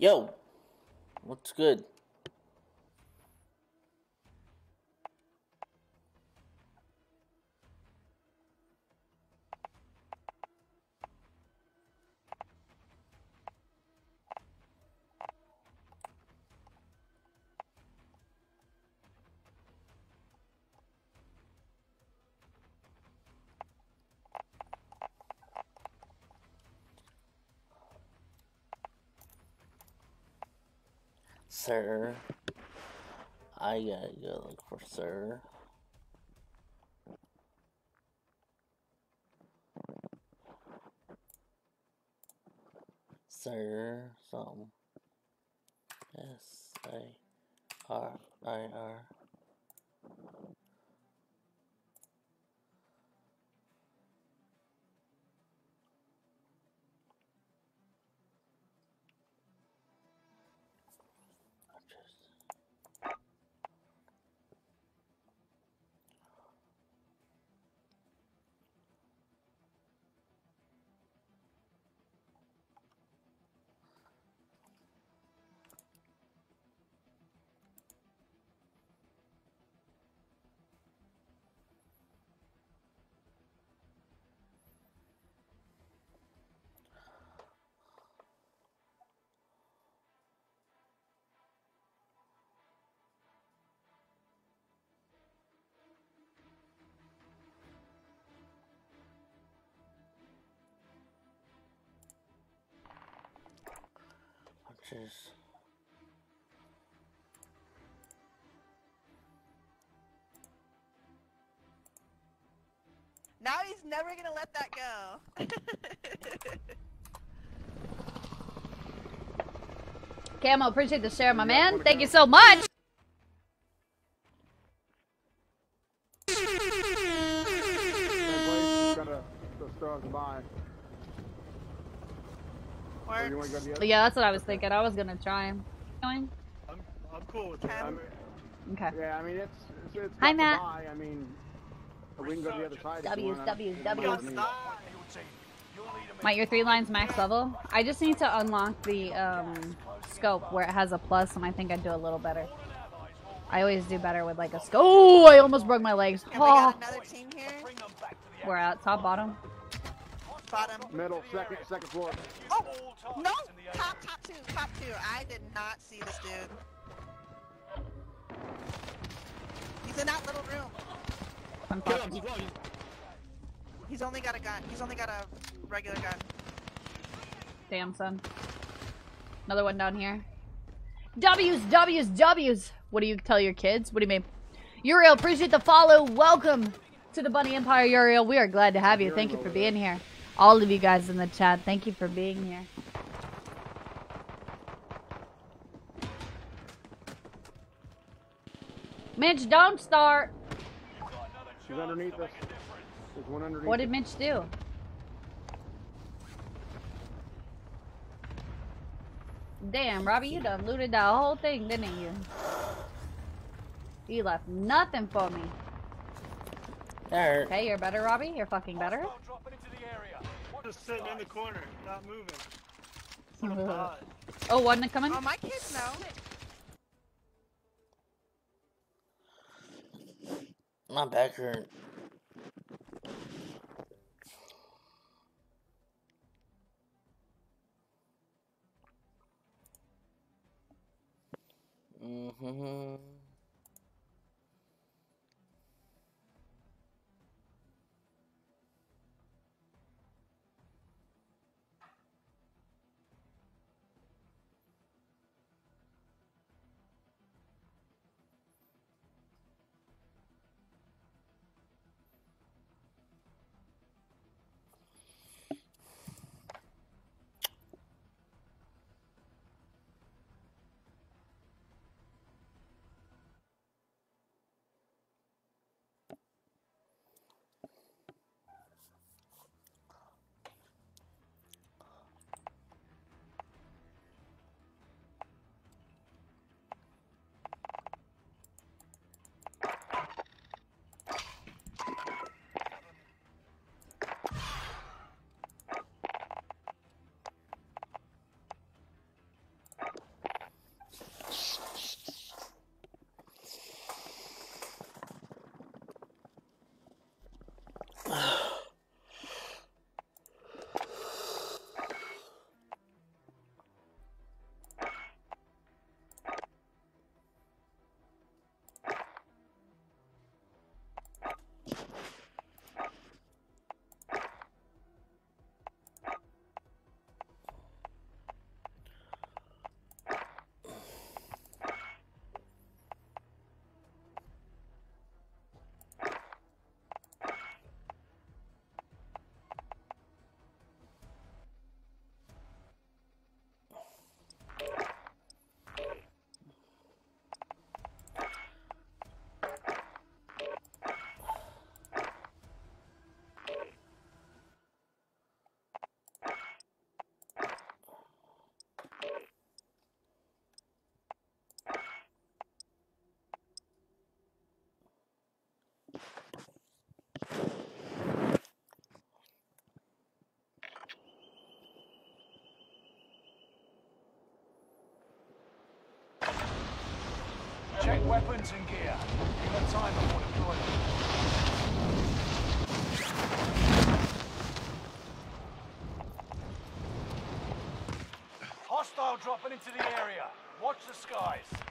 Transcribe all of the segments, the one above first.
Yo, what's good? Sir. I gotta go look for Sir. Sir, some S A R I R. Which is Now he's never gonna let that go. Camo, appreciate the share, my man. Thank you so much. Yeah, that's what I was thinking. I was gonna try. Going? I'm, I'm cool with that. Okay. Yeah, I mean it's it's, it's Hi, Matt. to buy. I mean, we can go to the other side. if you W's. W's, You know, W's. I mean, My your three lines max level. I just need to unlock the um, scope where it has a plus, and I think I'd do a little better. I always do better with like a scope. Oh, I almost broke my legs. And we got Oh, another team here. we're at top bottom. Bottom. Middle, second, second floor. Oh no! Top, top two, top two. I did not see this dude. He's in that little room. I'm Kill him, he's low, he's- He's only got a gun. He's only got a regular gun. Damn, son. Another one down here. W's, W's, W's. What do you tell your kids? What do you mean? Uriel, appreciate the follow. Welcome to the Bunny Empire, Uriel. We are glad to have you. Thank you for being here. All of you guys in the chat, thank you for being here. Mitch, don't start. She's underneath us. There's one underneath. What did Mitch do? Damn, Robbie, you done looted that whole thing, didn't you? You left nothing for me. that hurt. Okay, you're better, Robbie. You're fucking better. Just sitting in the corner, not moving. So hot. Oh, one coming. Oh, my kids know. My back hurt. Mm-hmm. Weapons and gear. You got time before deployment. Hostile dropping into the area. Watch the skies.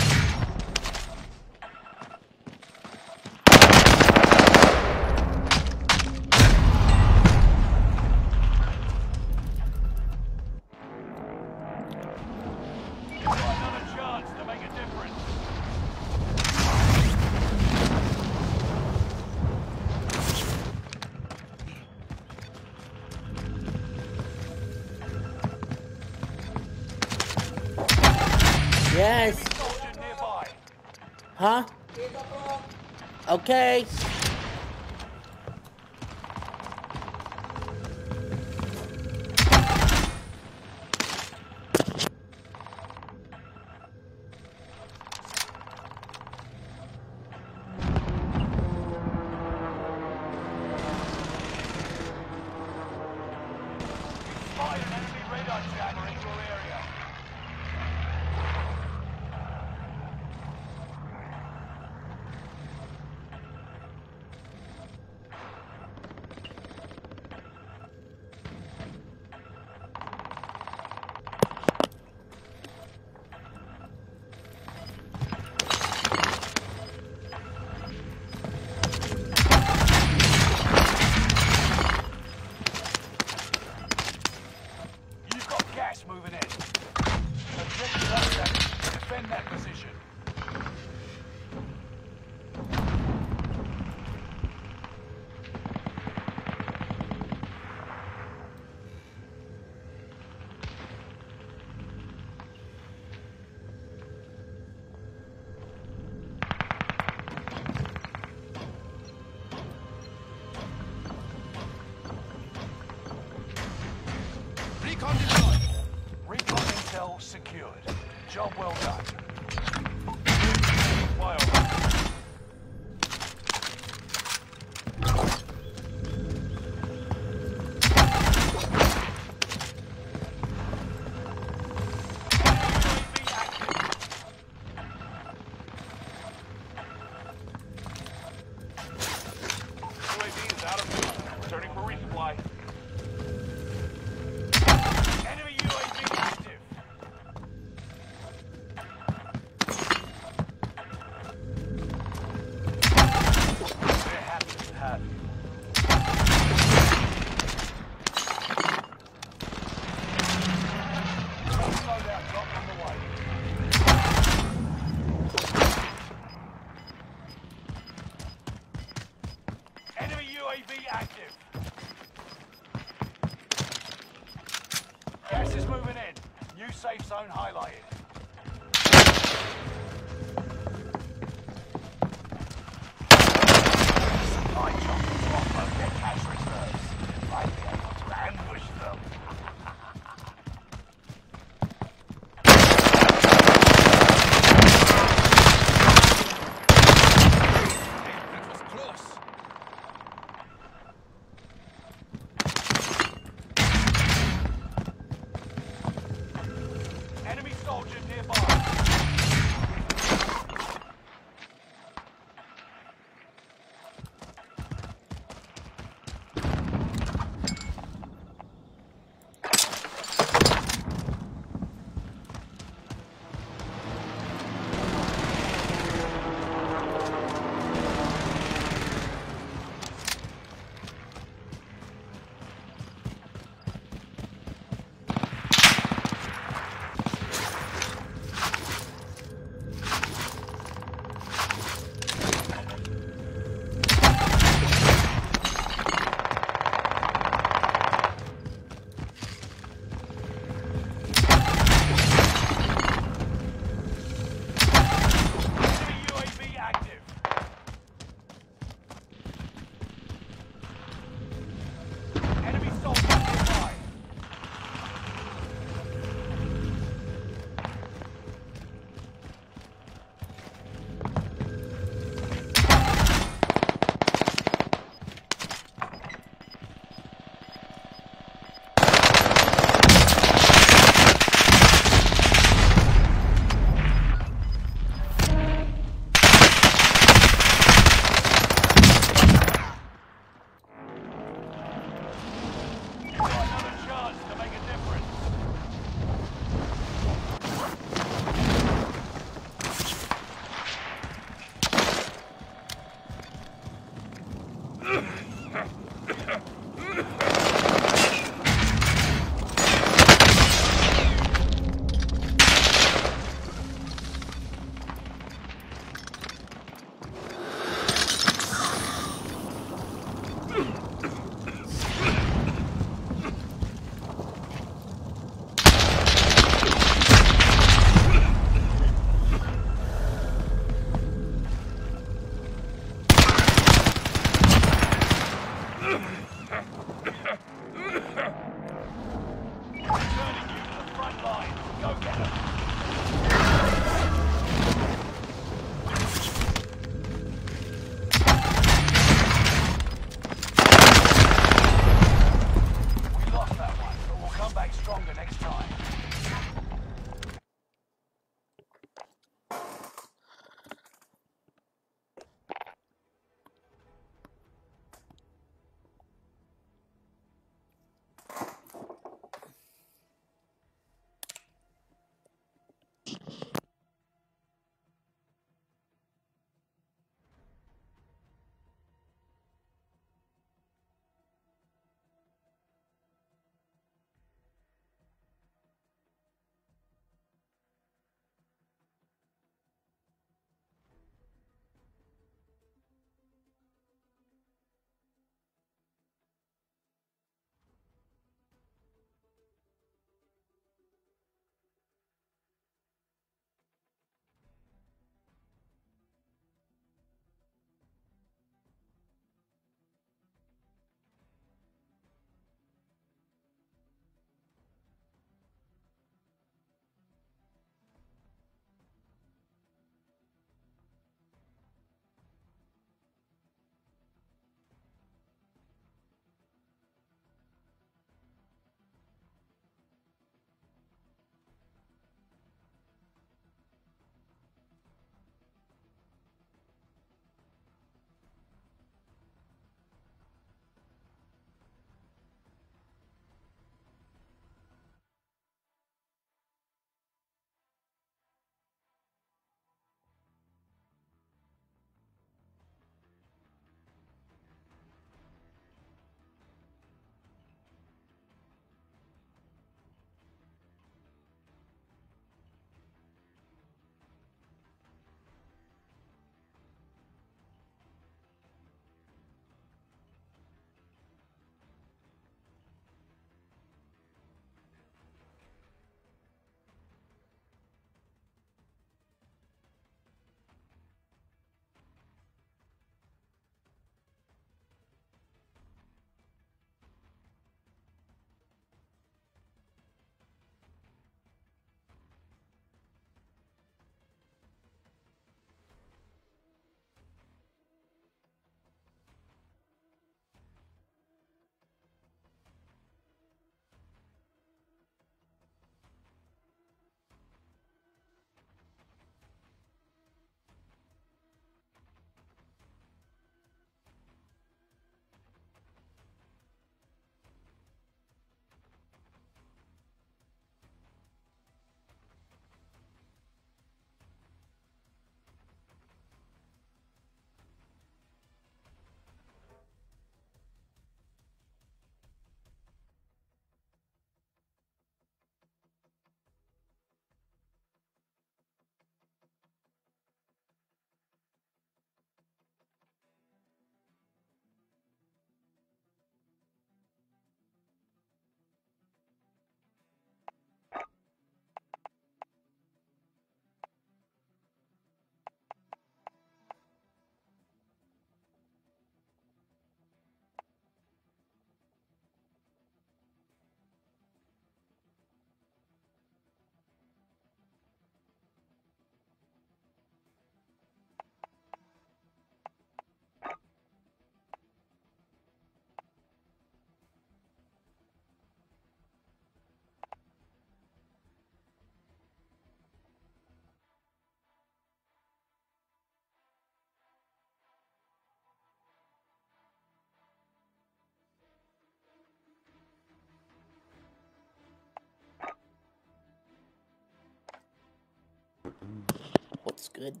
It's good.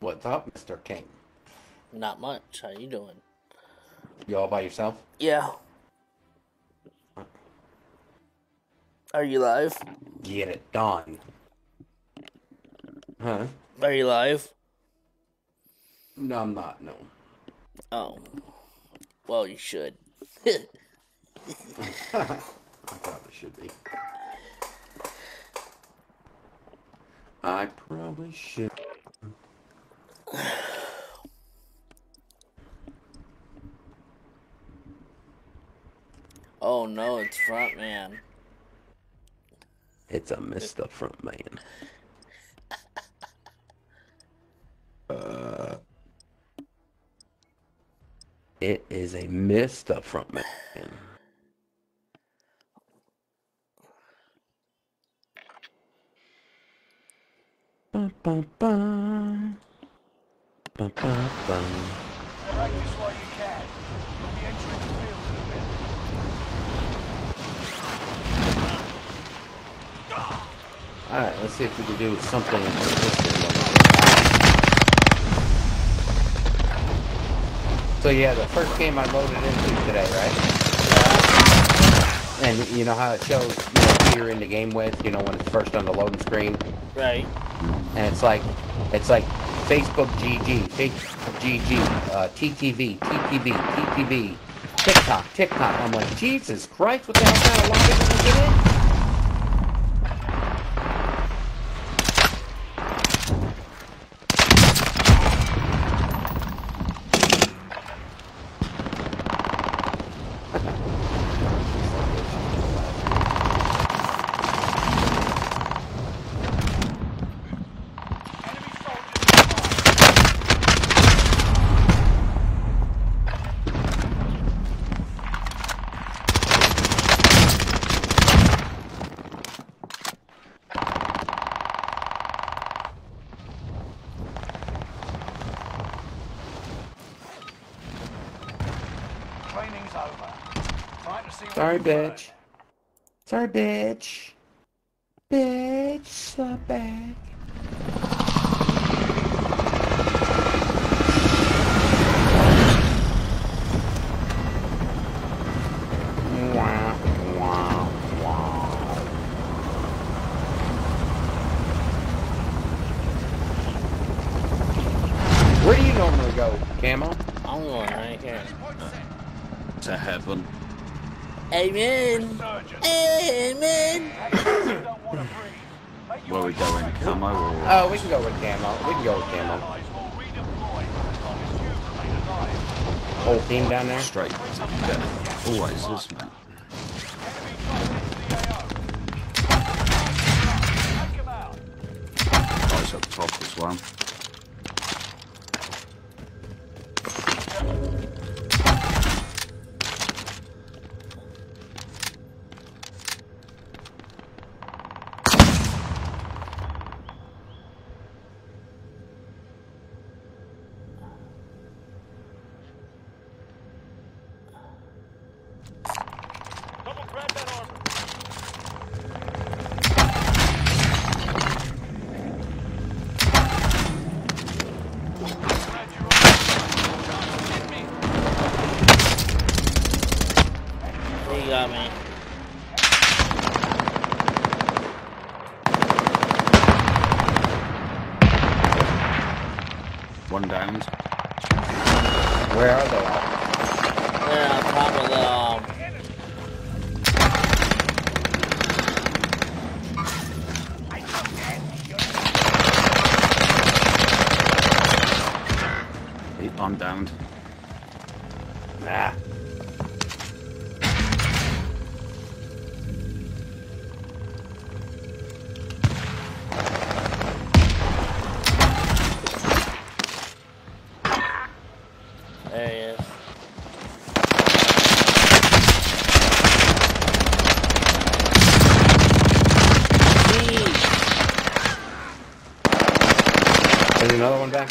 What's up, Mr. King? Not much. How you doing? You all by yourself? Yeah. Are you live? Get it done. Huh? Are you live? No, I'm not. No. Oh. Well, you should. I thought probably should be. I probably should. oh no, it's front man. It's a Mr. Front Man. Uh, it is a Mr. Front Man. Bum, bum. Bum, bum, bum. Practice while you can. You'll be entering the field in a bit. Alright, let's see if we can do something. So yeah, the first game I loaded into today, right? And you know how it shows you know, who you're in the game with, you know, when it's first on the loading screen? Right. And it's like it's like Facebook GG, Facebook GG, uh, TTV, TTV, TTV, TikTok, TikTok. I'm like, Jesus Christ, what the hell kind of logic is it in? Enemy soldiers Training's over. Time to see what Sorry, you've learned. Bitch. Sorry, bitch. Bitch, so back. Wow, wow, wow. Where do you normally go, Camo? I'm going right here. To heaven. Amen. Surgeon, Amen. actions you don't want to breathe. Make your Where we way going? Camo or Oh, we can go with Camo. We can go with Camo. allies will redeploy as long as you remain alive. Whole team down there? straight to Always is, man. Grab that armor.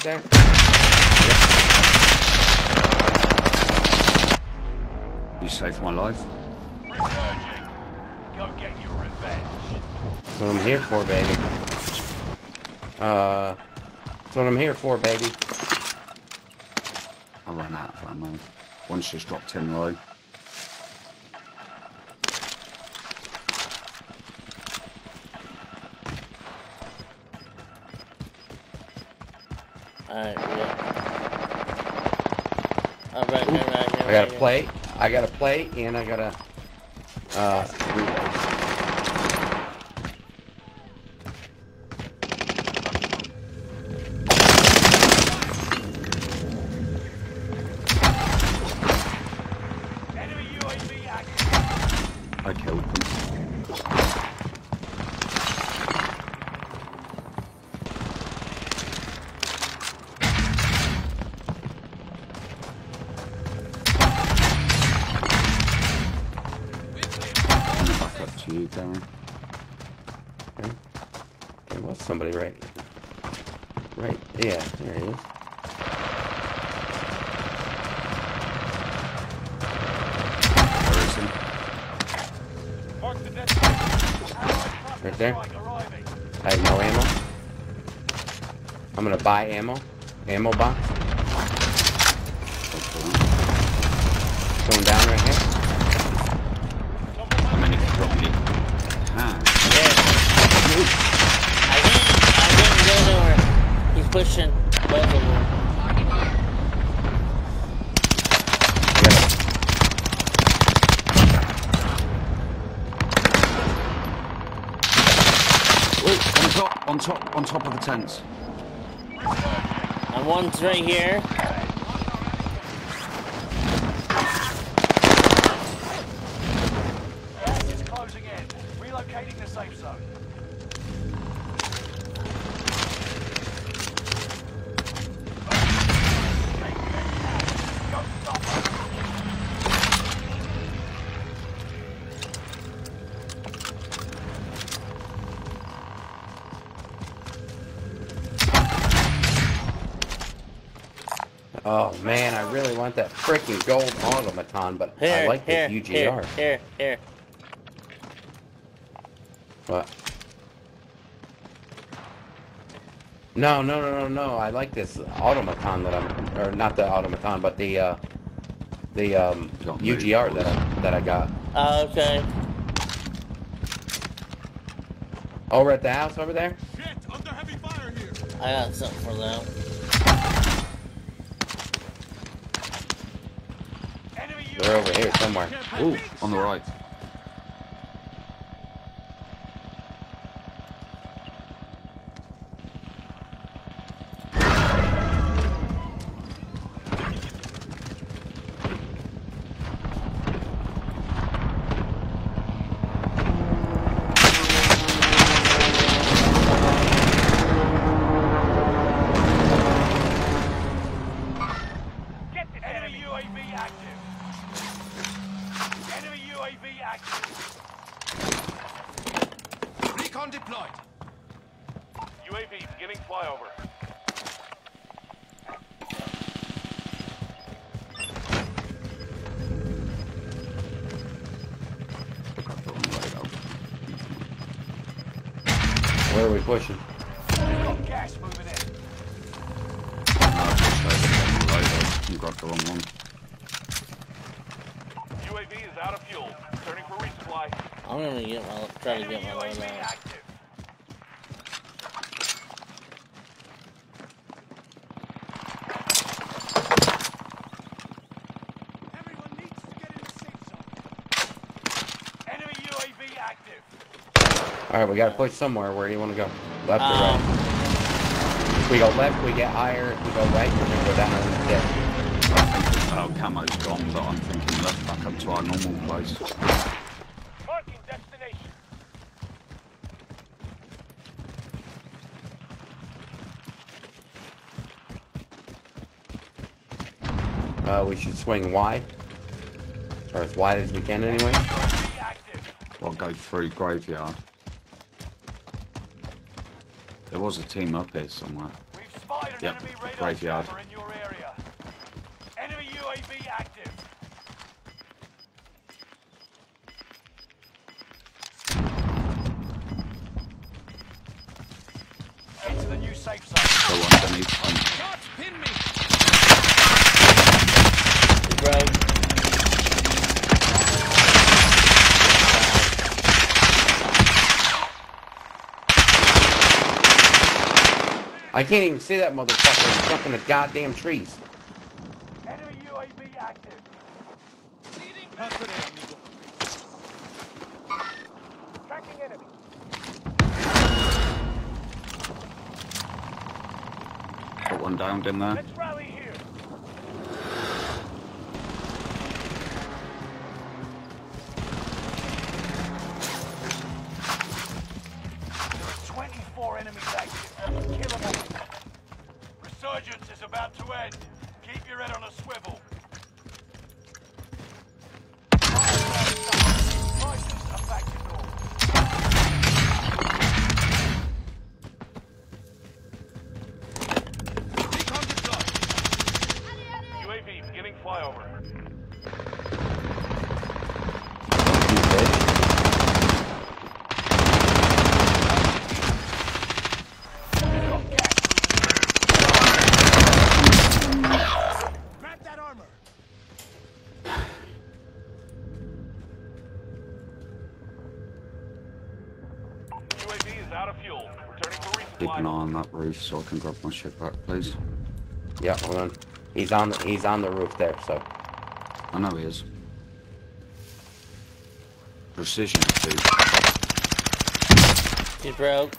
Another one? You saved my life. Resurging. Go get your revenge. That's what I'm here for, baby. Uh, that's what I'm here for, baby. I ran out of ammo. Once just dropped him low. Alright, we got. Oh, right here, here. I got a plate. I got a plate, and I got a. Uh, Ammo box. Going down right here. How many can drop me? Ah, I didn't, I didn't go nowhere. He's pushing both of them. Wait, on top, on top, on top of the tents. One's right here. Freaking gold automaton, but I like here, this UGR. here, here. What? No, no, no, no, no. I like this automaton that I'm, or not the automaton, but the uh, the um, UGR that I, that I got. Oh, okay. Over at the house over there. I got something for them. Enemy They're over here Ooh, on the right. Where are we pushing? Got gas moving in. No, I pushed over the wrong way. You got the wrong one. UAV is out of fuel. Turning for resupply. I'm gonna get my try to Enemy get my load UAV out. active. Everyone needs to get in the safe zone. Enemy UAV active. All right, we gotta push somewhere. Where do you want to go? Left or Um, right? If we go left, we get higher. If we go right, we're gonna go down on the dip. I think our camo's gone, but I'm thinking left back up to our normal place. Marking destination. Uh, we should swing wide, or as wide as we can anyway. UAV active. I'll go through graveyard. There was a team up here somewhere. We've spotted an Yep, graveyard. jammer in your area. Enemy UAV active. Get to the new me. Um, Shots pin me. Bro. I can't even see that motherfucker. In the goddamn trees. Enemy UAV active. Tracking enemy. put one down in there. About to end. Keep your head on a swivel. On roof so I can grab my shit back, please. Yeah, hold on. He's on. The, he's on the roof there. So I know he is. Precision, dude. He's broke.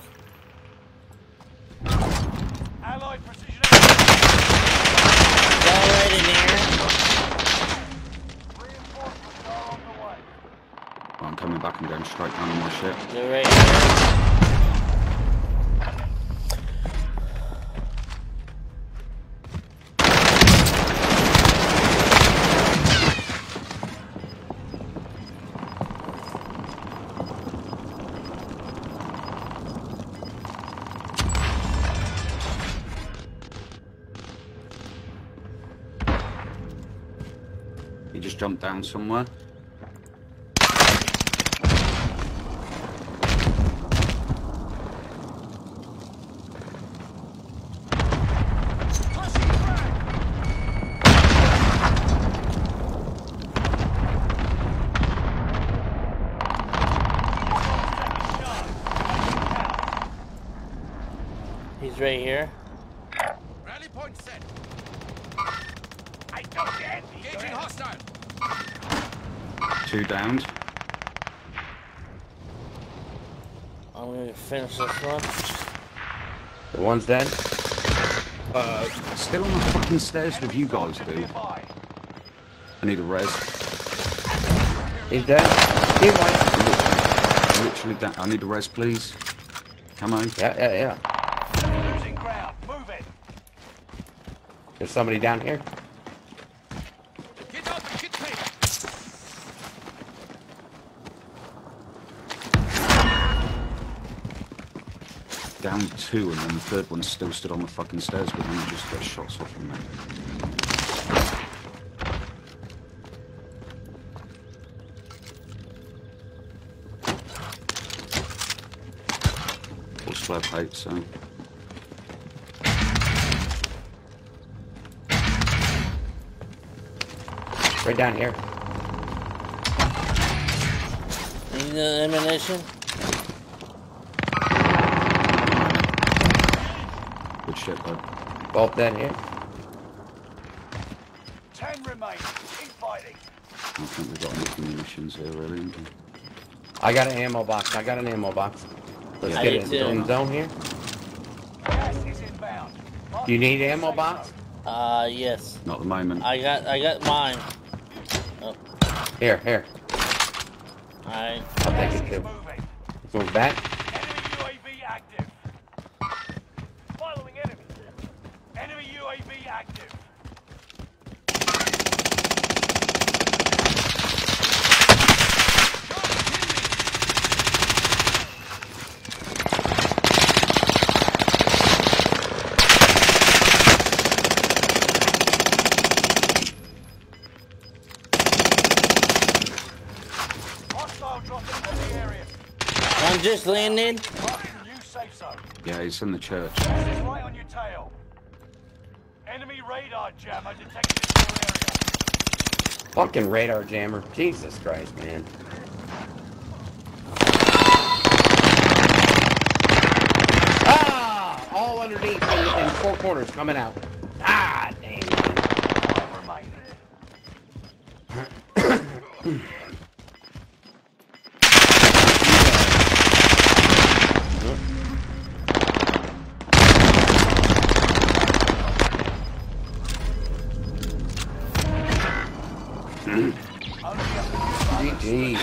Down somewhere. He's right here. Rally point set. I don't get Engaging hostile. Two downed. I'm gonna finish this one. the one's dead. Uh, still on the fucking stairs with you guys, dude. I need a res. He's dead. He won. Literally down. I need a res, please. Come on. Yeah, yeah, yeah. Losing ground. Move it. There's somebody down here. Get out and get paid. Down two, and then the third one still stood on the fucking stairs, but then he just got shots off from me. Full slab height, so. Right down here. Need the ammunition? Shit, bud. Both dead here. Ten remain. Keep fighting. I don't think we've got any munitions here, really. have? I got an ammo box. I got an ammo box. Let's I get do it too. in zone here. Gas is inbound. Do you need ammo box? Uh, yes. Not the moment. I got, I got mine. Oh, Here, here. alright. I'll take it is too. moving. Let's move back. Enemy UAV active. Following enemy. Enemy UAV active. Hostile dropping into the area. I'm just landed. Marking new safe zone. Yeah, he's in the church. Gas right on your tail. radar jammer detected in your area. Fucking radar jammer. Jesus Christ, man. Ah! All underneath in, in four corners coming out. Ah, dang. Five remaining. Only up to you, GG's.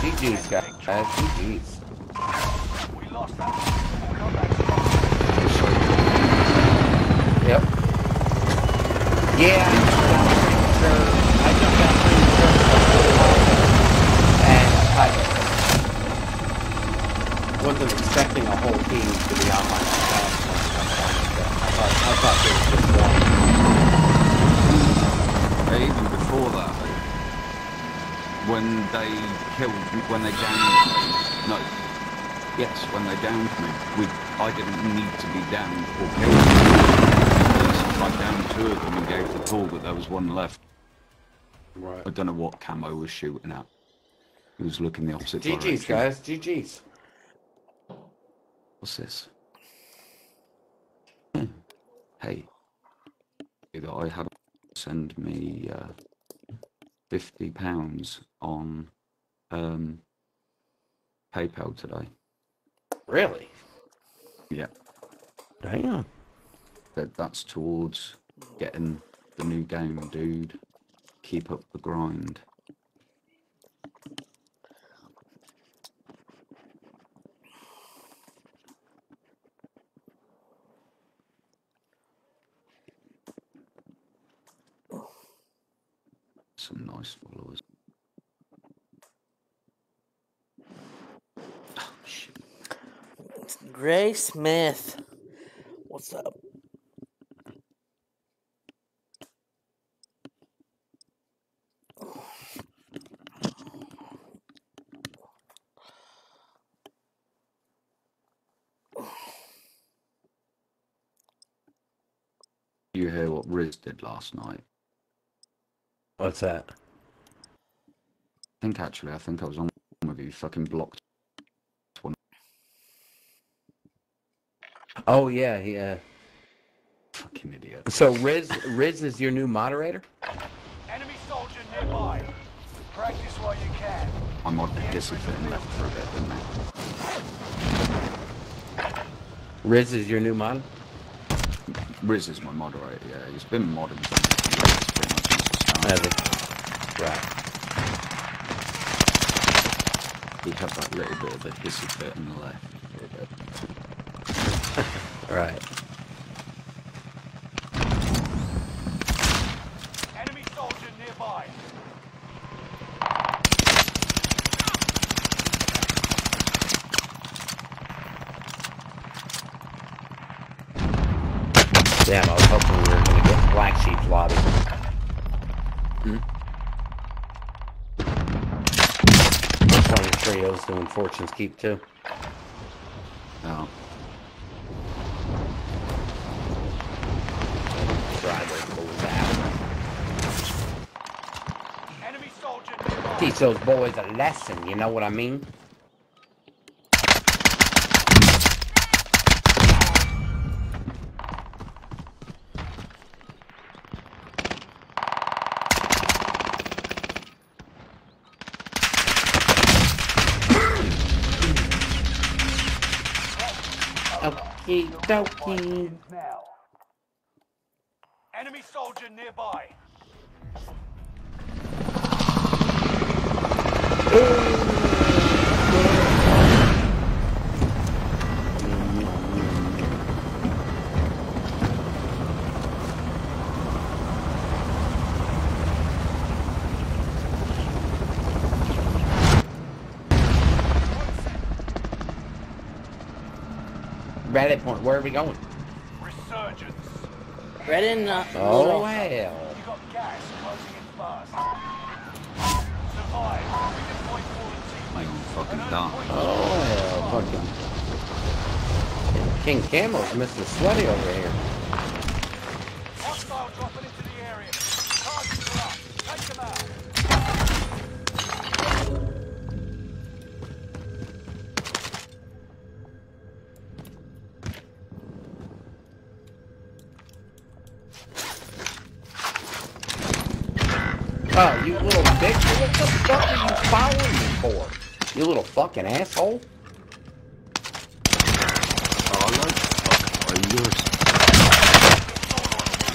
GG's, guys. GG's. We lost that. Come back strong. Yep. Yeah, I jumped out premature. I jumped out premature. And I wasn't expecting a whole team to be on my side. I thought, I thought there was just one. Hey, even before that, when they killed, when they downed me, no, yes, when they downed me, we, I didn't need to be downed or killed. I downed two of them and gave the pull, but there was one left. Right. I don't know what camo was shooting at. He was looking the opposite GG's, direction. guys. GG's. What's this? Hmm. Hey, either I had send me uh, fifty pounds on um, PayPal today. Really? Yeah, Damn. that that's towards getting the new game, dude. Keep up the grind. Some nice followers. Oh, shit. Gray Smith. What's up? You hear what Riz did last night? What's that? I think actually, I think I was on with you. Fucking blocked. Oh yeah, yeah. Fucking idiot. So Riz, Riz is your new moderator? Enemy soldier nearby. Practice while you can. I mod the discipline and left for a bit, didn't I? Riz is your new mod? Riz is my moderator. Yeah, he's been modding for pretty much since the start. Has? Right. He had that little bit of a hissy fit on the left. For a bit. Right. Enemy soldier nearby. Damn, I was hoping we were gonna get Black Sheep's lobby. Hmm? Looks like the trio's doing Fortune's Keep too. Now, Driver goes out. Enemy soldier nearby. Teach those boys a lesson, you know what I mean? Okie dokie. Enemy soldier nearby. Rally point, where are we going? Resurgence. Right in uh, Oh, little. well. You got gas closing in fast. Survive. Redeploy fallen teammates. fucking Earn die. Oh, hell, fucking. King Camo's Mr. Sweaty over here. Fucking asshole. Oh, I fuck. I yours.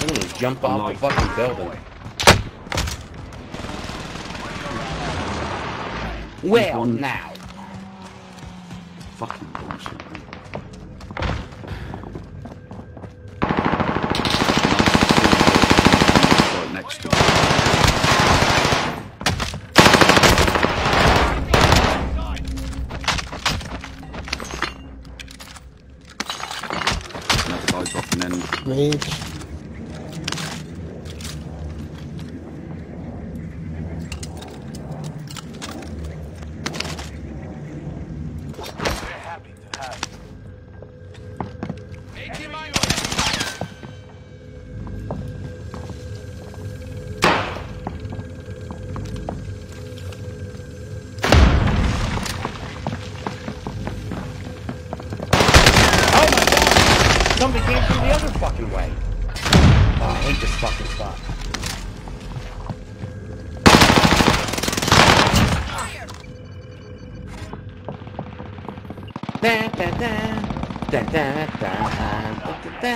I'm gonna jump off the fucking building. Well, now. Fucking bullshit. man. Right next to it. Another guy dropping in.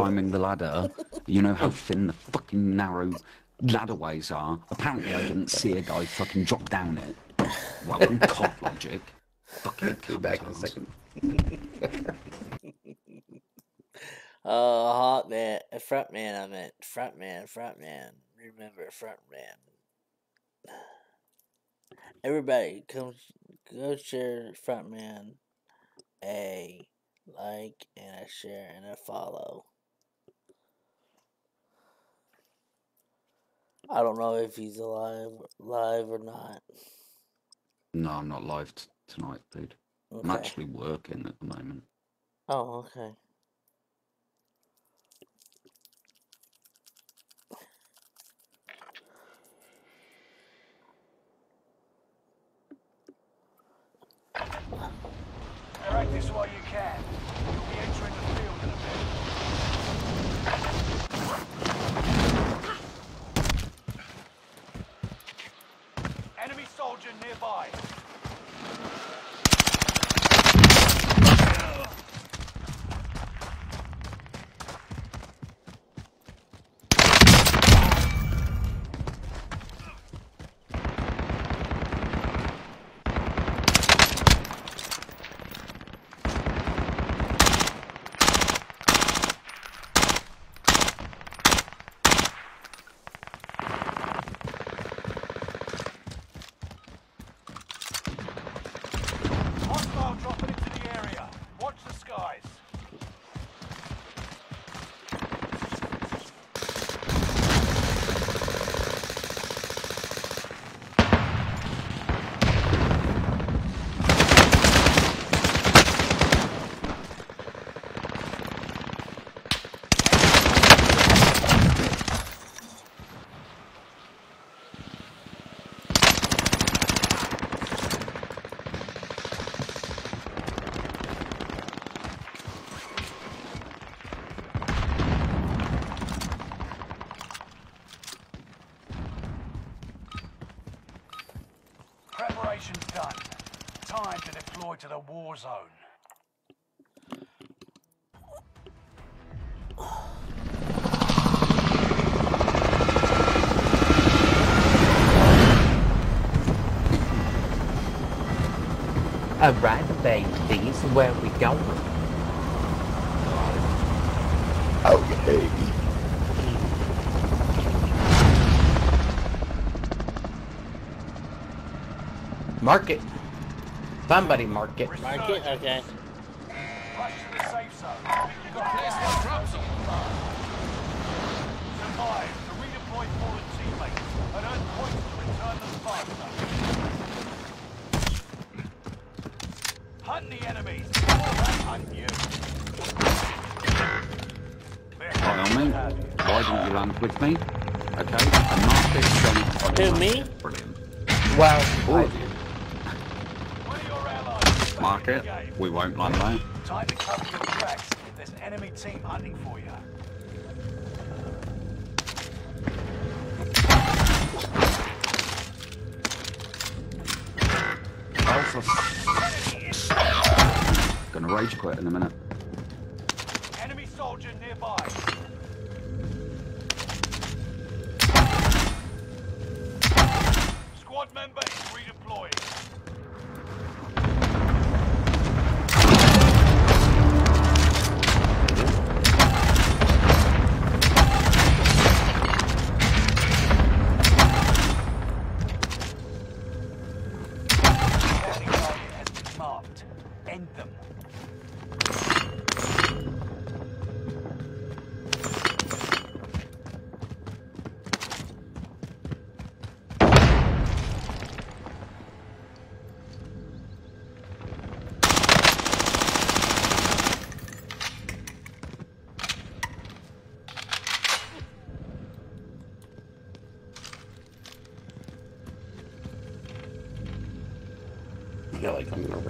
climbing the ladder, you know how thin the fucking narrow ladderways are. Apparently, I didn't see a guy fucking drop down it. Well, I'm cop logic. Fucking Be back in a second. Oh, hot man. Front man, I meant. Front man, front man. Remember, front man. Everybody, come go share front man a like and a share and a follow. I don't know if he's alive live or not. No, I'm not live t- tonight, dude. I'm actually working at the moment. Oh, okay. Practice while you can. You'll be entering the field in a bit. Enemy soldier nearby. Hostile dropping into the area. Watch the skies. Preparation's done. Time to deploy to the war zone. Alright, babies, where we going? Okay. Mark it. Somebody mark it. Mark it? Okay. Rush the safe zone. You've got place for drop zone. Survive to redeploy fallen teammates and earn points to return them faster. Hunt the enemies before they hunt you. They're By all means, have you. why didn't you land with me? Okay, and mark this Who, me? Brilliant. Well, All I, of you. One of your allies is Mark back in it. We won't land there. Time to cover your tracks. There's an enemy team hunting for you. also, Gonna rage quit in a minute.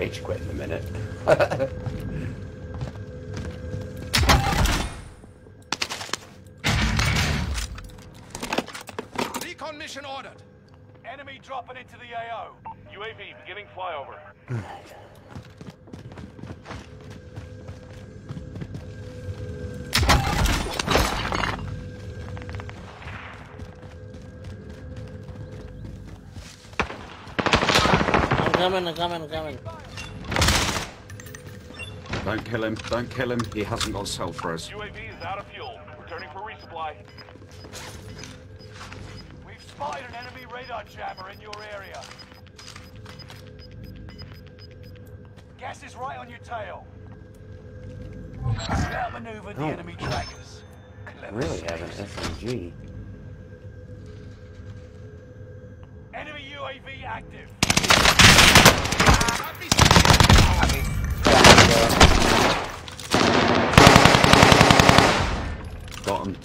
Rage quit in a minute. Recon mission ordered. Enemy dropping into the AO. UAV beginning flyover. I'm coming, I'm coming, I'm coming. Don't kill him. Don't kill him. He hasn't got self res. UAV is out of fuel. Returning for resupply. We've spotted an enemy radar jammer in your area. Gas is right on your tail. Outmaneuvered the Oh. enemy trackers. Clever really have an snakes. SMG. Enemy UAV active.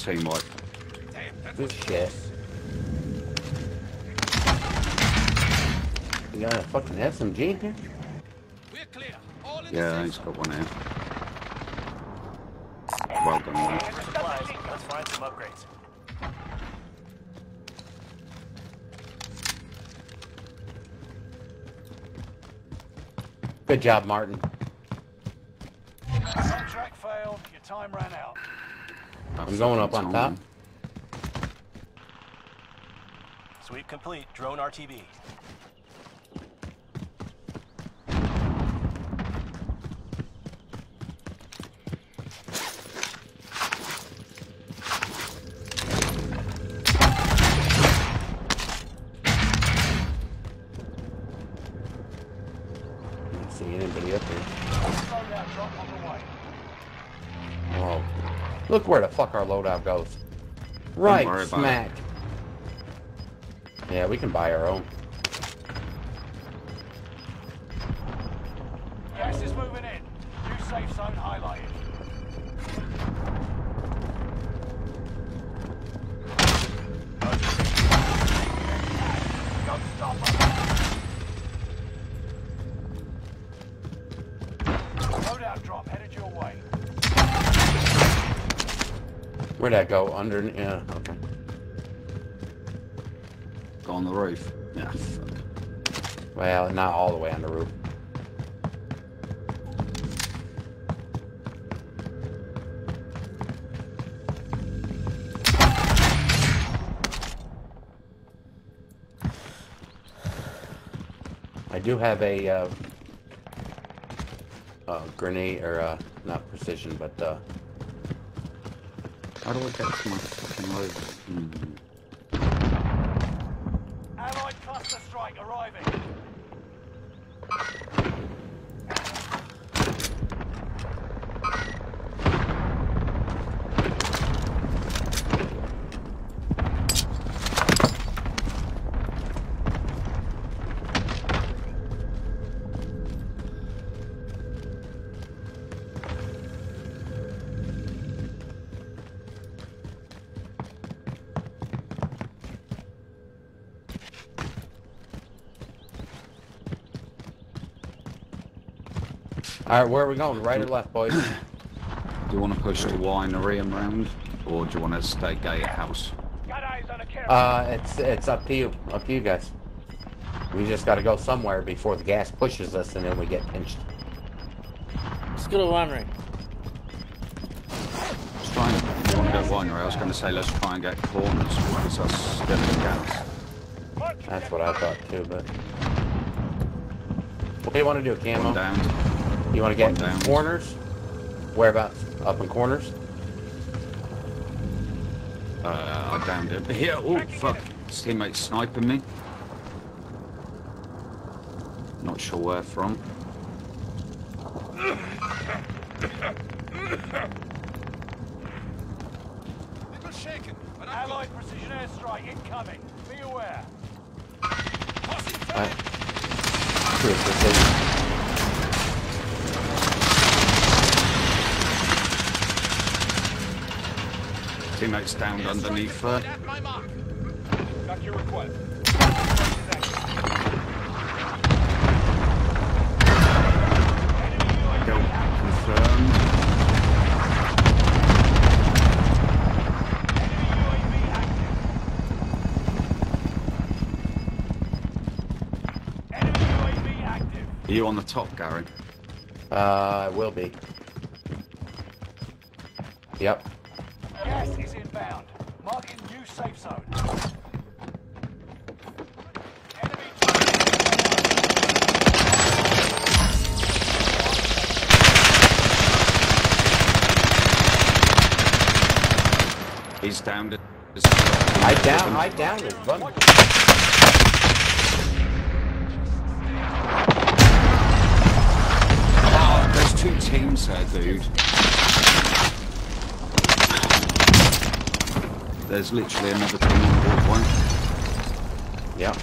Got him. Team wipe. Good shit. You got a fucking SMG in here? We're clear. All in Yeah, the he's safe got one here. Well done, man. Let's find some upgrades. Good job, Martin. Contract failed. Your time ran out. I'm going up on top. Sweep complete. Drone RTB. Look where the fuck our loadout goes. Right smack. Yeah, we can buy our own. Gas is moving in. New safe zone highlighted. That go? Under, yeah, okay. Go on the roof. Yeah, fuck. Well, not all the way on the roof. I do have a uh, uh, grenade, or uh, not precision, but uh, How do I get to Alright, where are we going? Right or left, boys? Do you want to push the winery around, or do you want to stay gatehouse? Got eyes on a kill. Uh, it's it's up to you. Up to you guys. We just gotta go somewhere before the gas pushes us and then we get pinched. Let's go to Winery. Let's try and, if you want to go winery, I was going to say let's try and get corners because that's still in gas. That's what I thought too, but... What do you want to do, One Camo? down. You want to get One down. corners? Whereabouts? Up in corners? Uh, I downed it. Here, oh fuck. His teammate sniping me. Not sure where from. Little shaken, but I'm Allied precision airstrike incoming. Be aware. tossing Uh, fire. true, Teammate's downed underneath her. At my mark. Got your request. Kill confirmed. Enemy UAV active. Are you on the top, Gary? Uh, it will be. Yep. Gas is inbound. Marking new safe zone. Enemy He's downed it. I down, I down it. Run. Oh, there's two teams there, dude. There's literally another team on board one. Yep.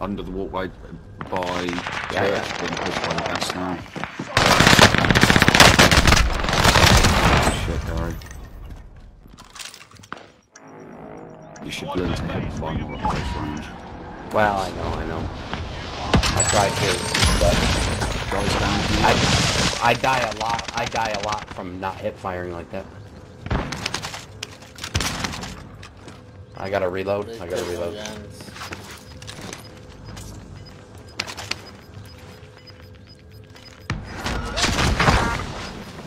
Under the walkway by Yeah, church, yeah. being pushed by the gas now. Shit, Gary. You should learn to hit the final at close range. Well, I know, I know. I tried to, but Guys down. I, I die a lot. I die a lot from not hip firing like that. I gotta reload. I gotta reload.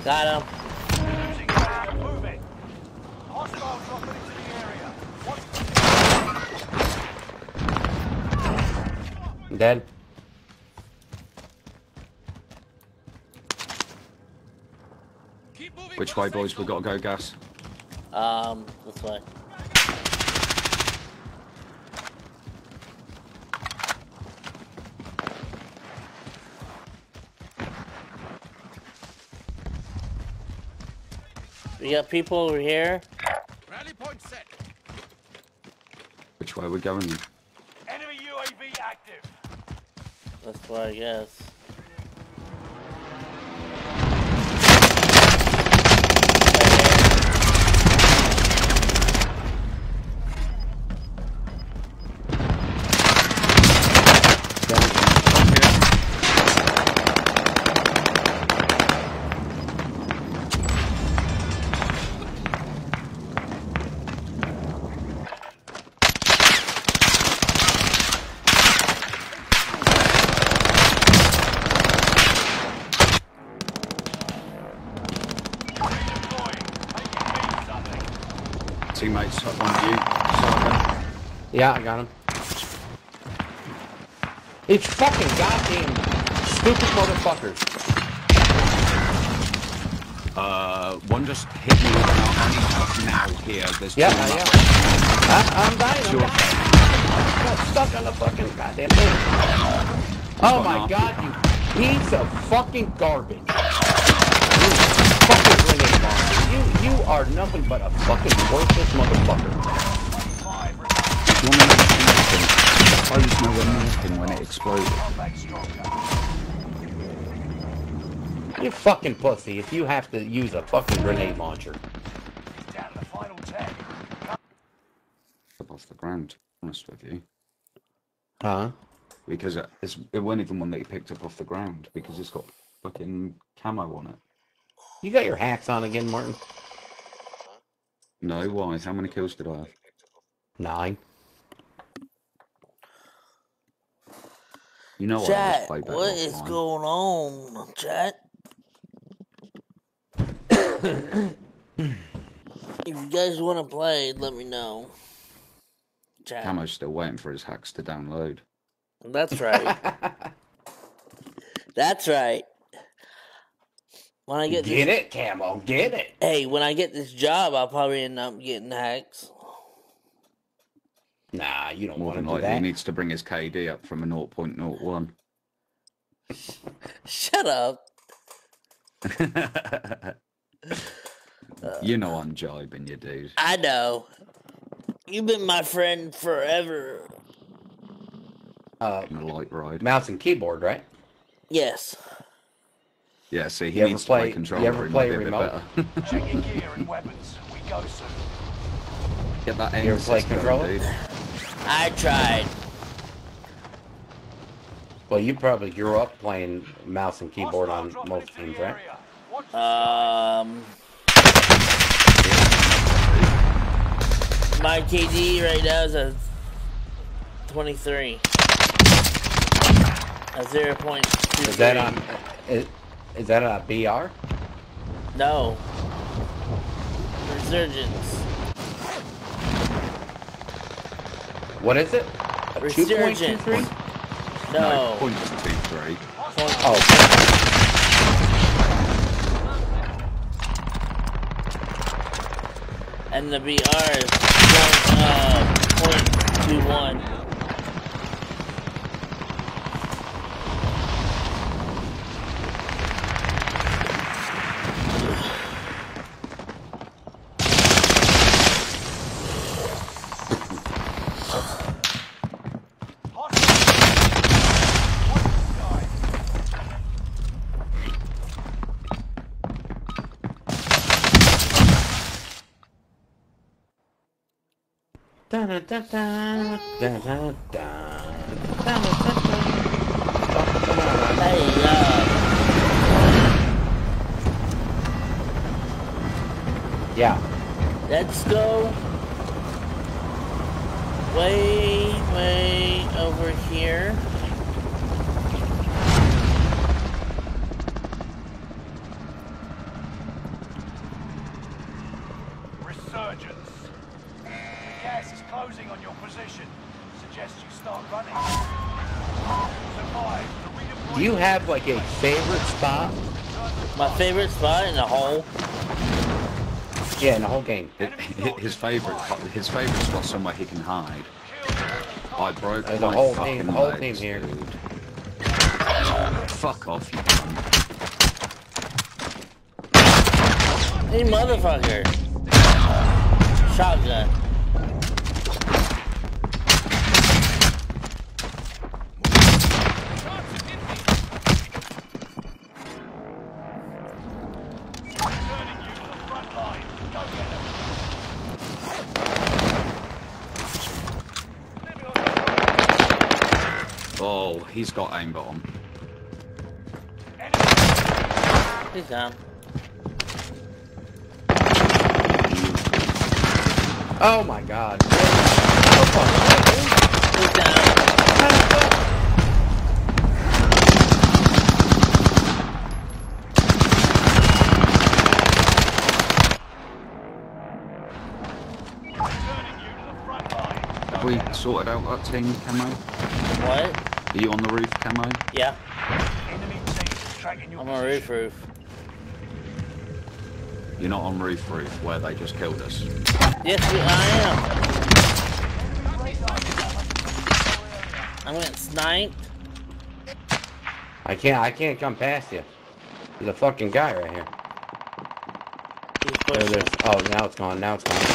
Got him. Dead. Which way, boys? We zone. gotta go gas. Um, this way. We got people over here. Rally point set. Which way are we going? Enemy UAV active. That's why I guess. Yeah, I got him. It's fucking goddamn stupid motherfuckers. Uh, one just hit me with an need now here. There's Yeah, yeah. I, I'm dying. I'm dying. I got stuck on the fucking goddamn thing. Oh my god, you. piece of fucking garbage. You fucking grenade launcher. You, you are nothing but a fucking worthless motherfucker. Five. Do you want to? I was nowhere near him when it exploded. You fucking pussy if you have to use a fucking grenade launcher. Down the final off the ground, honest with you. Huh? because it, it's, it wasn't even one that he picked up off the ground because it's got fucking camo on it. You got your hacks on again, Martin? No, why? How many kills did I have? Nine. You know Chat, what is offline. going on, chat? if you guys want to play, let me know. Chat. Camo's still waiting for his hacks to download. That's right. That's right. When I get Get this, it, Camo. Get it. hey, when I get this job, I'll probably end up getting hacks. Nah, you don't More want to than do likely, he that. needs to bring his KD up from a 0.01. Shut up. you know I'm jibing you, dude. I know. You've been my friend forever. Uh, a light ride. mouse and keyboard, right? Yes. Yeah, see, he You ever needs to play- play you controller. ever play a bit remote? better. Check your gear and weapons. We go soon. Get that aim You ever play assist going, controller? dude. I tried. Well, you probably grew up playing mouse and keyboard on most teams, right? area. Watch the Um, my KD right now is a 23. A 0 0.23. Is that on? Is, is that a BR? No. Resurgence. What is it? 2.23? No. no. 0.23. Oh. And the BR is uh, 0.21. Yeah. let's go way, way over here. Have like a favorite spot? My favorite spot in the hole. Yeah, in the whole game. Hi- hi- His favorite, his favorite spot somewhere he can hide. I broke There's a my whole fucking team- whole legs, team here. dude. Fuck off, you cunt. Hey, motherfucker. Shotgun. Returning you to the front line. Go get them. Oh, he's got aimbot on. He's down. Oh my god. He's down. Returning you to the front line. Have we sorted out that team, Camo? What? Are you on the roof, Camo? Yeah, Enemy team tracking your I'm on roof position. roof. You're not on roof roof, where they just killed us. Yes, I am. I'm getting sniped. I can't I can't come past you. There's a fucking guy right here. There it Oh now it's gone, now it's gone.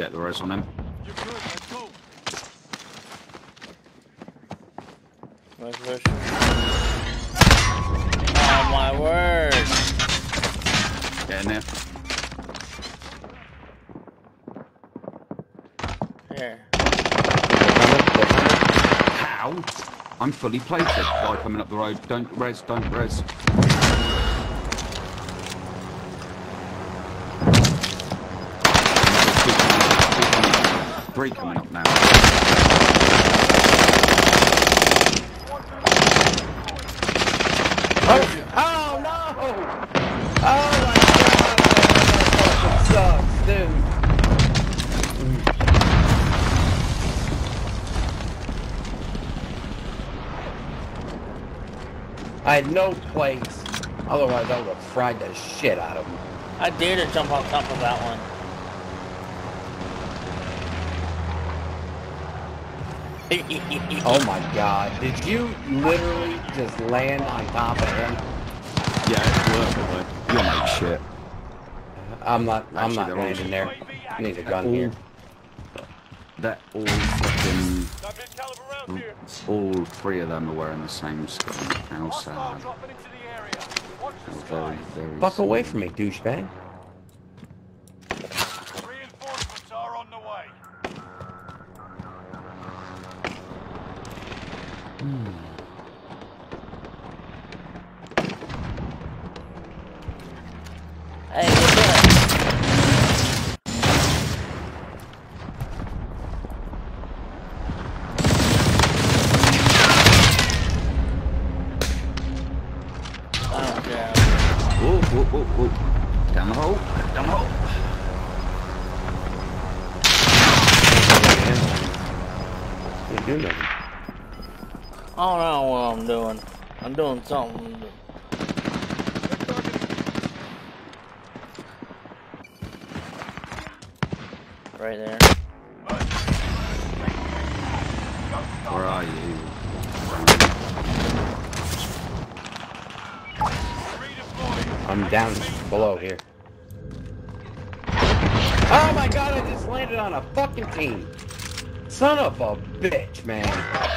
get the res on him. Good, nice. Oh my word! Get in there. Here. How? I'm fully plated. Guy coming up the road. Don't res, don't res. Three coming up now. Oh, oh no! Oh my god, that fucking sucks, dude. I had no plates. Otherwise, I would have fried the shit out of them. I dare to jump on top of that one. Oh my god, did you literally just land on top of him? Yeah, it's worth it though. You're make shit. I'm not, I'm Actually, not they're all landing there. I need a gun all, here. That all fucking, Subject caliber round here. all three of them are wearing the same skin. How Hostile sad. dropping into the area. The How very, very Fuck sad. away from me, douchebag. Something. Right there. Where are you? I'm down below here. Oh my god, I just landed on a fucking team. Son of a bitch, man.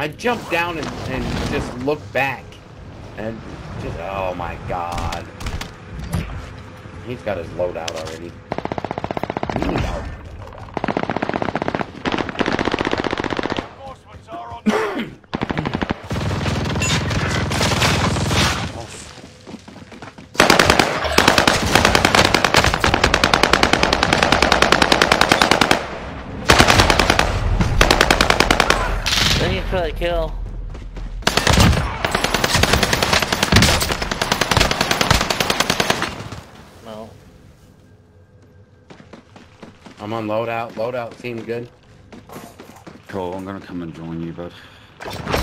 I jumped down and, and just looked back. And just, oh my god. He's got his loadout already. We need our- Reinforcements are on the way. Thank you for the kill. No. I'm on loadout. Loadout seemed good. Cool, I'm gonna come and join you, bud.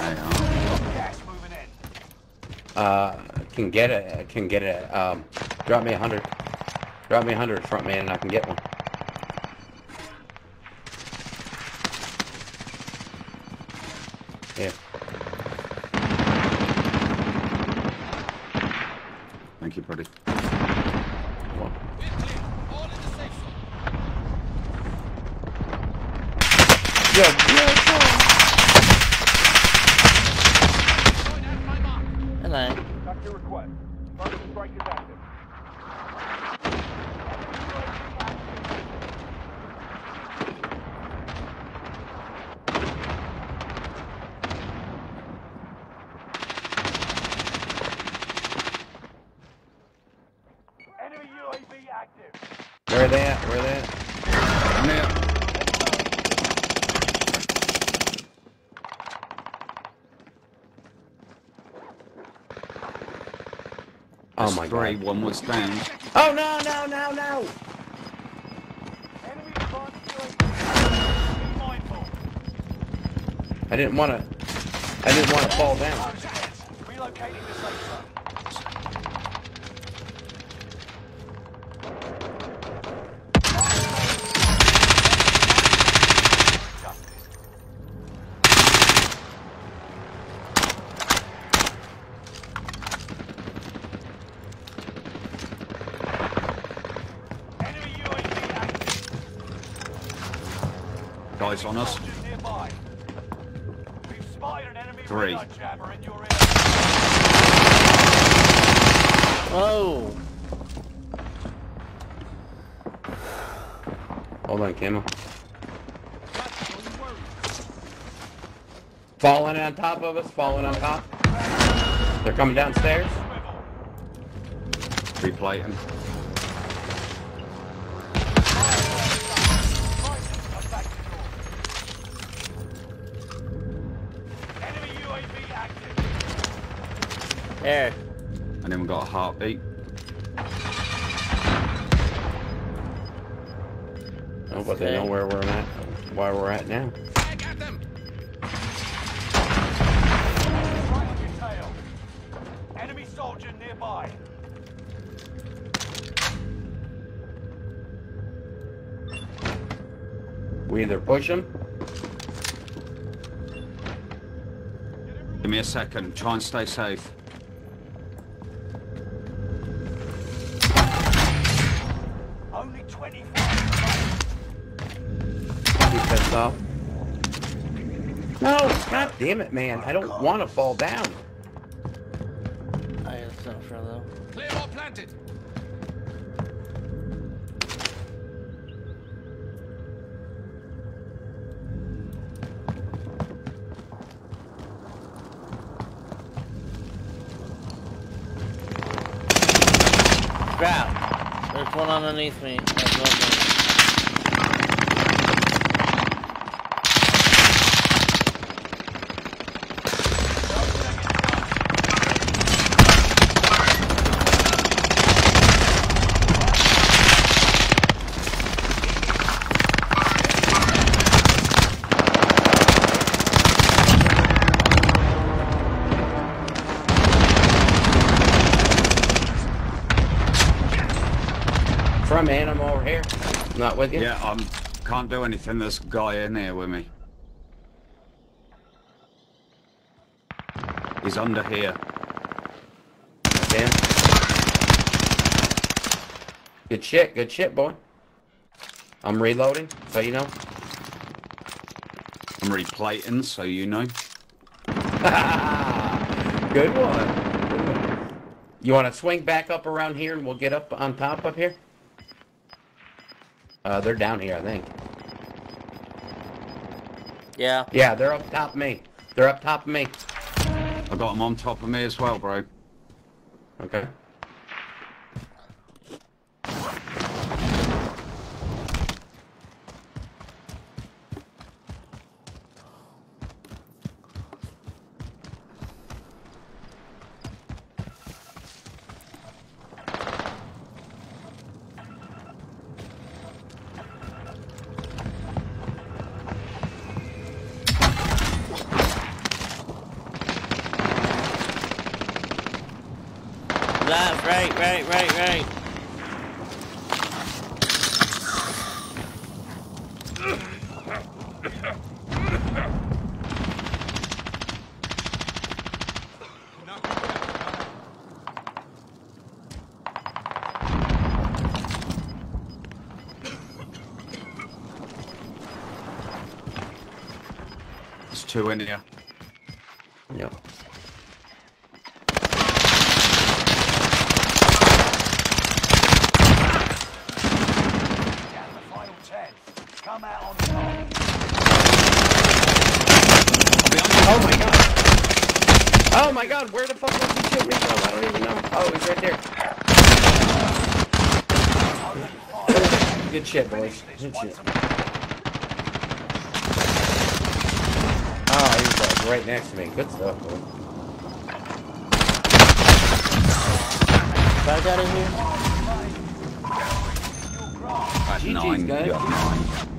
In. Uh, can get it. Can get it. Um, drop me a hundred. Drop me a hundred, front man, and I can get one. Yeah. Thank you, buddy. Well, We're clear. All in the safe zone. yeah, yeah, Going at my mark. Hello. That's your request. Further strike is active. Enemy UAV active. Where are they at? Where are they at? Come here. Oh There's my three, god. one was down. Oh no, no, no, no! Enemy advanced UAV. Be mindful. I didn't want to. I didn't want to fall down. Guys on us. Soldiers nearby. We've spotted an enemy Three. radar jammer in your area. Oh! Hold on, Camo. Falling on top of us, falling on top. They're coming downstairs. Replating. Enemy We either push them. Give me a second. Try and stay safe. Only 25. Keep this off. No, god damn it, man. I don't want to fall down. Underneath me. That's one thing. From animal over here. Not with you? Yeah, I um, can't do anything. A guy in here with me. He's under here. Damn. Good shit, good shit, boy. I'm reloading, so you know. I'm replating, so you know. Good one. Good one. You want to swing back up around here and we'll get up on top up here? Uh, they're down here, I think. Yeah. Yeah, they're up top of me. They're up top of me. I got him on top of me as well, bro. Okay. Left, right, right, right, right. There's two in here. Yep. Down to the final 10. Come out on top. Oh my god. Oh my god, where the fuck was he shooting me from? I don't even know. Oh, he's right there. Good shit, boys. Good shit. Oh, he was like right next to me. Good stuff, boy. Back out of here. At GG's, nine. guys.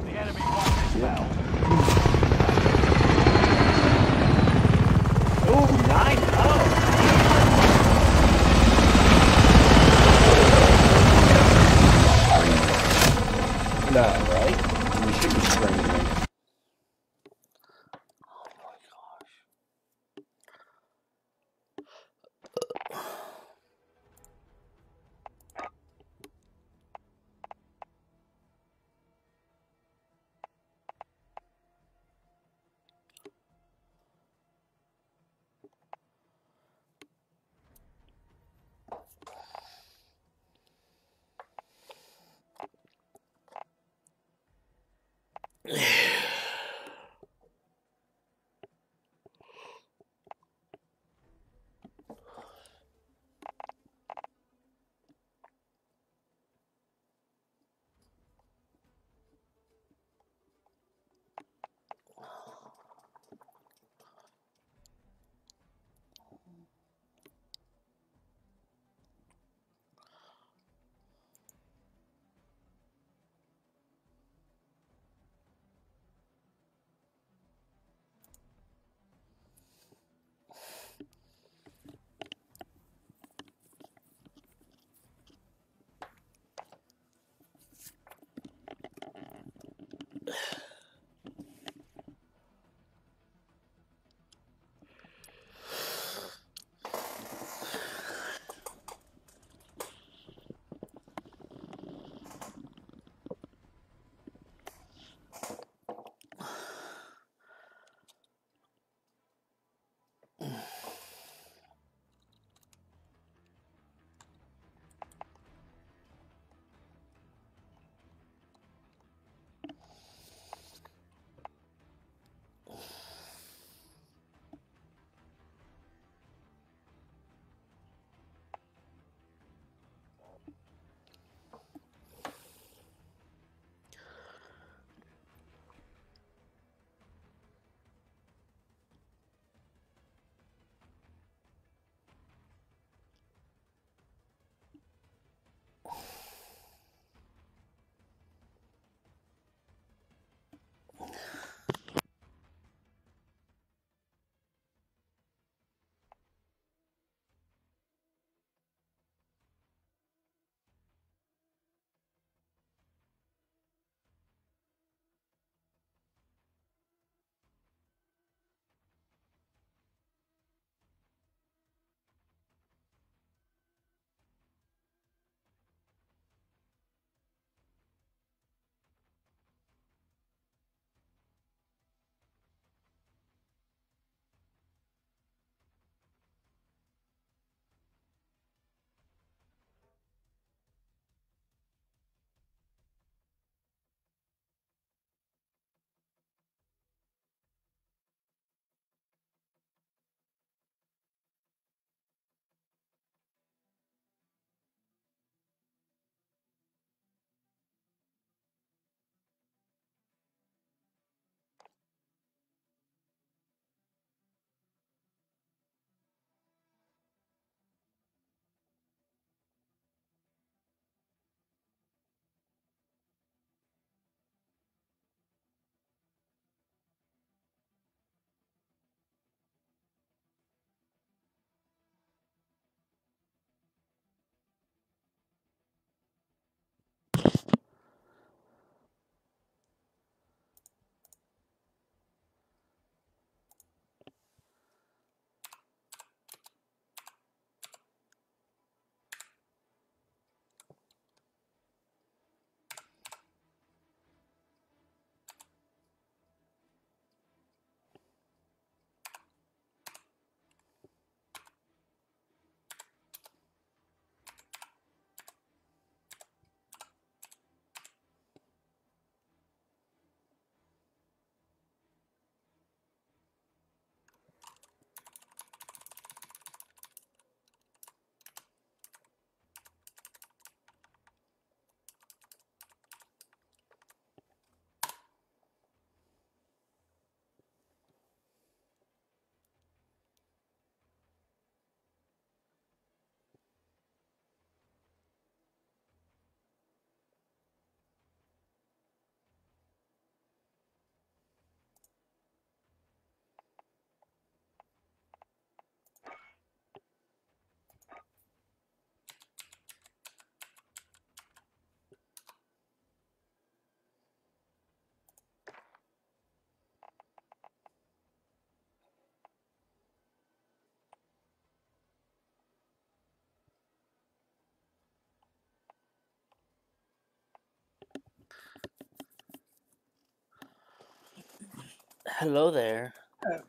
Hello there. Oh.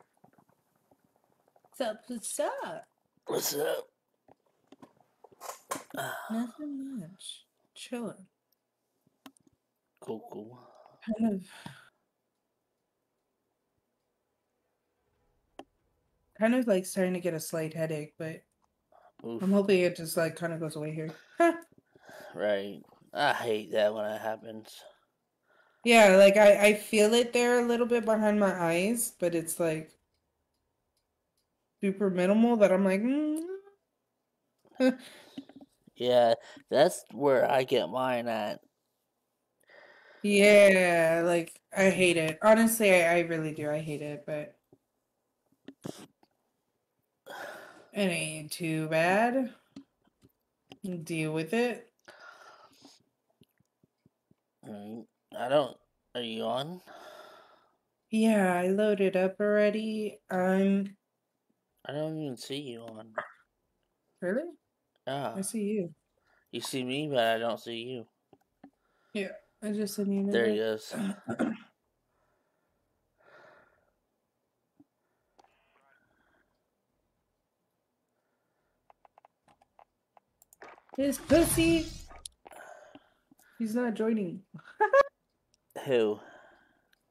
What's up? What's up? What's up? Nothing much. Chilling. Cool, cool. Kind of. Kind of like starting to get a slight headache, but Oof. I'm hoping it just like kind of goes away here. Right. I hate that when it happens. Yeah, like I I feel it there a little bit behind my eyes, but it's like super minimal that I'm like, mm. Yeah, that's where I get mine at. yeah, like I hate it. Honestly, I, I really do. I hate it, but it ain't too bad. Deal with it. Mm, I don't. Are you on? Yeah, I loaded up already. I'm I don't even see you on. really? Yeah. I see you. You see me, but I don't see you. Yeah, I just you. an There he goes. His pussy. He's not joining. Who?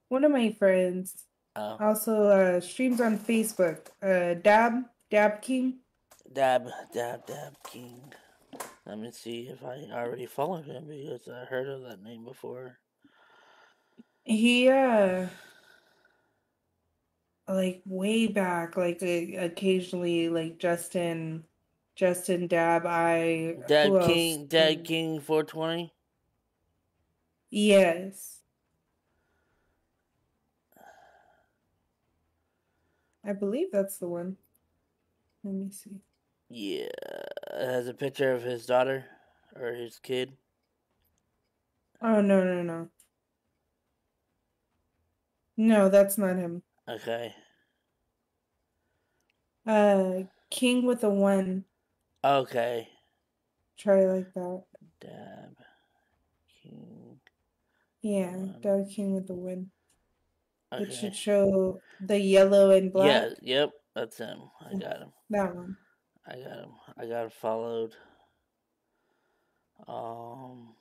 One of my friends Oh, also uh, streams on Facebook. Uh, Dab Dab King. Dab, Dab, Dab King. Let me see if I already followed him because I heard of that name before. He uh, like way back, like uh, occasionally, like Justin, Justin Dab. I else? King, Dab King 420. Yes. I believe that's the one. Let me see. Yeah, it has a picture of his daughter or his kid. Oh no no no. No, that's not him. Okay. Uh, King with a one. Okay. Try like that. Dab King. Yeah, Dab King with the one. It should show the yellow and black. Yeah, yep, that's him. I got him. That one. I got him. I got him followed. Um.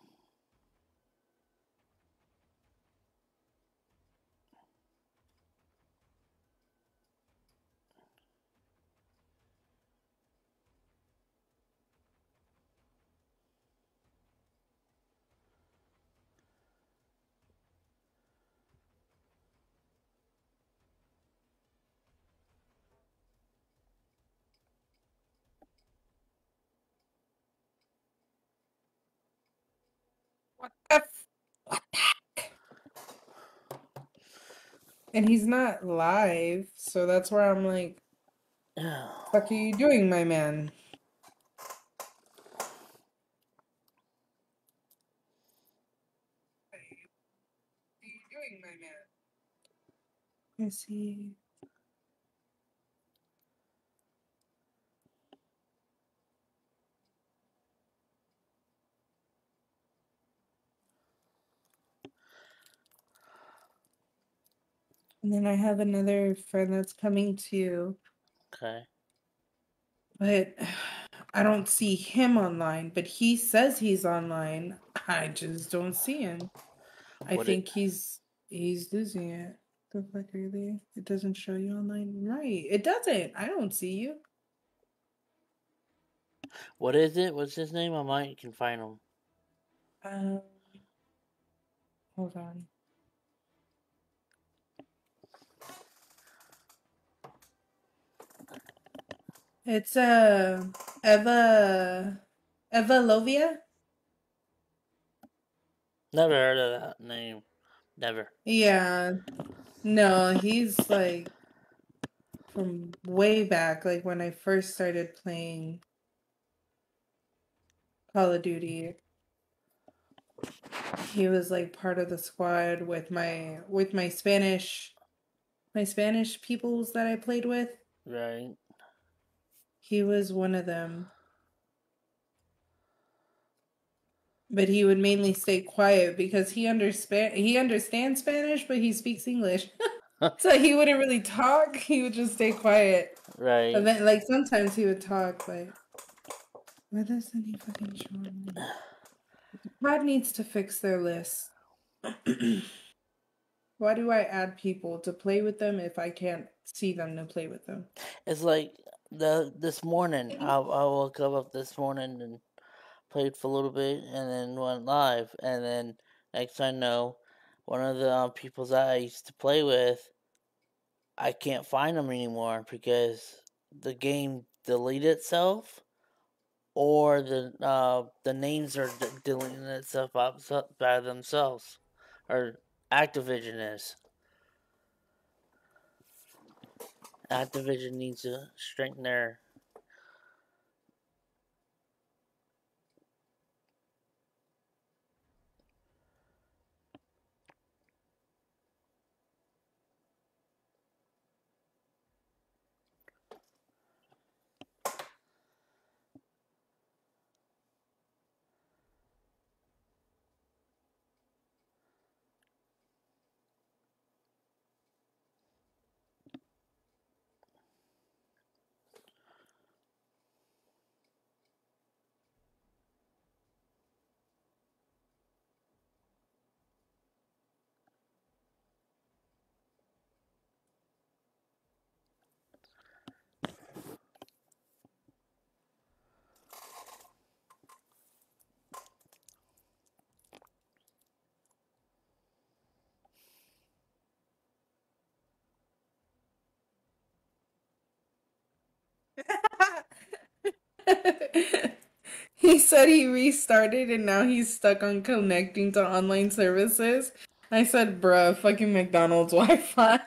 And he's not live, so that's where I'm like, what are you doing, my man? I see. And then I have another friend that's coming too, Okay. but I don't see him online. But he says he's online. I just don't see him. I What it- think he's he's losing it. The fuck really? It doesn't show you online, right? It doesn't. I don't see you. What is it? What's his name? I might can find him. Um, hold on. It's uh Eva Eva Lovia. Never heard of that name. Never. Yeah. No, he's like from way back, like when I first started playing Call of Duty. He was like part of the squad with my with my Spanish my Spanish peoples that I played with. Right. He was one of them. But he would mainly stay quiet because he understand he understands Spanish, but he speaks English. so he wouldn't really talk. He would just stay quiet. Right. And then, like sometimes he would talk, but where any fucking Sean? Pod needs to fix their list. Why do I add people to play with them if I can't see them to play with them? It's like the this morning. I I woke up this morning and played for a little bit, and then went live, and then next I know, one of the um, people that I used to play with, I can't find them anymore because the game deleted itself, or the uh the names are d- deleting itself up by themselves, or Activision is. Activision needs to strengthen their he said he restarted and now he's stuck on connecting to online services. I said, bruh, fucking McDonald's Wi Fi.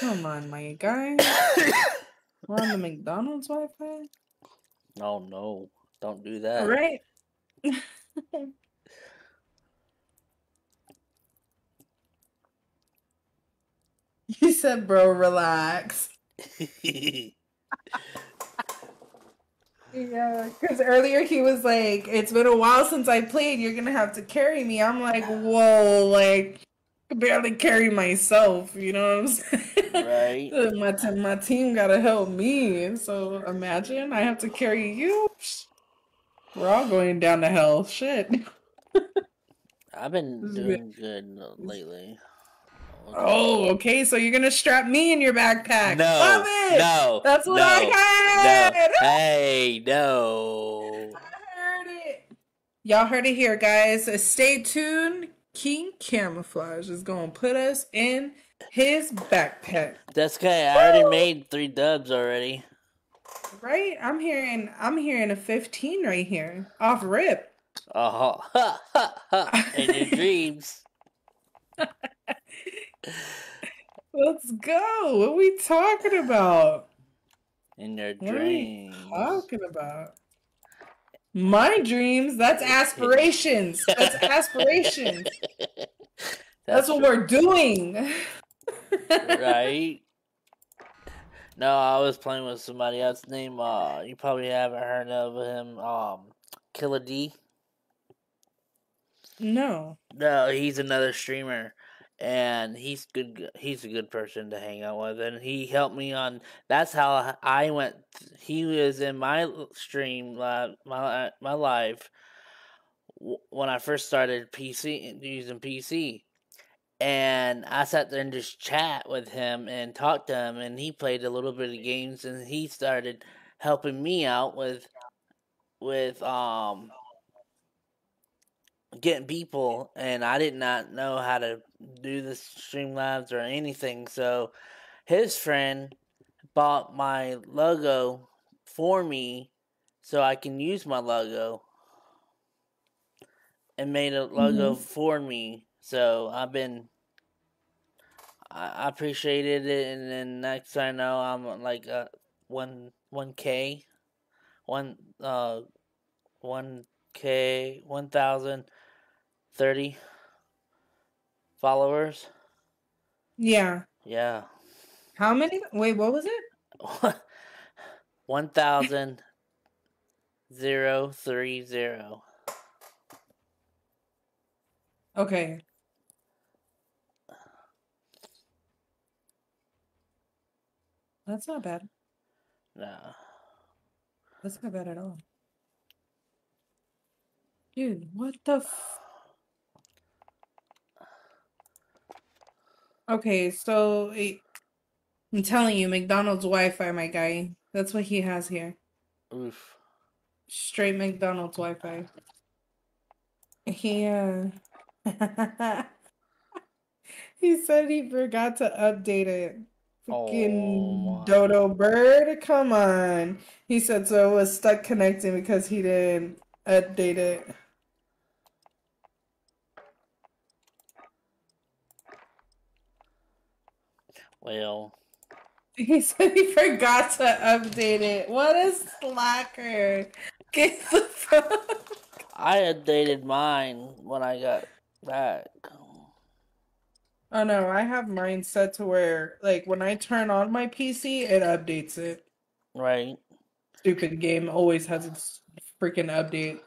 Come on, my guy. We're on the McDonald's Wi Fi? Oh no, don't do that. Right? he said, bro, relax. Yeah, because earlier he was like, "It's been a while since I played. You're gonna have to carry me." I'm like, "Whoa!" Like, I barely carry myself. You know what I'm saying? Right. My t- my team gotta help me. So imagine I have to carry you. We're all going down to hell. Shit. I've been doing good lately. Oh, okay. So you're gonna strap me in your backpack. No, Love it. no, That's what no, I heard. No. Hey, no. I heard it. Y'all heard it here, guys. Uh, Stay tuned. King Camouflage is gonna put us in his backpack. That's okay. I already made three dubs already. Right? I'm hearing I'm hearing a 15 right here. Off rip. Oh, ha, ha, ha. In your dreams. Let's go. What are we talking about? In your What are we dreams. talking about? My dreams, that's aspirations. That's aspirations. That's what we're doing. right? No, I was playing with somebody else named uh you probably haven't heard of him, um Killer D. No. No, he's another streamer and he's good he's a good person to hang out with and he helped me on that's how I went he was in my stream my my live when I first started PC using PC and I sat there and just chat with him and talked to him, and he played a little bit of games, and he started helping me out with with um getting people, and I did not know how to do the stream Streamlabs or anything, so his friend bought my logo for me so I can use my logo and made a logo Mhm. for me. So I've been I I appreciated it, and then next I know I'm like uh one one k, one uh one k one thousand thirty followers. Yeah. Yeah. How many? Wait, what was it? One thousand zero three zero. Okay. That's not bad. No. That's not bad at all. Dude, what the Okay, so eh, I'm telling you, McDonald's Wi-Fi, my guy. That's what he has here. Oof. Straight McDonald's Wi-Fi. He uh He said he forgot to update it. Fucking dodo bird, come on. He said so it was stuck connecting because he didn't update it. Well, He said he forgot to update it. What a slacker. Get the fuck. I updated mine when I got back. Oh no, I have mine set to where like when I turn on my PC, it updates it. Right. Stupid game always has its freaking update.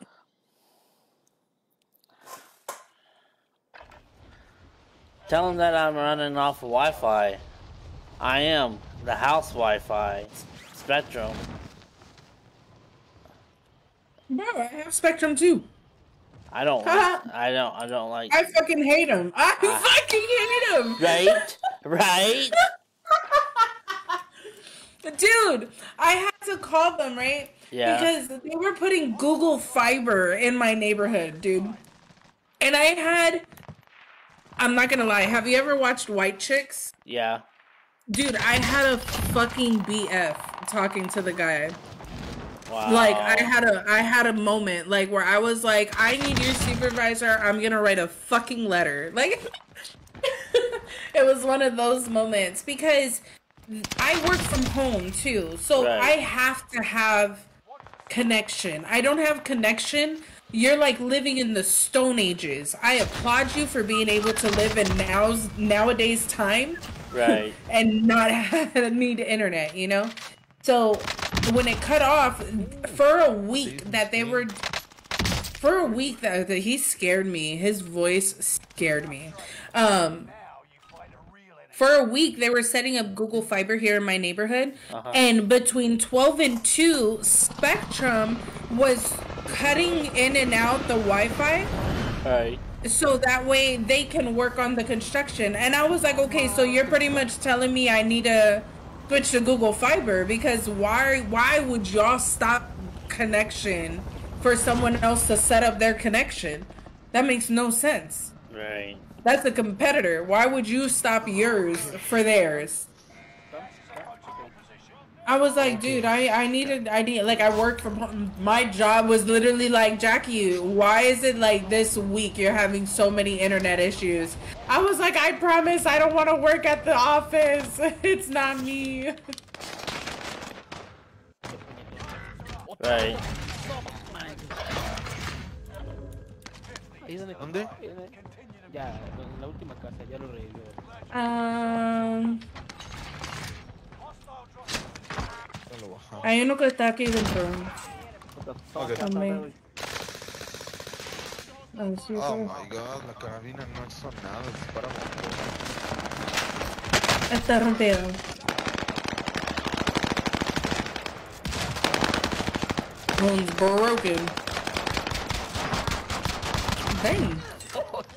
Tell him that I'm running off of Wi-Fi. I am the house Wi-Fi, Spectrum. Bro, I have Spectrum too. I don't. like, I don't. I don't like. I fucking hate him. I fucking hate him. Right. Right. Dude, I had to call them, right? Yeah. Because they were putting Google Fiber in my neighborhood, dude. And I had I'm not gonna lie, have you ever watched White Chicks? Yeah. Dude, I had a fucking BF talking to the guy. Wow. Like I had a I had a moment like where I was like, I need your supervisor. I'm gonna write a fucking letter. Like it was one of those moments because I work from home too. So Right. I have to have connection. I don't have connection. You're like living in the stone ages. I applaud you for being able to live in now's nowadays time Right. and not need the internet, you know? So when it cut off for a week that they were for a week that, that he scared me. His voice scared me. Um for a week they were setting up Google Fiber here in my neighborhood Uh-huh. and between 12 and 2 Spectrum was cutting in and out the Wi-Fi Right. So that way they can work on the construction. And I was like, okay, so you're pretty much telling me I need to switch to Google Fiber because why why would y'all stop connection for someone else to set up their connection? That makes no sense. Right. That's a competitor. Why would you stop yours for theirs? I was like, dude, I I needed I need like I worked from home. My job was literally like, Jackie, why is it like this week you're having so many internet issues? I was like, I promise I don't want to work at the office. It's not me. Right. ¿Dónde? Ya, en la última casa, ya lo revivió. Um, hay uno que está aquí dentro. Ok. También. Así Oh my god, la carabina no hizo nada, dispara Está rompido. Bone's broken. Dang.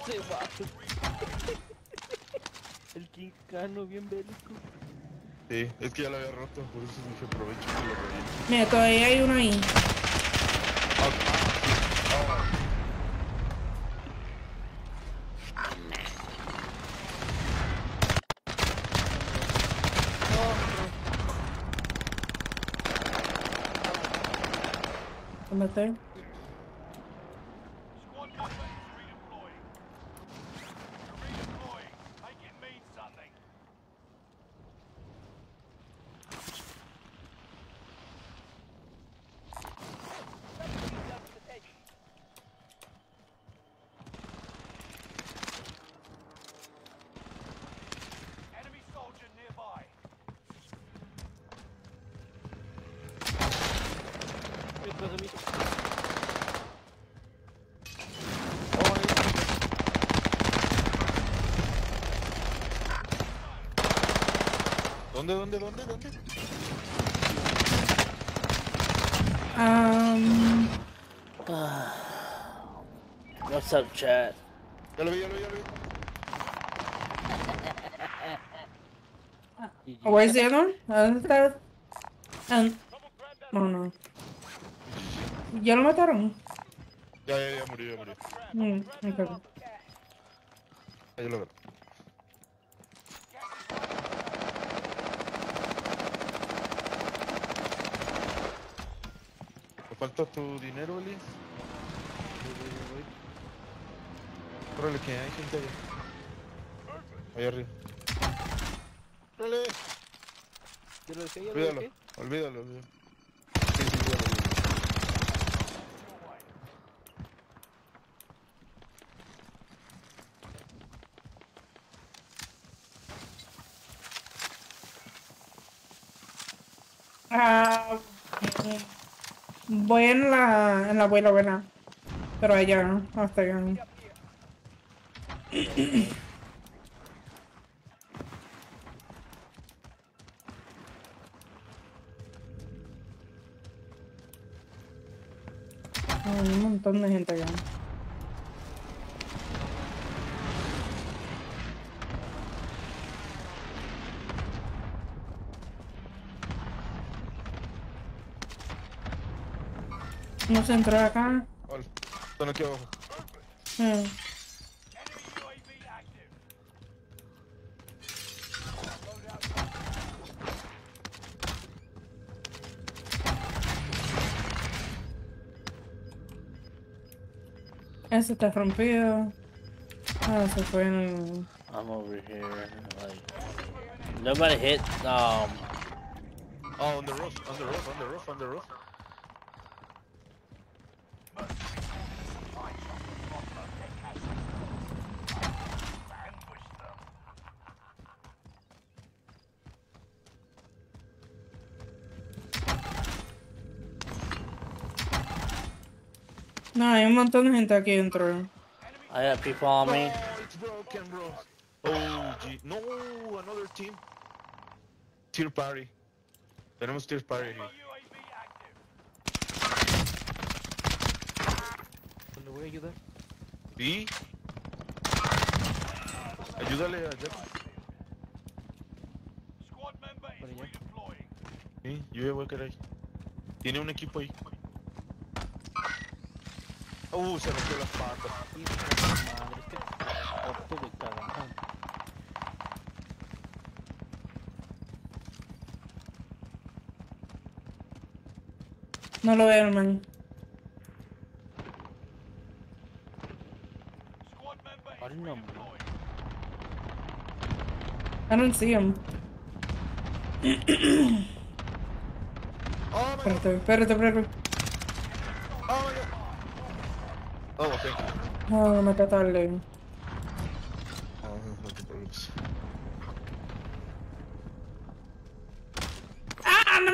El quincano bien bélico. Sí, es que ya lo había roto, por eso dije aprovecho que lo reviento. Mira, todavía hay uno ahí. Enemy ¿Dónde, dónde, dónde, dónde? Um, What's up, chat? Ya lo vi, ya lo vi, ya lo vi. where's the other one? ¿A ¿Dónde está? Ah, no, no. ¿Ya lo mataron? Ya, ya, ya murió, ya murió. Mm, ok. Ahí lo veo. ¿Te falta tu dinero, Eli? Órale, que hay gente allá. Allá arriba. Órale. Yo lo dejé, Olvídalo, olvídalo, olvídalo. Sí, sí, olvídalo, olvídalo. Ah, voy en la, en la abuela buena. Pero allá, hasta allá. Hay un montón de gente allá. No se entró acá. Vale, están aquí abajo. Ese está rompido. Ah, se fue en... I'm over here. Like nobody hit. Um, Oh, on the roof, on the roof, on the roof, on the roof. No, hay un montón de gente aquí dentro. I got people on me. Oh, it's broken, bro. Oh, gee. No, another team. Tier party. Tenemos tier party aquí. ¿Le voy a ayudar? ¿Sí? Ayúdale a Jack. Sí, yo ya voy a querer ahí. Tiene un equipo ahí. Uh, se rompió las patas. Hijo de madre, este corto de cagajón. No lo veo, man. Ay, no, man. I don't see him. Oh, my God. Espérate, you. No, me está tarde. Oh, no te preocupes. ¡Ah! ¡No!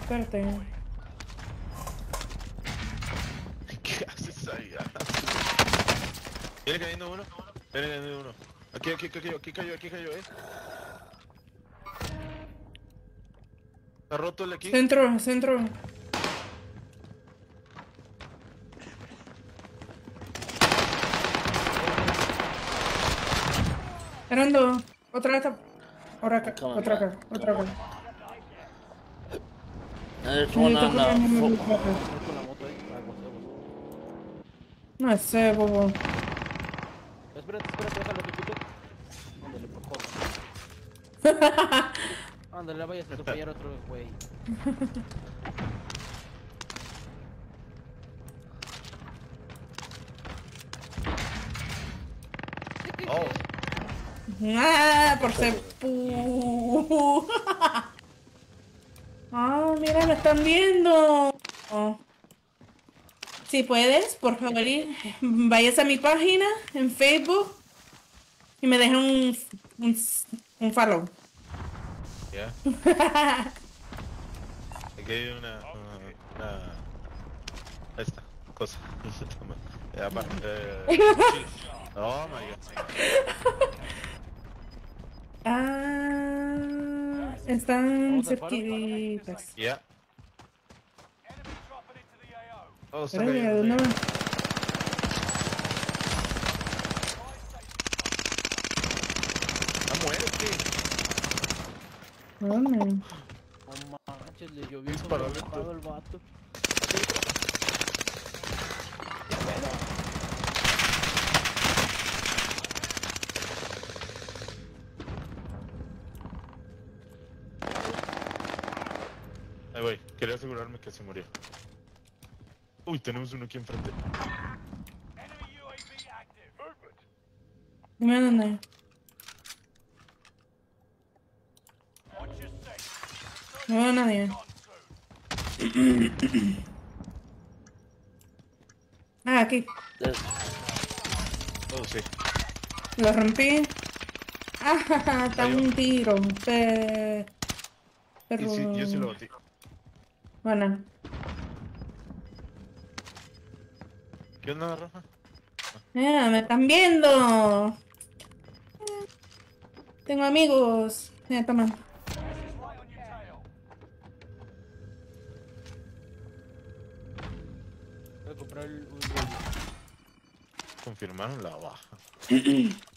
Espérate. ¿Qué haces ahí? Viene cayendo uno. Viene cayendo uno. Aquí, aquí, aquí cayó, aquí cayó, aquí cayó, eh. ¿Está roto el aquí? Centro, centro. Fernando, otra vez. Otra acá, otra acá, otra acá. No sé, bobo. Espérate, espérate, déjalo que quite. Ándale, por favor. Ándale, vayas a atropellar otro güey. Por ser pu. Ah, mira, me están viendo. Oh. Si puedes, por favor, vayas a mi página en Facebook y me dejes un, un, un follow. ya. Aquí hay una. una. una- esta cosa. Eh, sí. Oh my god. Ah, están cerquitas. Ya. Oh, está Espérame, ¿a cayendo, dónde ya. van? Ah, muérete. ¿A dónde? No manches, le llovió Disparale, con enojado el vato. Quería asegurarme que se murió. Uy, tenemos uno aquí enfrente. Dime dónde. No veo a nadie. ah, aquí. Oh, sí. Lo rompí. Ah, está un tiro. Pe... Sí, yo sí lo batí. Bueno. ¿Qué onda, Rafa? Mira, me están viendo. Tengo amigos. Mira, toma. Voy a comprar el, Confirmaron la baja.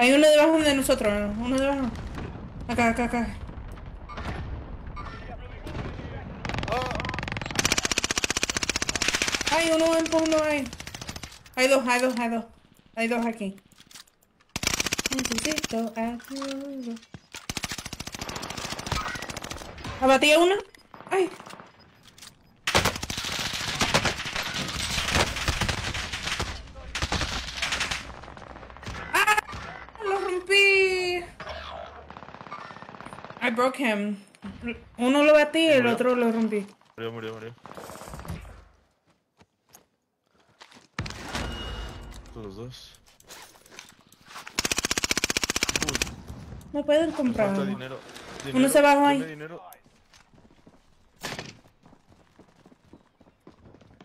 Hay uno de nosotros. Uno debajo. Acá, acá, acá. Hay uno fondo ahí. Hay dos, hay dos, hay dos. Hay dos aquí. Necesito ayuda. ¿Abatí a uno? ¡Ay! ¡Ah! ¡Lo rompí! I broke him. Uno lo batí y el ¿Murió? otro lo rompí. Murió, murió, murió. Los dos. No pueden comprar. dinero. Uno Dinero, se bajó ahí. dinero.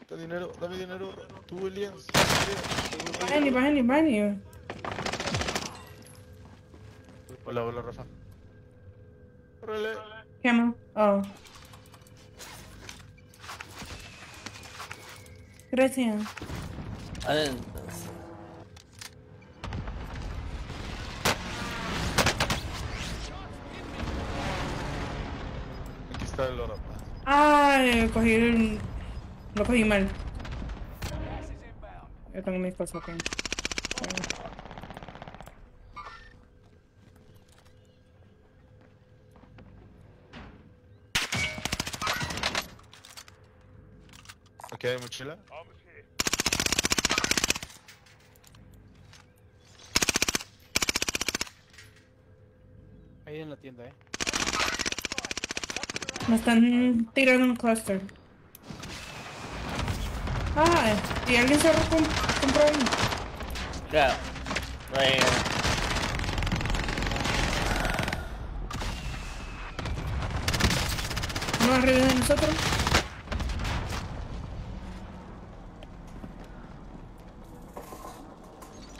Dame dinero, dame dinero. Tú, behind you, behind you. Hola, hola, Rafa. Camo. Oh. Gracias. Didn't. Aquí está el oro. Ay, cogí el... Lo cogí mal. Yo tengo mis cosas aquí. Aquí hay mochila. Ahí en la tienda, eh. Me están tirando un cluster. Ah, y alguien se recom- compró ahí. Yeah. Right here. Uno arriba de nosotros.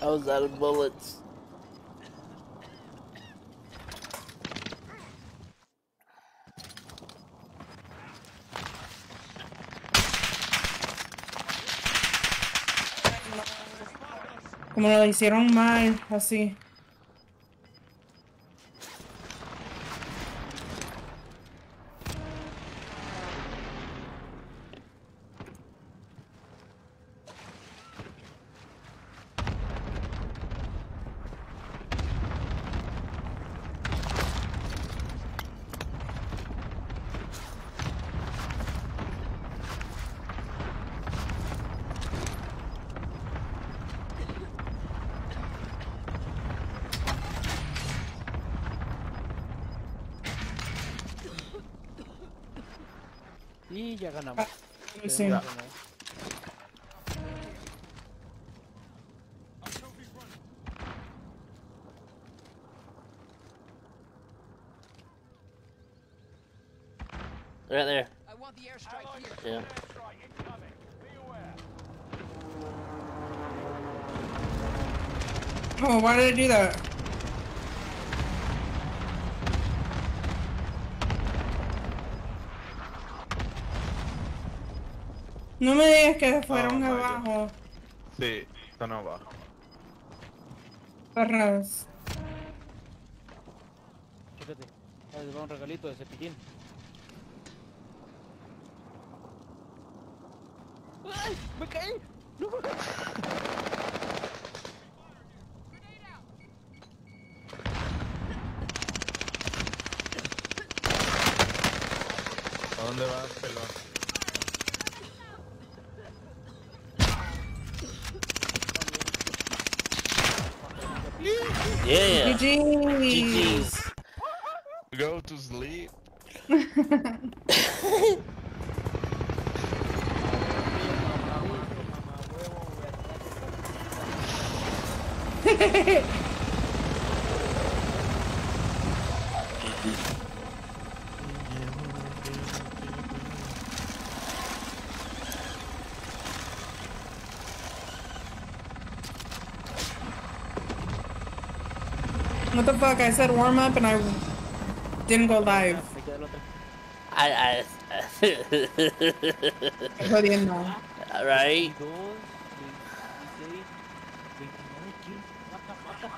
I was out of bullets. Como lo hicieron mal, así. Ya ganamos. Sí. Right there. I want the airstrike here. Yeah. Oh, why did I do that? Fueron yo- abajo. Sí, están abajo. Perras. Chécate. Ah, les va un regalito de cepillín. What the fuck? I said warm up and I didn't go live. Me queda la otra. I, I, Jodiendo. right? 22, 26, 29 kills. What the fuck?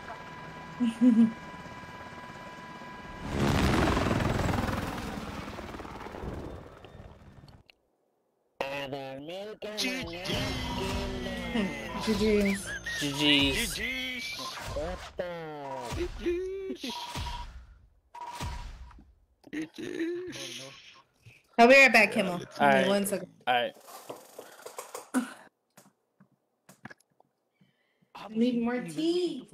GG's. GG's. I'll be right back, Kimmel. Give Alright. One second. Alright. I need more tea.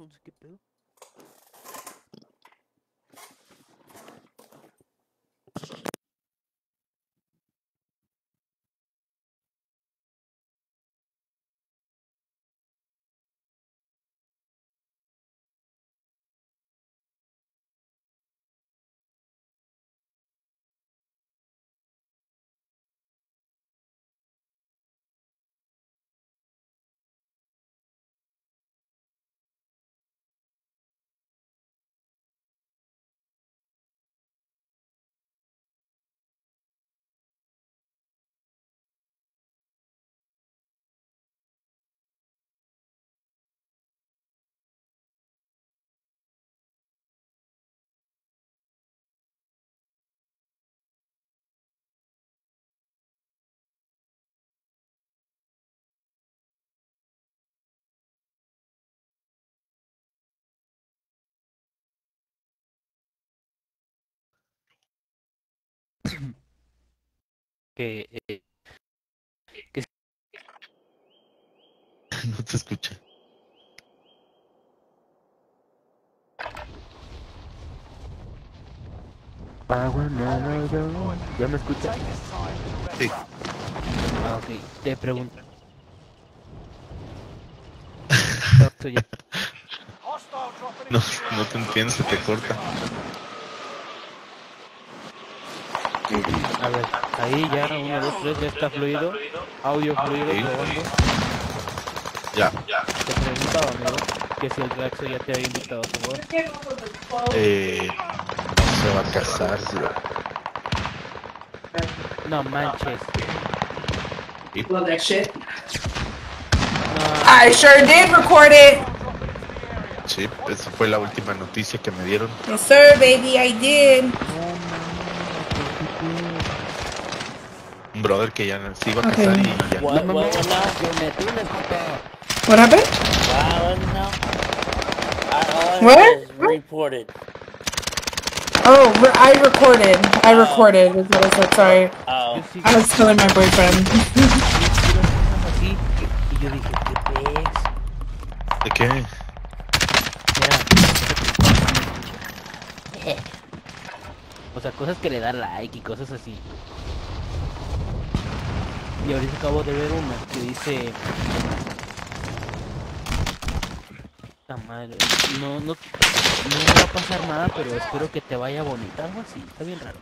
Que, eh, que No te escuché. ¿Ya me escuchas? Sí. Ah, ok. Te pregunto. No, no te entiendo, se te corta. A ver, ahí ya, uno, dos, tres, ya está fluido. Audio fluido, Sí. probando. Ya. Te preguntaba, amigo, que si el Raxo ya te había invitado a jugar. Eh, no se va a casar, bro. No manches. Love that shit. I sure did record it. Sí, esa fue la última noticia que me dieron. Yes, sir, baby, I did. Brother que ya se iba a Ok. casar y ya. What, happened? What reported. Oh, re- I recorded. I recorded. Is what I said. Sorry. Oh. I was telling my boyfriend. ¿De qué? O sea, cosas que le dan like y cosas así. Y ahorita acabo de ver una que dice... Puta madre, No, no, no va a pasar nada, pero espero que te vaya bonita, algo así, está bien raro.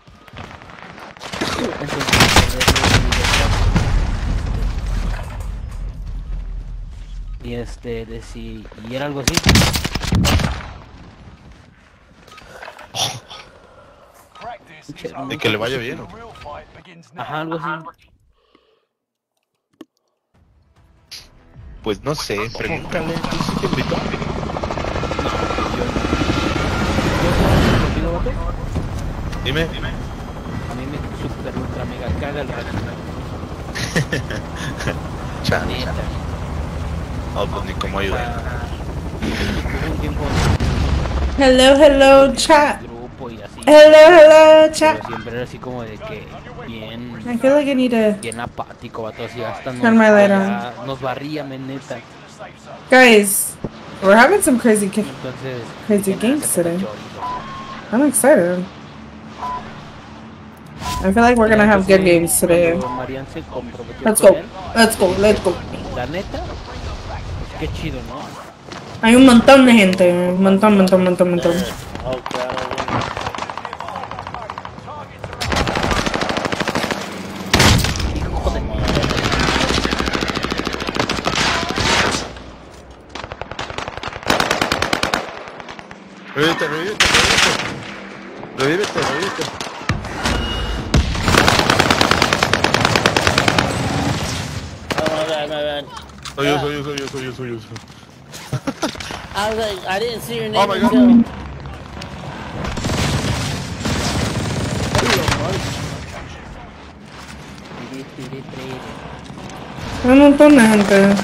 Entonces, y este, de si, y era algo así. De que le vaya bien. ¿o? Ajá, algo así. Pues no sé, pregúntale. ¿tú sí te invitó? ¿Contigo, vato? Dime. A mí me super ultra mega caga el rato. Chan, chan. No, pues ni cómo ayudar. Hello, hello, chat. grupo y así. Hello, hello, chat. siempre era así como de que bien, I feel like I need to. bien apático, vato, así hasta nos, Turn my light ya nos neta. Guys, we're having some crazy, Entonces, crazy games today. I'm excited. I feel like we're gonna have good games today. Cuando Marian se Let's go. Let's go. Let's go. La neta, qué chido, ¿no? Hay un montón de gente. Un montón, montón, montón, montón. Oh, Revívete, revívete, revívete. Revívete, revívete. Oh, my bad, my bad. Soy yo, soy yo, soy yo, soy yo, soy yo. I was like, I didn't see your name Oh my God. until. Hay un montón de gente.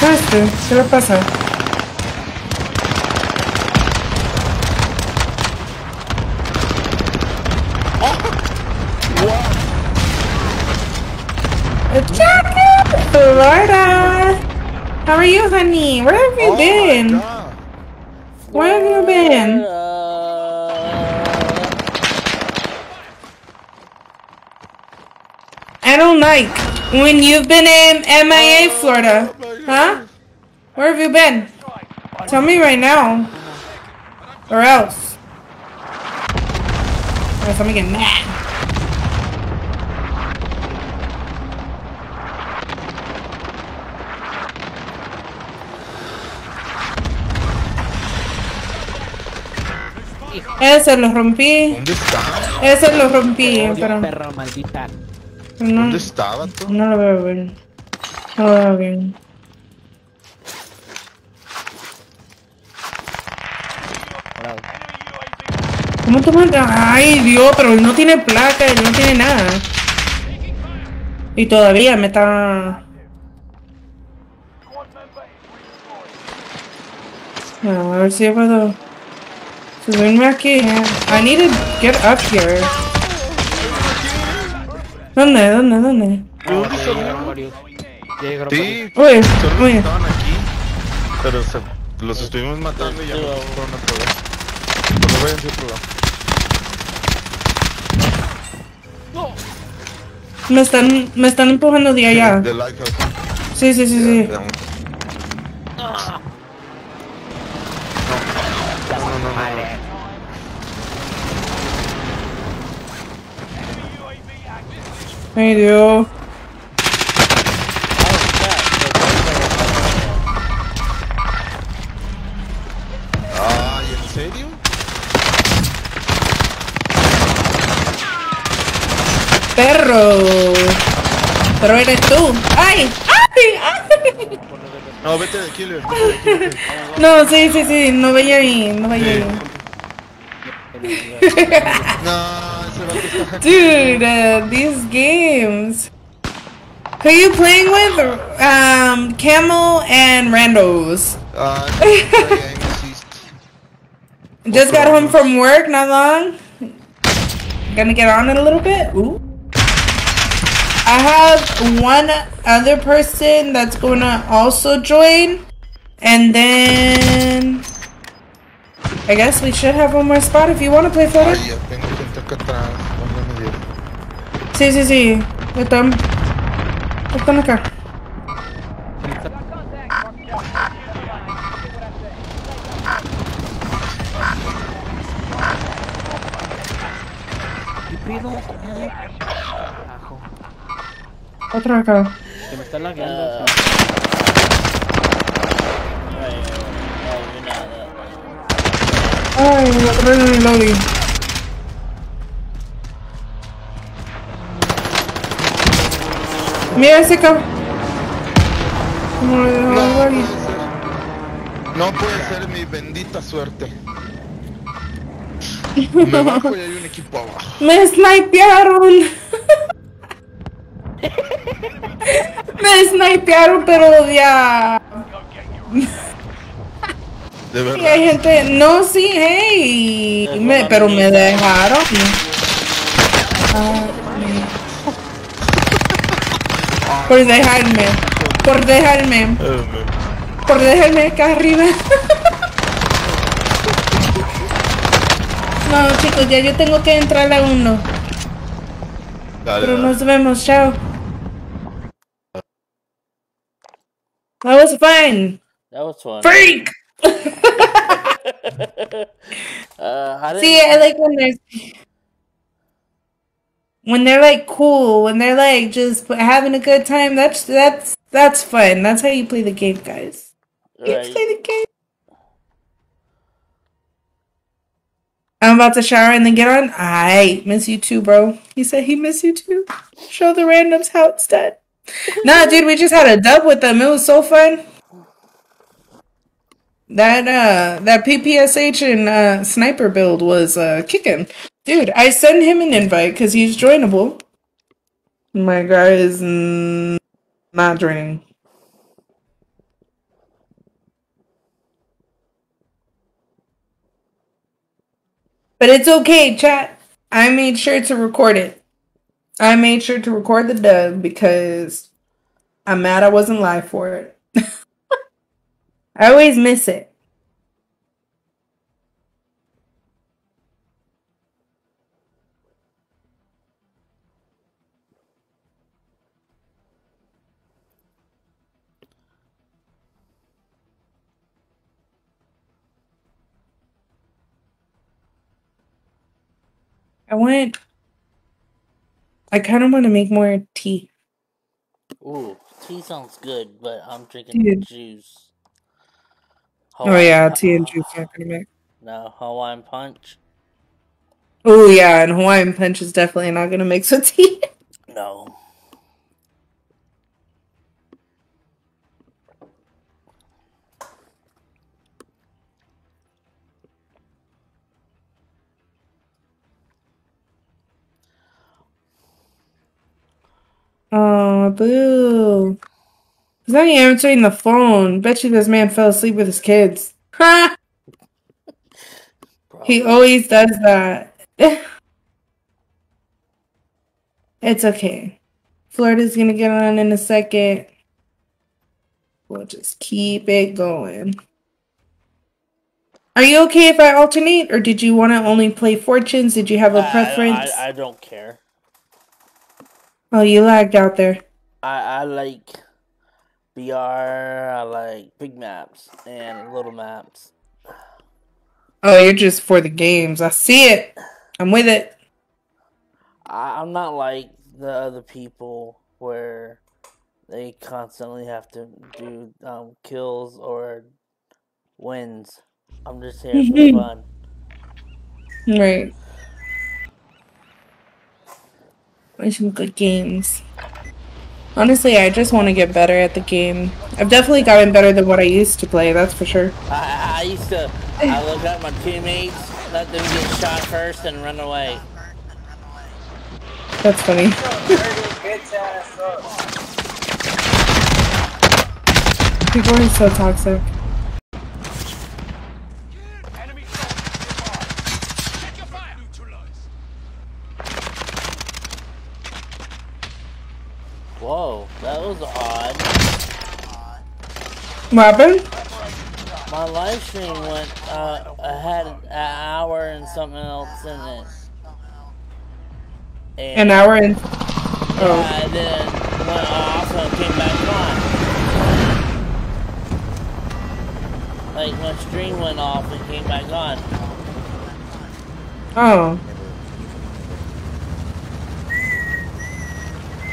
¿Qué es este? ¿Qué le pasa? Jacket! Florida! How are you, honey? Where have you been? Where have you been? I don't like when you've been in MIA, Florida. Huh? Where have you been? Tell me right now. Or else. Or else I'm gonna get mad. Ese lo rompí. Ese lo rompí, Odio, pero perra maldita. pero no, ¿Dónde está, vato? no lo veo bien. No lo veo bien. ¿Cómo tú matas? Ay, Dios, pero él no tiene placa, él no tiene nada. Y todavía me está... Bueno, a ver si yo puedo subirme aquí. I need to get up here. ¿Dónde? ¿Dónde? ¿Dónde? Llegaron Sí, Uy, solo uy. estaban aquí. Pero se, los estuvimos matando y ya no fueron a otro lado. Pero váyanse a otro lado. Me están, me están empujando de allá. Lighthouse. Sí, sí, sí, sí. Ay, Dios. Ay, ¿en serio? Perro. Pero eres tú. ¡Ay! ¡Ay! ¡Ay! No, vete de killer. Vete de killer. No, sí, sí, sí. No veía ahí. No veía ahí. No, Dude, uh, these games. Who are you playing with? Um, Camel and Randos. Sí, trae aim assist. Just got home from work, not long. Gonna get on it a little bit. Ooh. I have one other person that's gonna also join, and then I guess we should have one more spot if you want to play Ay, Florida. Ya tengo gente acá atrás. ¿Dónde me dieron? Sí, sí, sí. Yo tam- Están acá. ¿Qué pedo? Ajo. Otro acá. Se me está lagueando. Ay, me atrapé en el lobby. Mira ese cabrón. No puede ser mi bendita suerte. Me bajo y hay un equipo abajo. Me snipearon. Me snipearon, pero ya. De Y hay gente. No, sí, hey. Me- pero me dejaron. Ay, por dejarme. Por dejarme. Por dejarme acá arriba. No, chicos, ya yo tengo que entrar a uno. Dale, Pero dale. nos vemos, chao. That was fun. That was fun. Freak! uh, how did See, I like when they're when they're like cool, when they're like just having a good time. That's that's that's fun. That's how you play the game, guys. You Right. play the game. I'm about to shower and then get on. I miss you too, bro. He said he miss you too. Show the randoms how it's done. nah, dude, we just had a dub with them. It was so fun. That uh that PPSH and uh sniper build was uh kicking. Dude, I sent him an invite because he's joinable. My guy is not joining. But it's okay, chat. I made sure to record it. I made sure to record the dub because I'm mad I wasn't live for it. I always miss it. I want. I kind of want to make more tea. Ooh, tea sounds good, but I'm drinking Dude. juice. Oh yeah, tea and juice not gonna make. No, Hawaiian punch. Oh yeah, and Hawaiian punch is definitely not gonna mix with tea. Oh boo! He's not even answering the phone. Bet you this man fell asleep with his kids. Ha! He always does that. it's okay. Florida's gonna get on in a second. We'll just keep it going. Are you okay if I alternate, or did you want to only play Fortune's? Did you have a I- preference? I, I, don't care. Oh, you lagged out there. I, I like BR, I like big maps and little maps. Oh, you're just for the games. I see it. I'm with it. I, I'm not like the other people where they constantly have to do um, kills or wins. I'm just here for fun. Right. Play some good games. Honestly, I just want to get better at the game. I've definitely gotten better than what I used to play, that's for sure. I, I used to, I look at my teammates, let them get shot first and run away. That's funny. People are so toxic. Whoa, that was odd. What happened? My live stream went, uh, I had an hour and something else in it. And An hour and. Yeah, and then went off and came back on. Like when stream went off and came back on. Oh.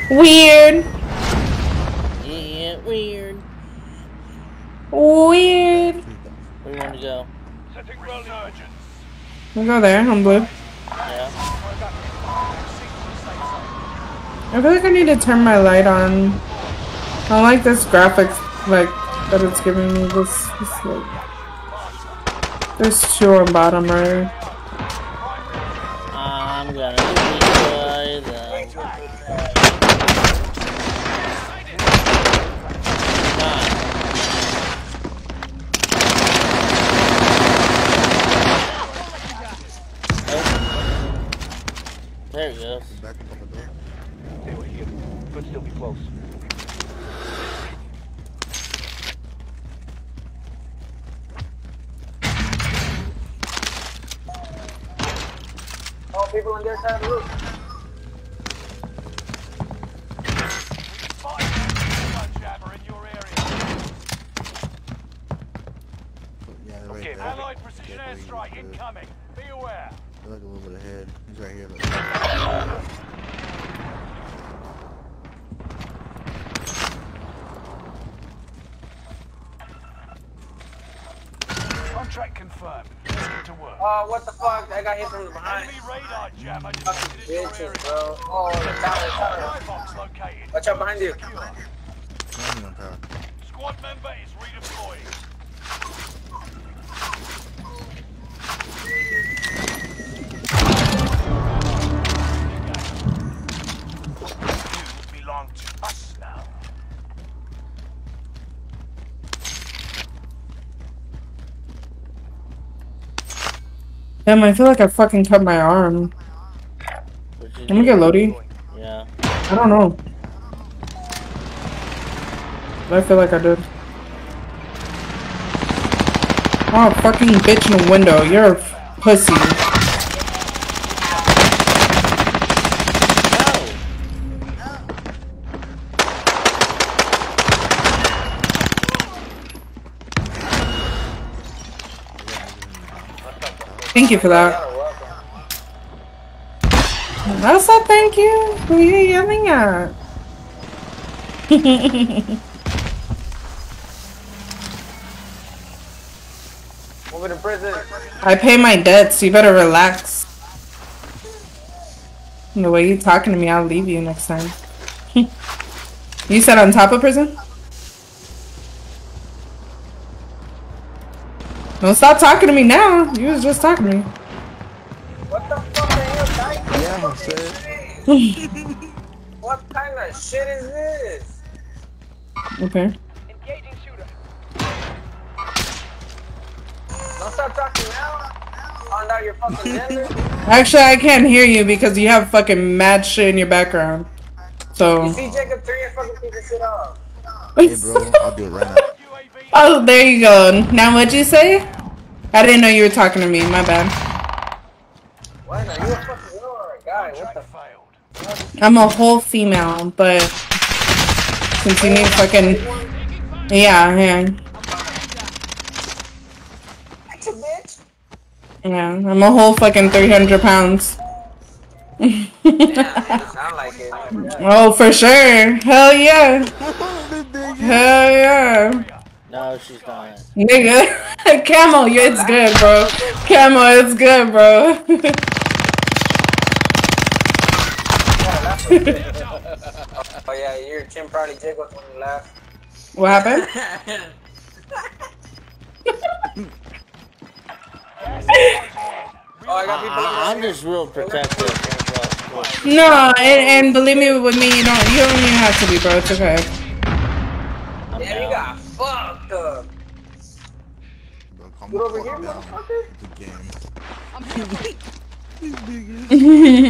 Weird. Yeah, weird. Weird. Where do you want to go? We'll go there on blue. Yeah. I feel like I need to turn my light on. I don't like this graphics, like, that it's giving me this, this like... There's two on bottom right. Could still be close. All people on their side of the roof. Yeah, they're right Okay, there. Allied precision airstrike incoming. Be aware. They're like a little bit ahead. He's right here. Look. Contract confirmed. Get to work. Oh, what the fuck? I got hit from the behind. Enemy radar jam. I just Fucking entered into your bitches, bro. Oh, the tower, tower. Watch out behind you. Landing on power. Squad member is redeploying. Damn, I feel like I fucking cut my arm. Let me get Lodi. Yeah. I don't know. But I feel like I did. Oh, fucking bitch in the window. You're a pussy. Thank you for that. That's a thank you. Who are you yelling at? Moving to prison. I pay my debts. You better relax. The way you talking to me, I'll leave you next time. you said on top of prison? Don't stop talking to me now. You was just talking to me. What the fuck are you typing? Yeah, I said. What kind of shit is this? Okay. Engaging shooter. Don't stop talking now. Found out your fucking gender. Actually, I can't hear you because you have fucking mad shit in your background. So. You see Jacob, turn your fucking piece of shit off. Hey, bro, I'll do it right now. Oh, there you go. Now what'd you say? I didn't know you were talking to me. My bad. What? Are you a fucking or a guy? What the fuck? I'm a whole female, but since you need fucking yeah, yeah, That's a bitch. yeah, I'm a whole fucking 300 pounds. You sound like it. oh, for sure. Hell yeah. Hell yeah. No, she's not. Nigga, camo, yeah, it's good, bro. Camo, it's good, bro. oh yeah, your chin probably jiggles when you laugh. what happened? Oh, I got I, I'm just real protective. No, and, and believe me, with me, you don't, you don't even have to be, bro. It's okay. Yeah, you got fucked up. Bro, calm Get the over fuck here, down. motherfucker. It's a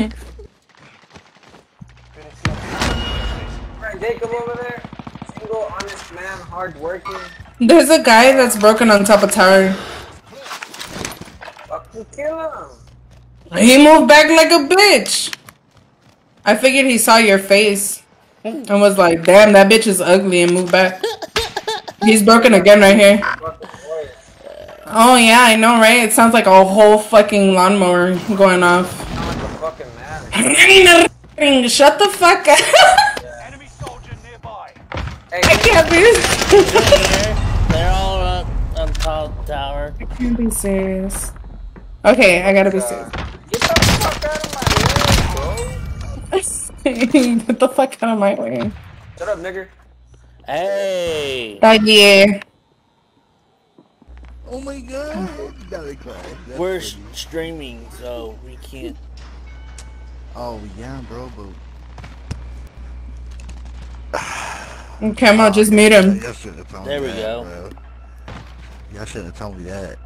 game. Right, Jacob over there. Single, honest man, hard working. There's a guy that's broken on top of tower. Fucking kill him. He moved back like a bitch. I figured he saw your face. and was like, "Damn, that bitch is ugly," and moved back. He's broken again right here. Oh yeah, I know, right? It sounds like a whole fucking lawnmower going off. Shut the fuck up. I can't be. They're all on, on top tower. I can't be serious. Okay, I gotta be serious. Get the fuck out of my way, bro. Get the fuck out of my way. Shut up, nigger. Hey. Oh yeah. Oh my god. That was class. That's We're pretty. streaming, so we can't. Oh yeah, bro, but Okay, I'm gonna just mute him. y'all shouldn't have told There we that, go. bro. Y'all shouldn't have told me that.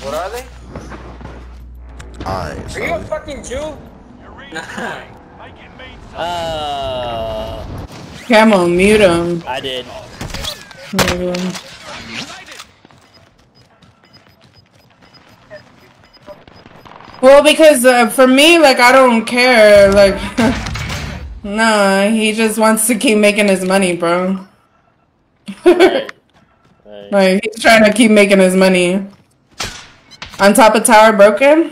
What are they? Alright, Are you a fucking Jew? Uh, Gonna mute him. I did. Mute him. Well, because uh, for me, like, I don't care. Like, nah, he just wants to keep making his money, bro. Like, he's trying to keep making his money. On top of tower broken?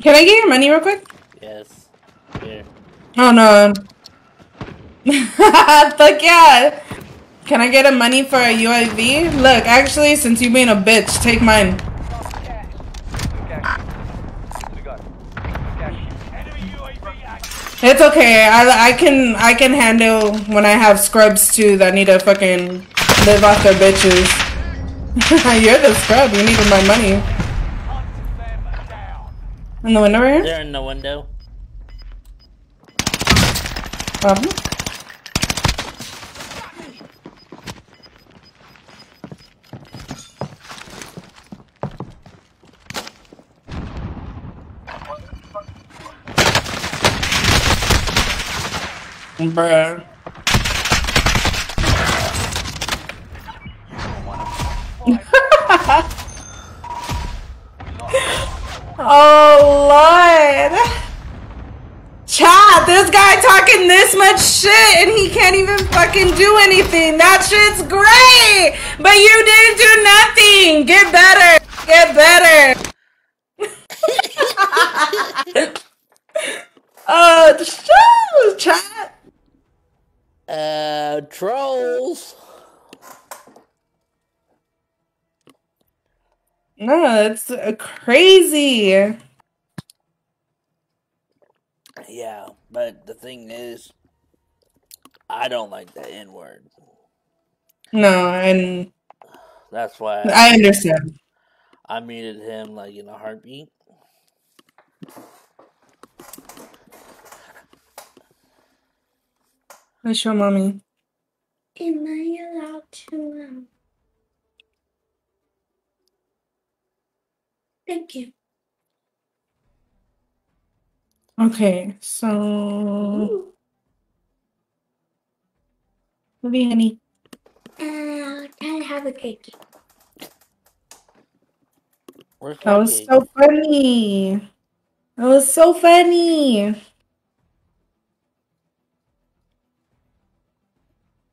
Can I get your money real quick? Yes. Here. Oh no. Fuck yeah. Can I get a money for a UAV? Look, actually, since you being a bitch, take mine. It's okay. I, I can I can handle when I have scrubs too that need to fucking live off their bitches. You're the scrub. You needed my money. In the window right here? They're in the window. Um, Bruh. oh lord. Chat, this guy talking this much shit and he can't even fucking do anything. That shit's great! But you didn't do nothing! Get better! Get better! Oh, uh, chat! Uh, trolls. No, it's uh, crazy. Yeah, but the thing is, I don't like the N word. No, and That's why I understand. I muted him like in a heartbeat. Let's show mommy. Am I allowed to? Um... Thank you. Okay, so. Movie, honey. Uh, can I have a cake? Where's That was so funny. That was so funny.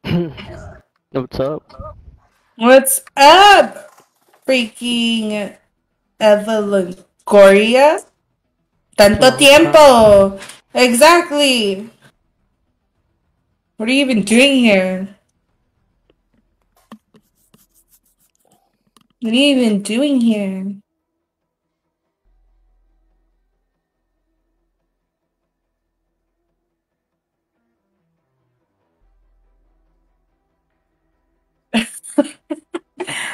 What's up? What's up, freaking Evelyn Goria? Tanto tiempo. Exactly. What are you even doing here? What are you even doing here?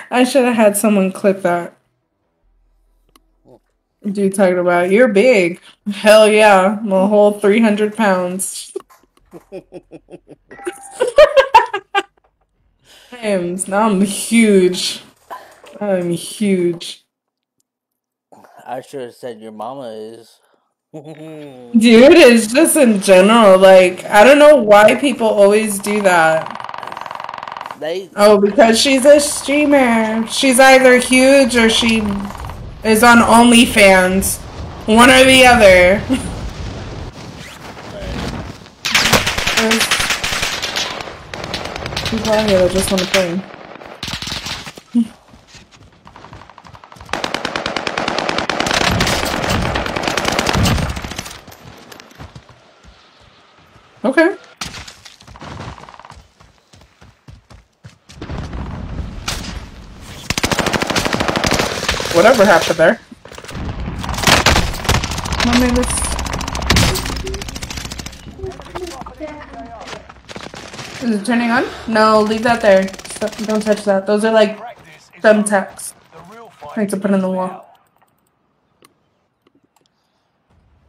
I should have had someone clip that. Dude talking about you're big. Hell yeah, I'm a whole three hundred pounds. I am. I'm huge. I'm huge. I should have said your mama is. Dude, it's just in general. Like, I don't know why people always do that. They Oh, because she's a streamer. She's either huge or she is on OnlyFans. One or the other. There's people out here that just want to play. Okay. Whatever happened there. Let me just... Is it turning on? No, leave that there. Don't touch that. Those are like thumbtacks. I need to put in the wall.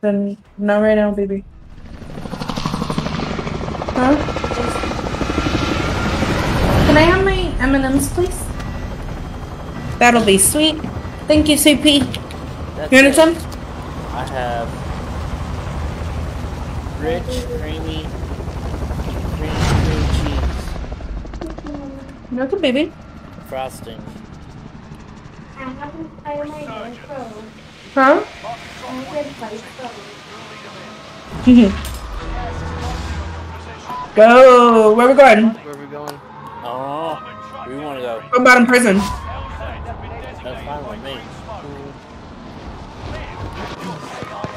Then, not right now, baby. Huh? Can I have my M&Ms, please? That'll be sweet. Thank you, CP. That's You it. understand? I have rich, creamy, cream, cream cheese Okay, baby. frosting. I my GoPro. Huh? I did play pro. Go. Where we going? Where are we going? Oh, we want to go. Go bottom prison. That's fine with me.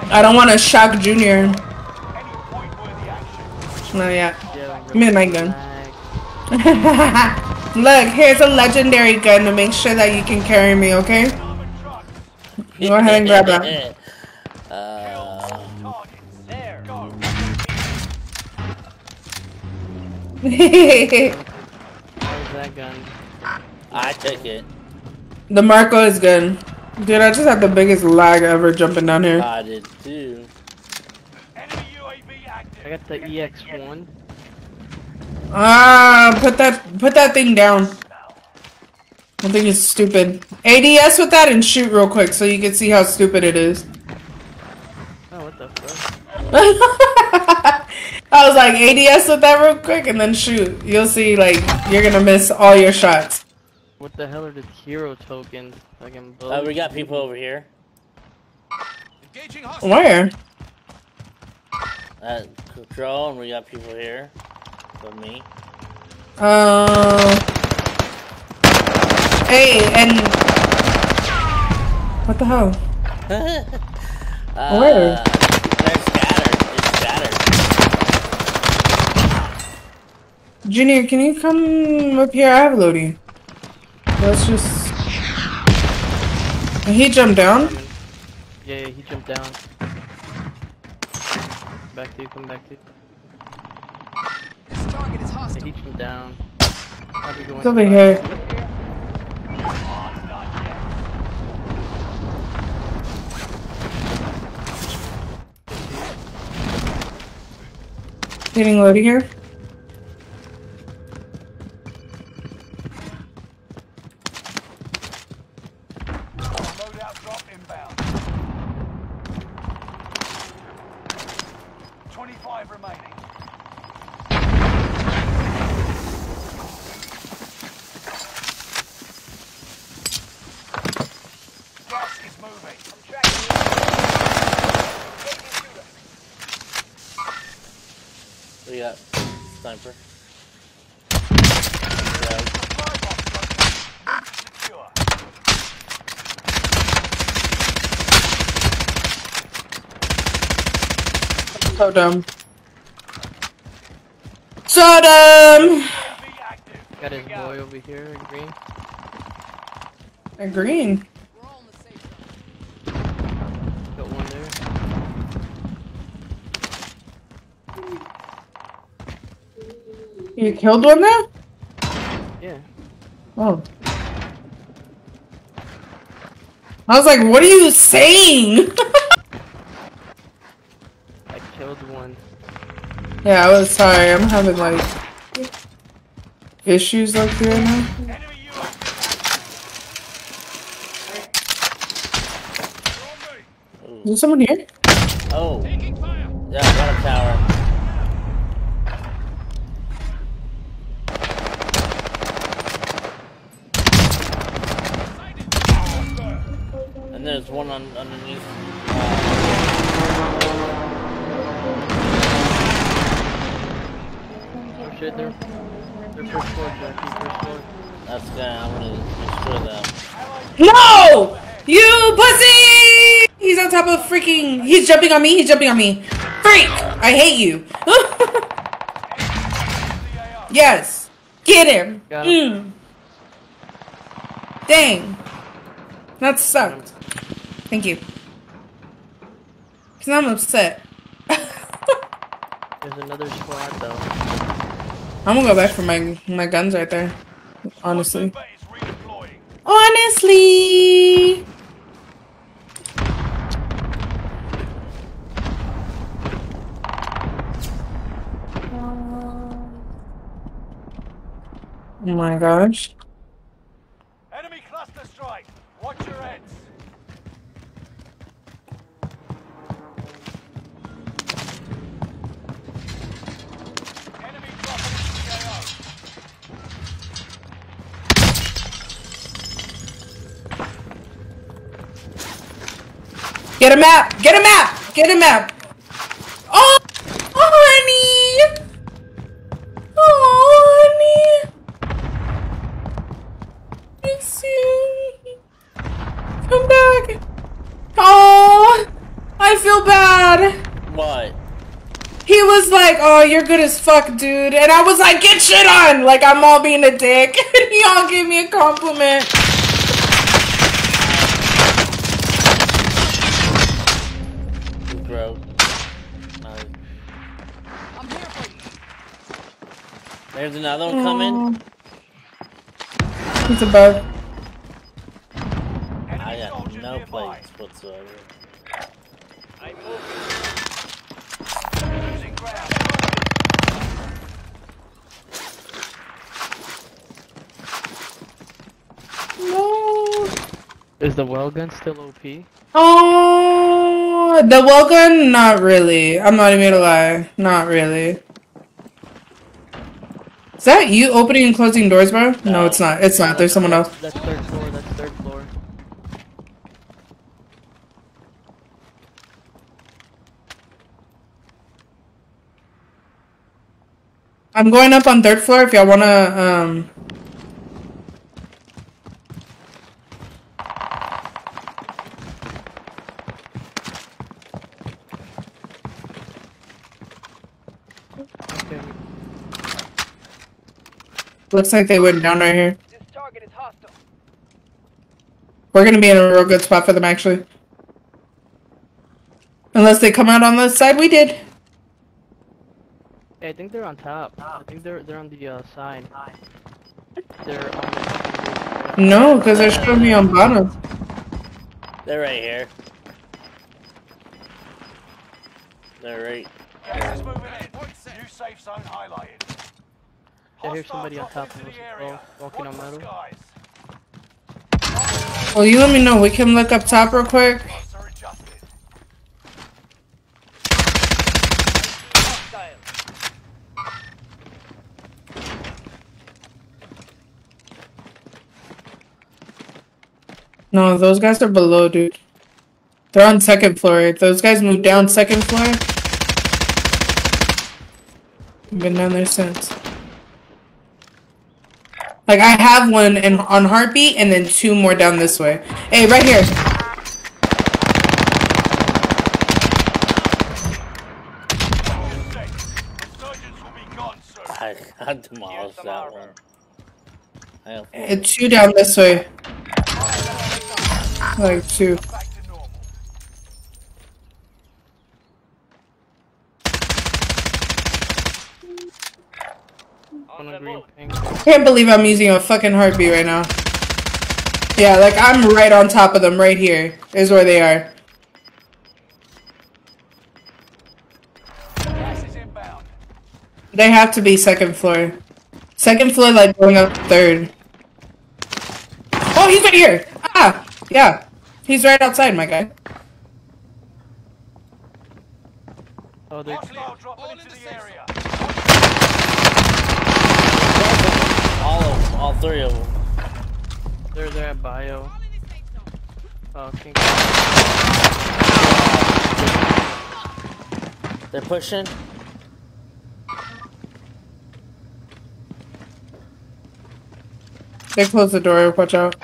I don't want to shock Junior. Not yet. Give me the night gun. Look, here's a legendary gun to make sure that you can carry me, okay? Go ahead and grab that. Uh, Where's that gun? I took it. The Marco is good. Dude, I just had the biggest lag ever jumping down here. I did too. I got the EX1. Ah, put that put that thing down. I think it's stupid. ADS with that and shoot real quick so you can see how stupid it is. Oh, what the fuck? I was like ADS with that real quick and then shoot. You'll see like you're gonna miss all your shots. What the hell are the hero tokens? Fucking Uh, we got people over here. Where? At control, and we got people here. For me. Uh. Hey, and what the hell? uh, Where? They're scattered. It's scattered. Junior, can you come up here? I have Lodi. Let's just. He jumped down. Yeah, yeah, he jumped down. Back to you, come back to you. Yeah, he jumped down. It's over here. Getting loaded here. So dumb. So dumb. Got his boy over here in green. A green. Got one there. You killed one there? Yeah. Oh. I was like, what are you saying? I killed one. yeah, I was sorry. I'm having like issues like here now. Is there someone here? Oh. Yeah, I got a tower. And there's one on underneath. Shit, they're, they're first floor, Jackie, first floor. That's gonna. I'm gonna destroy them. No! You pussy! He's on top of freaking. He's jumping on me. He's jumping on me. Freak! I hate you. yes. Get him. Got Mm. Dang. That sucked. Thank you. Cause I'm upset. There's another squad though. I'm gonna go back for my my guns right there. Honestly. Honestly. Oh my gosh. Enemy cluster strike. Watch your heads. Get a map! Get a map! Get a map! Oh, oh honey! Oh, honey! You. Come back! Oh, I feel bad. What? He was like, "Oh, you're good as fuck, dude," and I was like, "Get shit on!" Like I'm all being a dick. And he all gave me a compliment. Bro. Nice. There's another one coming. Oh. He's above. I got no plates whatsoever. Losing ground. No. Is the Welgun still OP? Oh, the Welgun? Not really. I'm not even gonna lie. Not really. Is that you opening and closing doors, bro? No, it's not. It's not. There's someone else. That's third floor, that's third floor. I'm going up on third floor if y'all wanna, um... Looks like they went down right here. We're gonna be in a real good spot for them, actually. Unless they come out on the side we did. Hey, I think they're on top. I think they're they're on the uh, side. They're on the No, because they're showing me on bottom. They're right here. They're right. Gas moving in. New safe zone highlighted. I hear somebody on top of us as well, walking on metal. Well, oh, you let me know. We can look up top real quick. No, those guys are below, dude. They're on second floor. Those guys moved down second floor. Been down there since. Like I have one in on heartbeat, and then two more down this way. Hey, right here. I, I demolished that one. I And uh, two down this way. Like two. on a green ping. Can't believe I'm using a fucking heartbeat right now. Yeah, like I'm right on top of them. Right here is where they are. They have to be second floor. Second floor, like going up third. Oh, he's right here. Ah, yeah, he's right outside, my guy. Oh, they're Hostile dropping into the area. All of them, all three of them. they're there at bio. Oh. They're pushing. They closed the door. Watch out.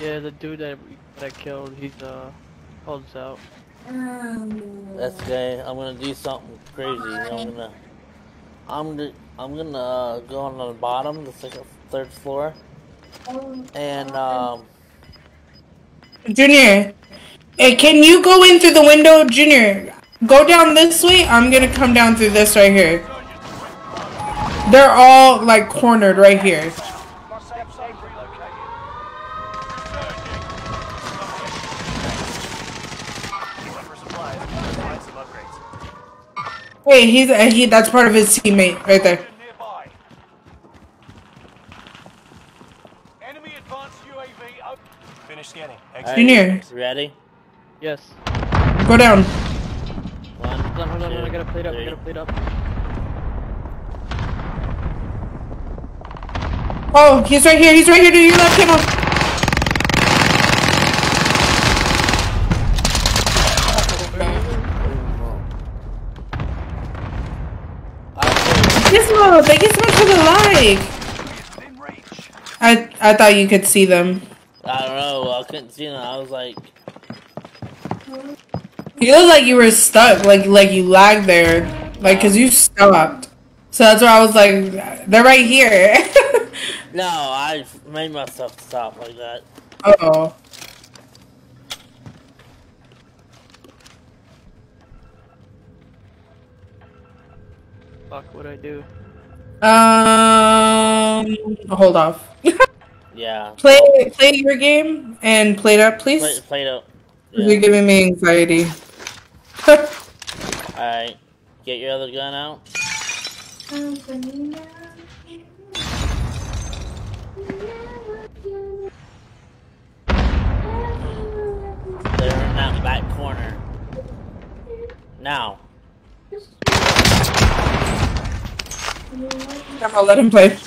Yeah, the dude that that I killed, he's uh holds out. That's okay. I'm gonna do something crazy. I'm gonna, I'm gonna, I'm gonna uh, go on the bottom, the second, third floor, and um, Junior, hey, can you go in through the window, Junior? Go down this way. I'm gonna come down through this right here. They're all like cornered right here. Wait, he's uh, he. That's part of his teammate right there. Scanning. alright, Junior. ready? Yes. Go down. One, Hold on, hold on, hold on, I gotta plate up, I gotta plate up. Oh, he's right here. He's right here to your left, Camo. Gizmo, thank you so much for the like. I I thought you could see them. I don't know. I couldn't see them. I was like, You look like you were stuck, like like you lagged there, like cause you stopped. So that's why I was like, they're right here. no, I made myself stop like that. oh. Fuck, what I do? Um, hold off. Yeah. Play play your game and play it up, please. Play, play it up. You're giving me anxiety. Alright. Get your other gun out. They're in that back corner. Now. I'll let him play.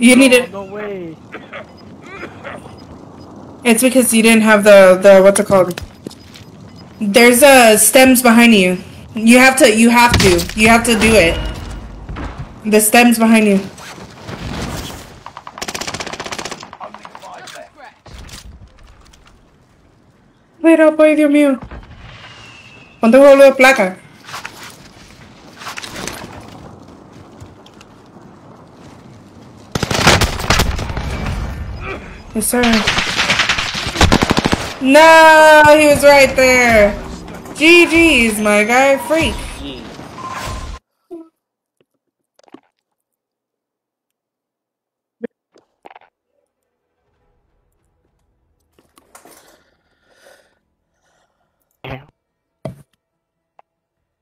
You need it. No way. It's because you didn't have the the what's it called? There's uh stems behind you. You have to. You have to. You have to do it. The stems behind you. Pero, pues, Dios mío. Juego de placa. Yes, sir. No, he was right there. GG's, my guy. Freak.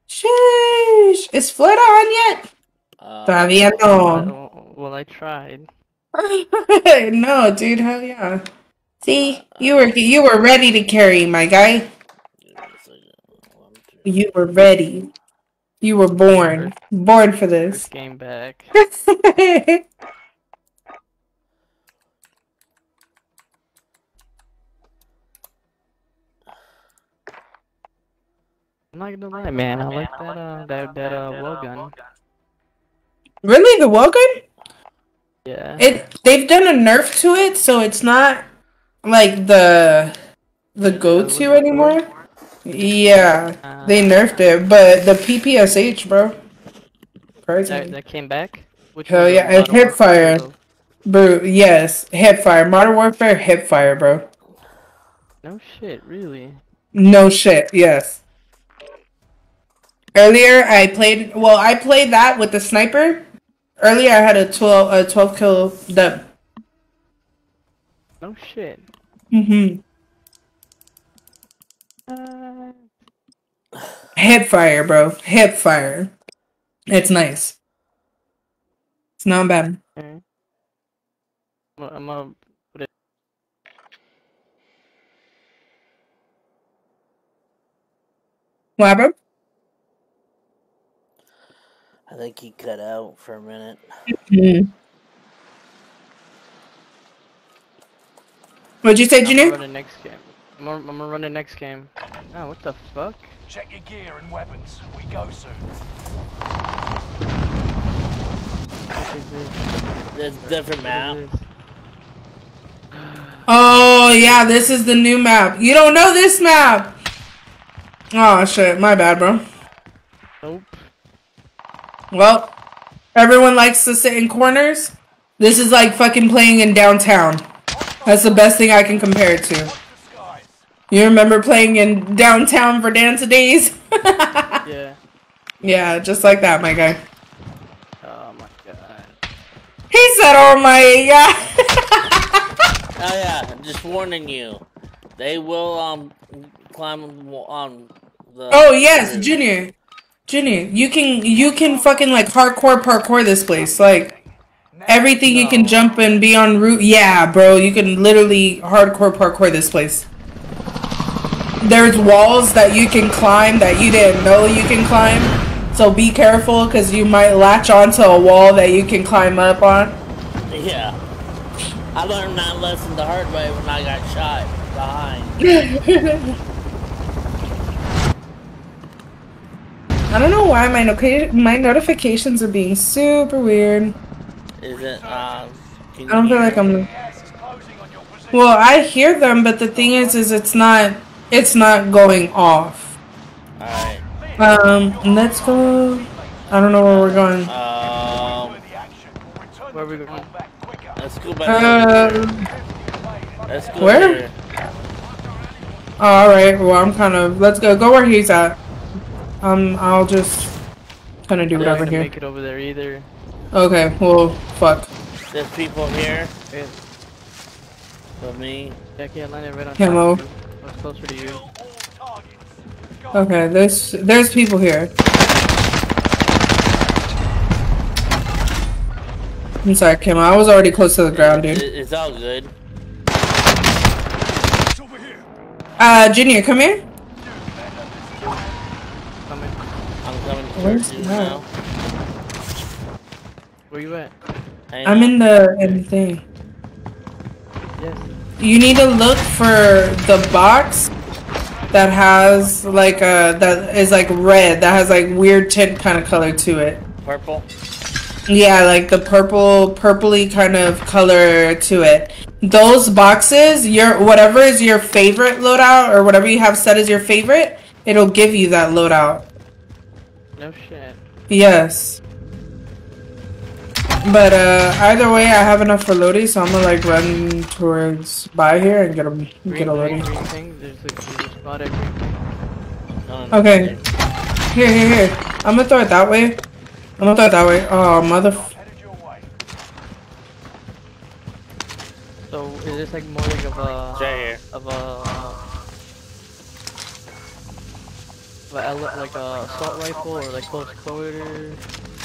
Sheesh. Is Flit on yet? Uh, Todavía no. Well, I tried. no, dude, hell yeah. See, you were you were ready to carry, my guy. You were ready. You were born, born for this. Game back. I'm not gonna lie, man. I like that uh that that uh Welgun. really, the Welgun? Yeah. It they've done a nerf to it, so it's not like the the go-to anymore. Yeah, they nerfed it, but the PPSH, bro. Crazy. That, that came back. Which Hell uh, yeah, and Warfare, Hipfire. Bro, yes, Hipfire. Modern Warfare, Hipfire, bro. No shit, really. No shit, yes. Earlier, I played. Well, I played that with the sniper. Earlier, I had a twelve a twelve kill dub. No shit. Mm-hmm. Uh, Hip fire, bro. Hip fire. It's nice. It's not bad. okay. I'm gonna put it. What happened? I think he cut out for a minute. Mhm. What'd you say, Junior? I'm Junior? gonna run the next game. I'm gonna, I'm gonna run the next game. Oh, what the fuck? Check your gear and weapons. We go soon. What is this? It's different map. Oh yeah, this is the new map. You don't know this map. Oh shit, my bad, bro. Nope. Well, everyone likes to sit in corners. This is like fucking playing in downtown. That's the best thing I can compare it to. You remember playing in downtown Verdansk days? Yeah. yeah, just like that, my guy. Oh my god. He said, "Oh my god." Oh yeah, I'm just warning you. They will um climb on the. Oh yes, Junior. Junior, you can you can fucking like hardcore parkour this place. Like everything you can jump and be on route. Yeah, bro, you can literally hardcore parkour this place. There's walls that you can climb that you didn't know you can climb. So be careful because you might latch onto a wall that you can climb up on. Yeah. I learned that lesson the hard way when I got shot behind. I don't know why my noca- my notifications are being super weird. Is it um? I don't feel like I'm. Well, I hear them, but the thing is, is it's not, it's not going off. Alright. Um, let's go. I don't know where we're going. Um. Where are we going? Let's go back. over Um. Let's go where? oh, all right. Well, I'm kind of. Let's go. Go where he's at. Um, I'll just kind of do whatever here. make it over there either. Okay. Well, fuck. There's people here. Yeah. For me. Jackie, I landed right on Camo. top of. I was closer to you. Okay. There's there's people here. I'm sorry, Kim. I was already close to the ground, dude. it's all good. Uh, Junior, come here. Coming. I'm coming Where's towards you now. Where you at? Hang I'm in the in the thing. Yes. You need to look for the box that has like a that is like red that has like weird tint kind of color to it. Purple. Yeah, like the purple purpley kind of color to it. Those boxes, your whatever is your favorite loadout or whatever you have set as your favorite, it'll give you that loadout. No shit. Yes. But uh either way, I have enough for Lodi, so I'm gonna like run towards by here and get a Green get a Lodi. thing, thing. There's a, there's a spot at green thing. Okay. Here, here, here. I'm gonna throw it that way. I'm gonna throw it that way. Oh, mother. So is this like more like of a Right here. of a ele- like a assault rifle or like close quarter?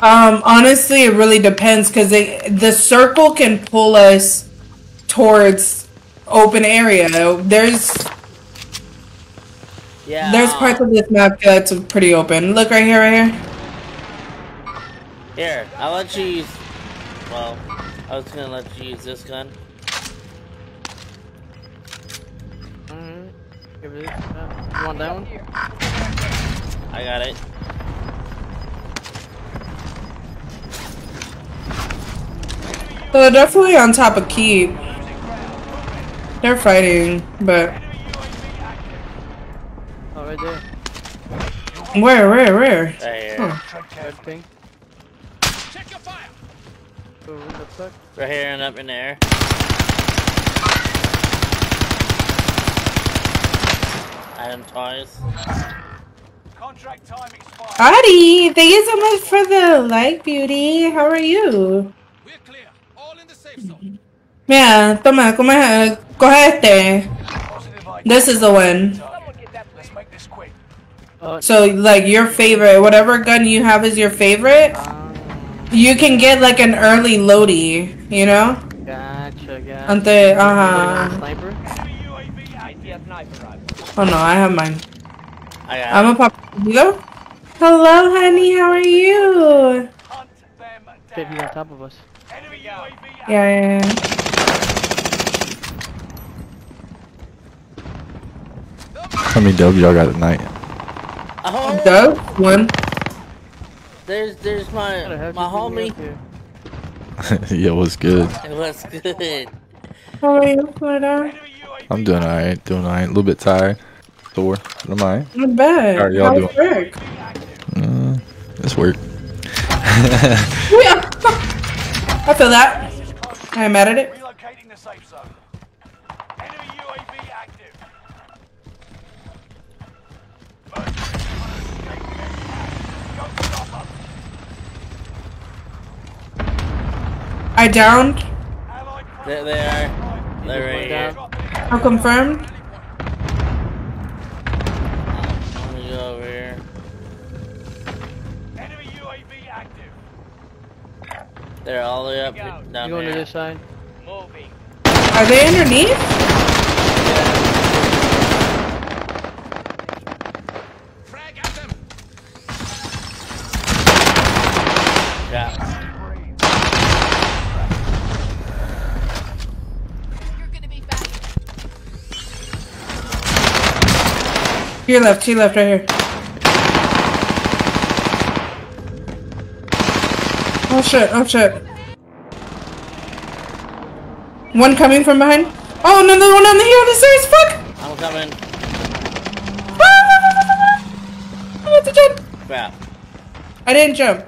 Um, honestly, it really depends because the circle can pull us towards open area. There's Yeah. there's parts of this map that's pretty open. Look right here, right here. Here, I'll let you use. Well, I was gonna let you use this gun. Give it. Uh, you want that one? I got it. So they're definitely on top of Keep. They're fighting, but Oh, right there. where, where, where? Right here. Huh. Red thing. Oh, what the fuck? Right here and up in the air. I am twice. Contract time expired. Adi, thank you so much for the like, beauty. How are you? we're clear all Yeah, toma, come here, coge este. This is the one. Let's make this quick. So, like, your favorite, whatever gun you have is your favorite, you can get, like, an early loady, you know? Gotcha, gotcha. Ante, uh Sniper? Oh no, I have mine. I got I'm a pop. Hello? Hello, honey. How are you? Shit, he's on top of us. Yeah, yeah, yeah. How many dubs y'all got tonight? Oh, Dub one. there's there's my my homie. yeah, what's good? It was good. How are you, Florida? I'm doing alright, doing alright. A little bit tired. Sore. But I'm alright. Not bad. How are y'all doing? work? Uh, it's work. Yeah. I feel that. I am mad at it. Relocating the safe zone. Enemy UAV active. I downed. There they are. They're right here. I'm confirmed. They're all the way up down You going there. to this side? Moving. Are they underneath? Yeah. To your left, to your left, right here. Oh shit, oh shit. One coming from behind. Oh, another one on the here on the stairs, fuck! I'm coming. Ah, I want to jump. Crap. I didn't jump.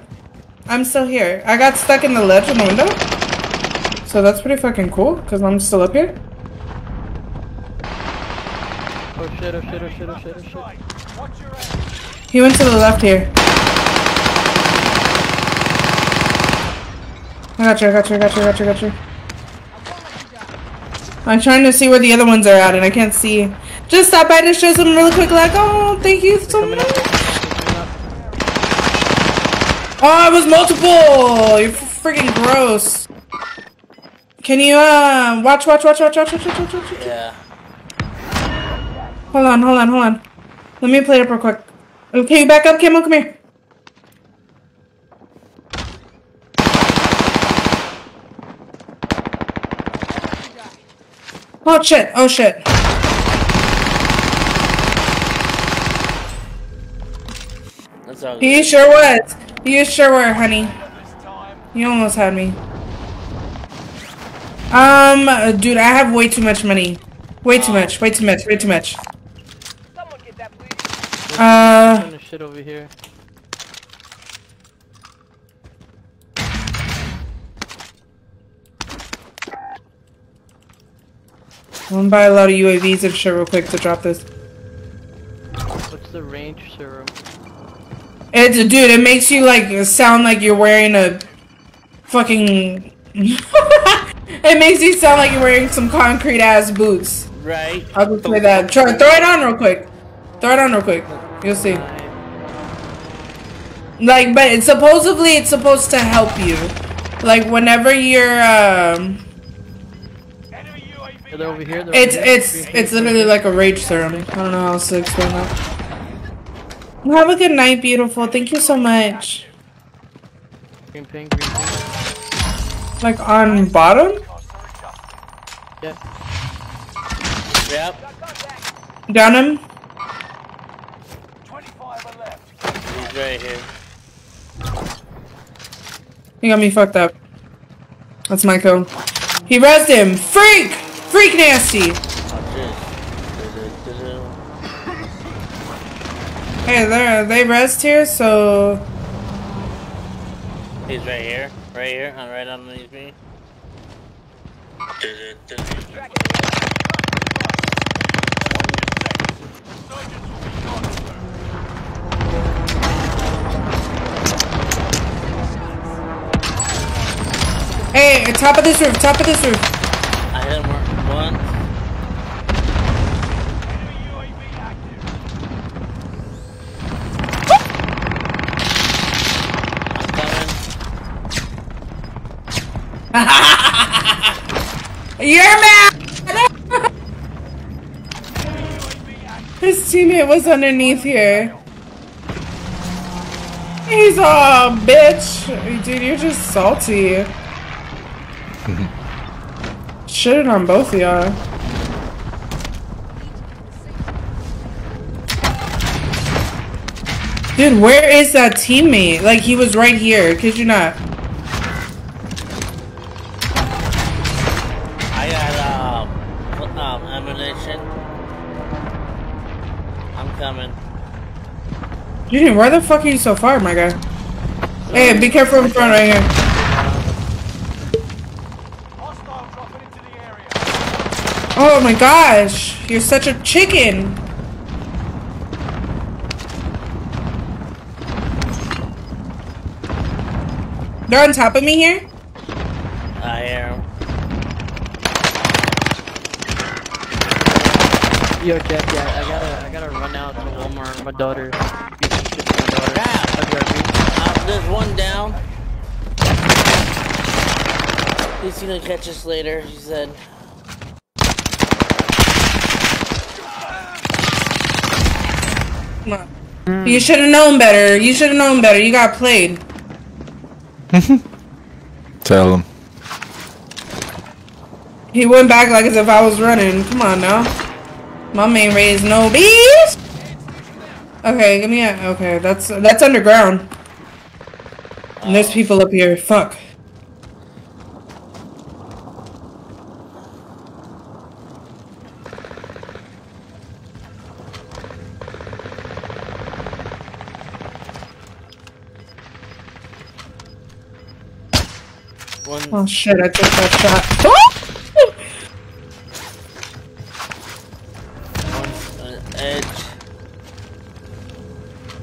I'm still here. I got stuck in the ledge in the window. So that's pretty fucking cool, because I'm still up here. Oh shit, oh shit, oh shit, oh shit, oh shit. He went to the left here. I got you, I got you, I got you, I got you, I got you. I'm trying to see where the other ones are at and I can't see. Just stop by to show them really quick like, oh, thank you so much. Oh, it was multiple! You're freaking gross. Can you, uh, watch, watch, watch, watch, watch, watch, watch, watch, watch. Yeah. Hold on, hold on, hold on. Let me play it up real quick. Okay, you back up, Camo, come here. Oh shit, oh shit. You sure was. You sure were, honey. You almost had me. Um, dude, I have way too much money. Way too much, way too much, way too much. Uh, Trying to shit over here. I'm gonna buy a lot of UAVs and shit real quick to drop this. What's the rage serum? It's a dude, it makes you like sound like you're wearing a fucking. it makes you sound like you're wearing some concrete ass boots. Right. I'll just say that. Try throw it on real quick. Throw it on real quick. You'll see. Like, but it's supposedly it's supposed to help you. Like whenever you're um, Are over here? They're it's over it's it's literally like a rage serum. I don't know how else to explain that. Have a good night, beautiful. Thank you so much. Green ping, green ping. Like on bottom, Yeah. Yep. down him. He's right here. He got me fucked up. That's my code. He rezzed him. Freak! Freak nasty! Hey, they they rest here, so... He's right here. Right here. I'm right underneath me. Hey, top of this roof, top of this roof. I hit him once. You're mad! His teammate was underneath here. He's a bitch. Dude, you're just salty. Shit on both of y'all. Dude, where is that teammate? Like, he was right here. Kid you not. I got um, um ammunition. I'm coming. Dude, where the fuck are you so far, my guy? Hey, be careful in front right here. Oh my gosh, you're such a chicken. They're on top of me here? I am. Yo, Dad, yeah, I gotta, I gotta run out to Walmart. My daughter. get some shit for my daughter. Um, there's one down. He's gonna catch us later, he said. You should have known better. You should have known better. You got played. Tell him. He went back like as if I was running. Come on now. My man raised no bees. Okay, give me a. Okay, that's that's underground. And there's people up here. Fuck. Oh shit! I took that shot. One's edge.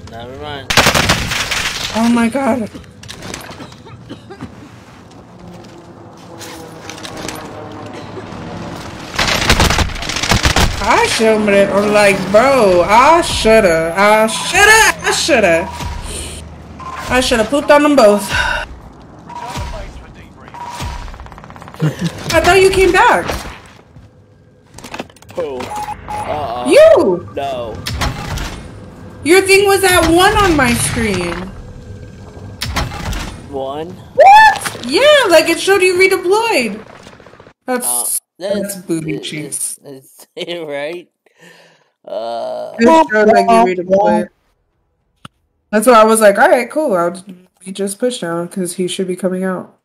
Never mind. Oh my god. I should have I'm like, bro, I shoulda, I shoulda, I shoulda. I shoulda pooped on them both. I thought you came back. Who? Uh-uh. You! No. Your thing was at one on my screen. One? What? Yeah, like it showed you redeployed. That's Uh, that's booty cheeks. Right. Uh. It showed like you redeployed. That's why I was like, all right, cool. I'll he just push down because he should be coming out.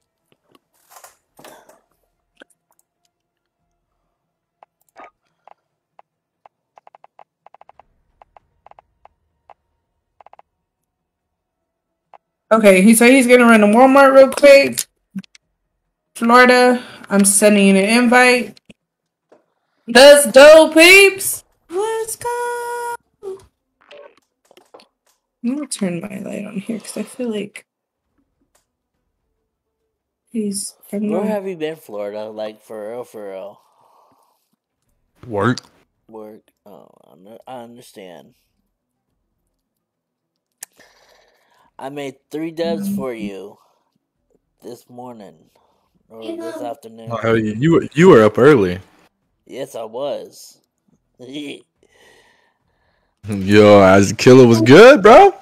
Okay, he said he's gonna run to Walmart real quick. Florida, I'm sending you an invite. Let's go, peeps. Let's go. I'm gonna turn my light on here because I feel like he's. I'm Where not- have you been, Florida? Like, for real, for real? Work. Work. Oh, I under- I understand. I made three dubs mm-hmm. for you this morning or this afternoon. Oh. You were you were up early. Yes, I was. Yo, as a killer was good, bro.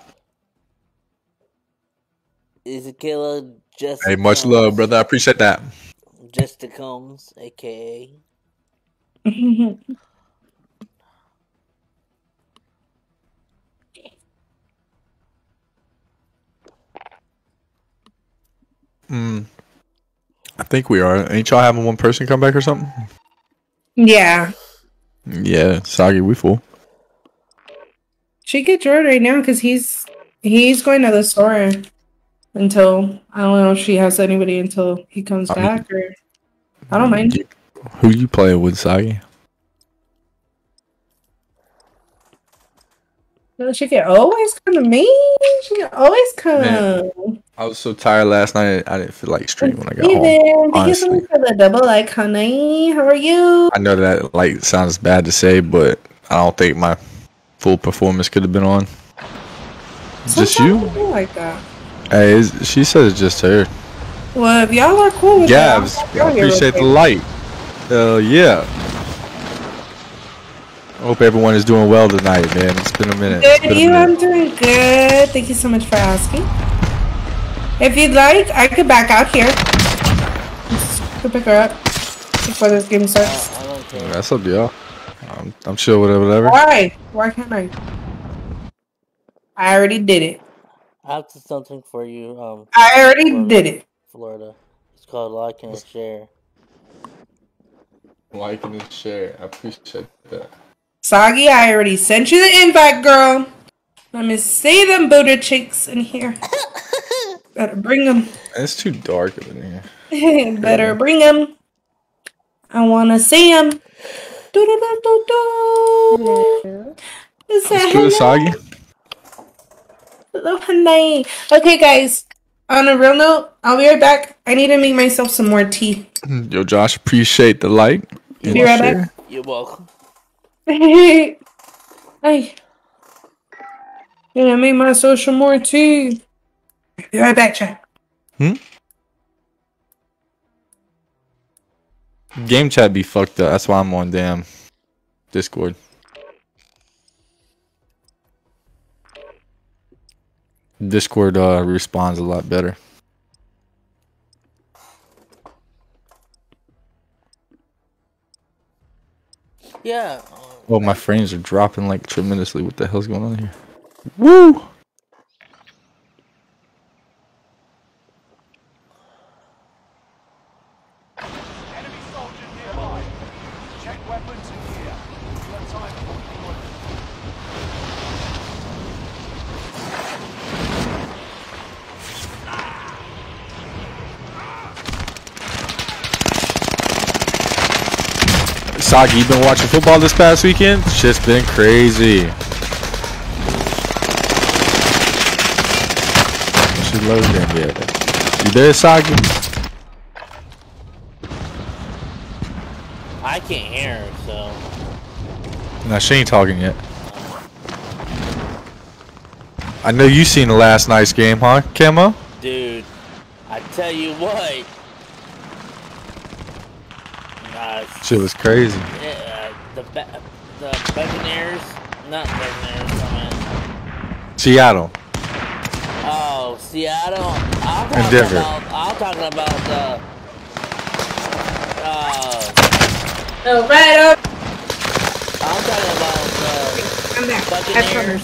Is a killer just Hey, much love, brother. I appreciate that. Just the Combs, aka. Mm. I think we are. Ain't y'all having one person come back or something? yeah, Yeah, Sagi, we full. she get Jordan right now because he's he's going to the store until I don't know if she has anybody until he comes I mean- back or I don't mind. Who you playing with, Sagi? No, she can always come to me. She can always come. Man. I was so tired last night. I didn't feel like streaming when I got Hey home. there, thank you honestly. so much for the double like, honey. How are you? I know that like sounds bad to say, but I don't think my full performance could have been on. Just you? Sometimes I feel like that. Hey, she said it's just her. Well, if y'all are cool with Gabs, I appreciate the light. Hell yeah. Hope everyone is doing well tonight, man. It's been a minute. Good, been a you? minute. I'm doing good. Thank you so much for asking. If you'd like, I could back out here. Just go pick her up before this game starts. That's up to y'all. I'm, I'm chill with it, whatever. Why? Why can't I? I already did it. I have something for you. Um, I already Florida- did it. Florida. It's called like and share. Like and share. I appreciate that. Soggy, I already sent you the invite, girl. Let me see them Buddha cheeks in here. Better bring them. It's too dark in here. Better bring them. I wanna see them. Do, do, do, do, do. Is It's good, Soggy. Hello, honey. Okay, guys. On a real note, I'll be right back. I need to make myself some more tea. Yo, Josh, appreciate the like. Be right share. back. You're welcome. Hey, hey. Gonna make my social more too. Be right back, chat. Hmm? Game chat be fucked up. That's why I'm on damn Discord. Discord uh, responds a lot better. Yeah. Oh, my frames are dropping like tremendously. What the hell's going on here? Woo! Enemy soldier nearby. Check weapons and gear. You have time before deployment. Sagi, you been watching football this past weekend? Shit's been crazy. Load them yet. You there, Sagi? I can't hear her, so. No, she ain't talking yet. I know you seen the last night's game, huh, Camo? Dude, I tell you what. Uh, Shit was crazy. uh, the Ba- the Buccaneers, not Buccaneers. I mean, Seattle. oh, Seattle. I'm And talking Denver. about. I'm talking about the. Uh, No, right up. I'm talking about the I'm back. Buccaneers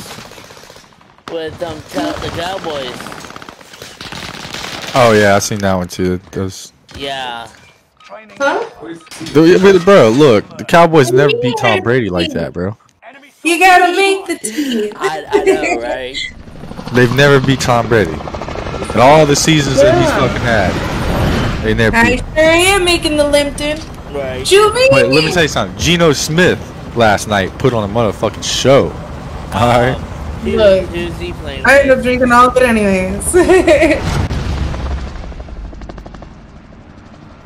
with um the Cowboys. Oh yeah, I seen that one too. Those. Yeah. Huh? Dude, but, Bro, look, the Cowboys never beat Tom Brady like that, bro. You gotta make the team. I, I know, right? They've never beat Tom Brady. In all the seasons that he's fucking had, they never I beat. sure am making the Limpton. Right. Juvie. Wait, let me tell you something. Geno Smith last night put on a motherfucking show. Alright. Who, um, Look. who's he playing? I end up drinking all of it anyways.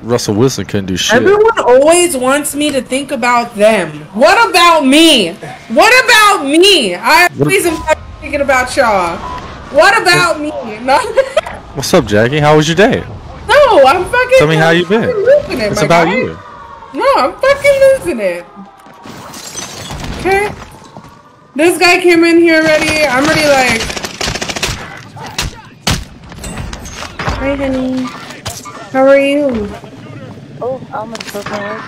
Russell Wilson couldn't do shit. Everyone always wants me to think about them. What about me? What about me? I always am thinking about y'all. What about me? What's up, Jackie? How was your day? no, I'm fucking. Tell me how you been. Losing it, It's about guy. you. No, I'm fucking losing it. Okay. This guy came in here already. I'm already like. Hi, honey. How are you? Oh, I almost broke my leg.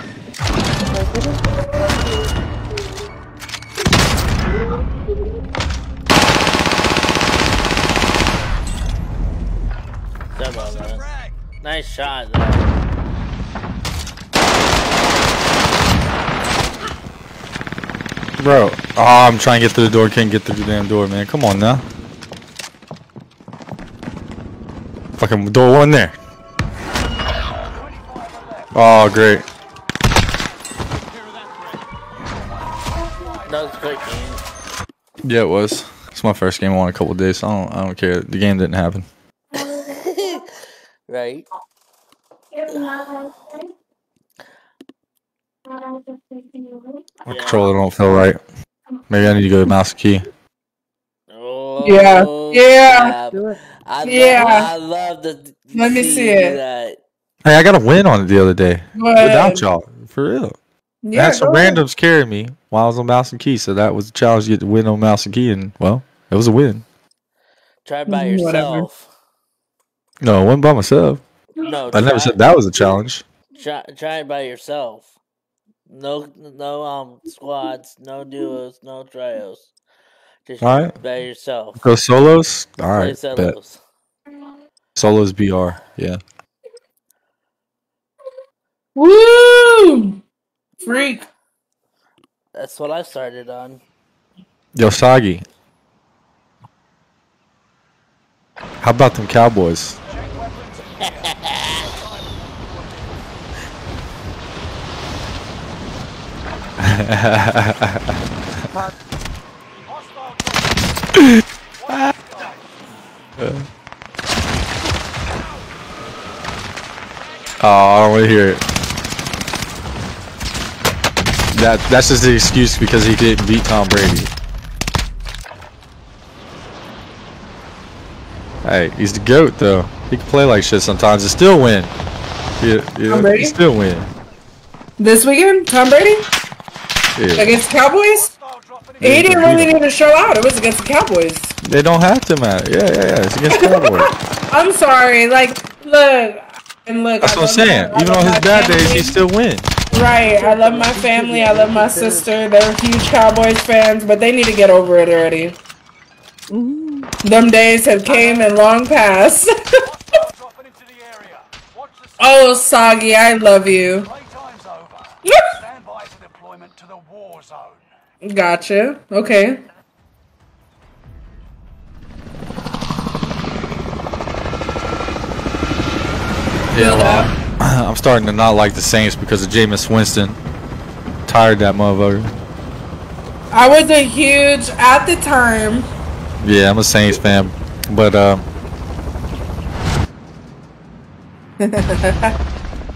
Sorry about. Nice shot, though. Bro, oh, I'm trying to get through the door. Can't get through the damn door, man. Come on now. Fucking door one there. Oh, great. That was a quick game. Yeah, it was. It's my first game I won a couple days. So I don't. I don't care. The game didn't happen. right? My controller don't feel right. Maybe I need to go to mouse key. Yeah. Oh, Yeah. snap. I Yeah. Love, I love the. Let me see it. That. Hey, I got a win on it the other day. What? Without y'all. for real. I Yeah, had some go ahead. randoms carry me while I was on mouse and key, so that was a challenge to get the win on mouse and key, and well, it was a win. Try it by Mm, whatever. yourself. No, I went by myself. No, I never try- said that was a challenge. Try, try it by yourself. No, no, um, squads, no duos, no trios. Just Alright. by yourself. Go solos. All right. Play right, bet. solos. Solos BR. Yeah. Woo! Freak. That's what I started on. Yo, Sagi. How about them Cowboys? Oh, I don't want to hear it. That that's just the excuse because he didn't beat Tom Brady. Hey, he's the goat though. He can play like shit sometimes and still win. Yeah, yeah, Tom Brady? he still win. This weekend, Tom Brady Yeah. against Cowboys. Yeah, He didn't really need to show out. It was against the Cowboys. They don't have to, man. Yeah, yeah, yeah. It's against Cowboys. I'm sorry. Like, look and look. That's I what I'm saying. Even on his bad days, he still win. Right. I love my family. I love my sister. They're huge Cowboys fans, but they need to get over it already. Them days have came and long passed. oh, Soggy, I love you. Gotcha. Okay. Yeah, well, I'm starting to not like the Saints because of Jameis Winston. Tired that motherfucker. I was a huge at the time. Yeah, I'm a Saints fan, but uh,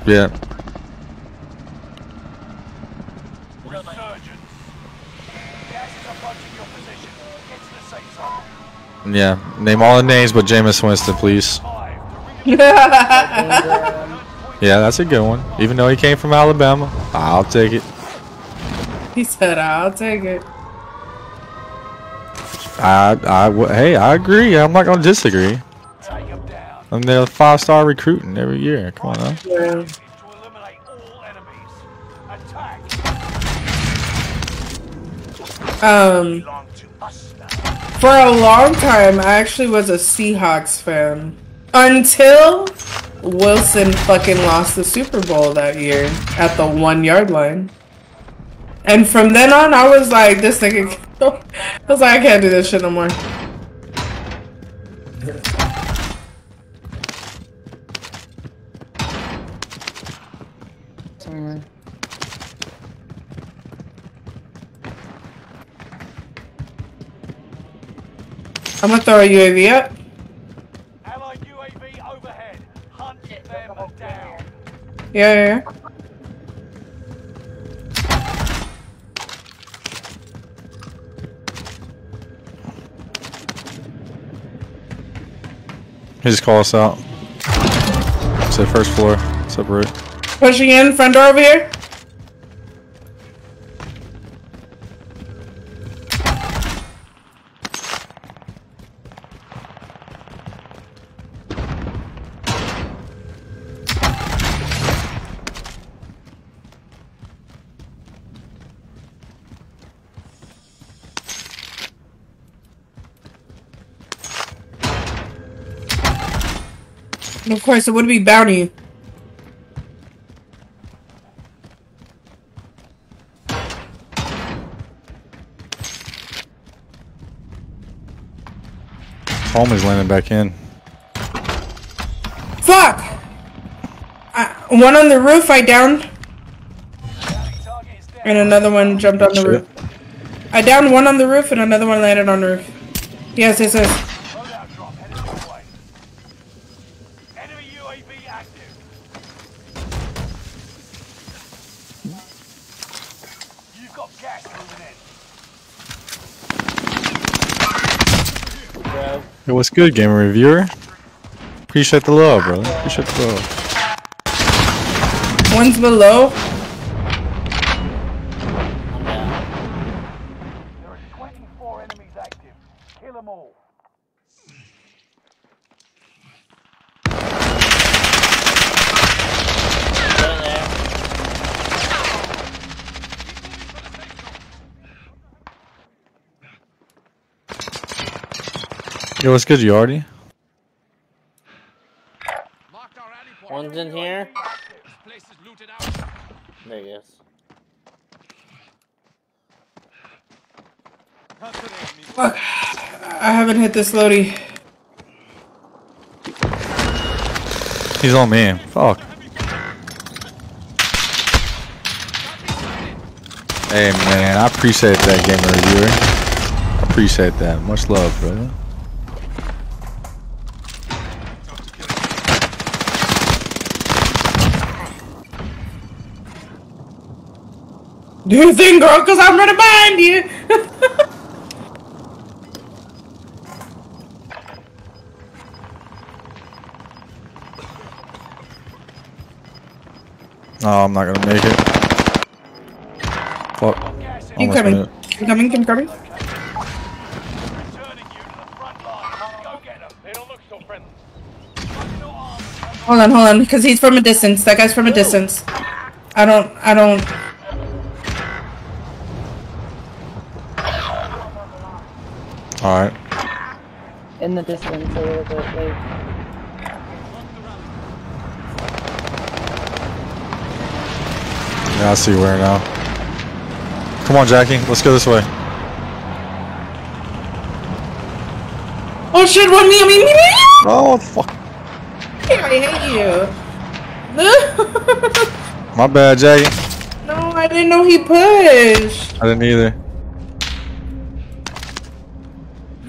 yeah, yeah. Name all the names but Jameis Winston, please. Yeah, that's a good one. Even though he came from Alabama, I'll take it. he said, "I'll take it." I, I, hey, I agree. I'm not gonna disagree. I'm there five star recruiting every year. Come on, now. Yeah. Um, for a long time, I actually was a Seahawks fan until Wilson fucking lost the Super Bowl that year at the one yard line. And from then on, I was like, this nigga. I was like, I can't do this shit no more. I'm gonna throw a UAV up. Yeah, yeah. He just call us out. Said first floor, separate. Pushing in, front door over here. Of course, it would be bounty. Homie's landing back in. Fuck! Uh, one on the roof, I downed. And another one jumped on the Shit. roof. I downed one on the roof and another one landed on the roof. Yes, yes, yes. Hey, what's good, gamer reviewer? Appreciate the love, brother. Appreciate the love. One's below. Yo, what's good, Yardy? One's in here. There he is. Fuck. I haven't hit this loady. He's on me. Fuck. Hey man, I appreciate that gamer reviewer. I appreciate that. Much love, brother. Do your thing, girl, because I'm running behind you. Oh, I'm not gonna make it. Fuck. Keep coming. Keep coming, keep coming. Hold on, hold on, because he's from a distance. That guy's from a distance. I don't, I don't. Alright. In the distance a little bit, like. Yeah, I see where now. Come on, Jackie. Let's go this way. Oh shit, one me, me, me, me! Oh, fuck. I hate you. My bad, Jackie. no, I didn't know he pushed. I didn't either.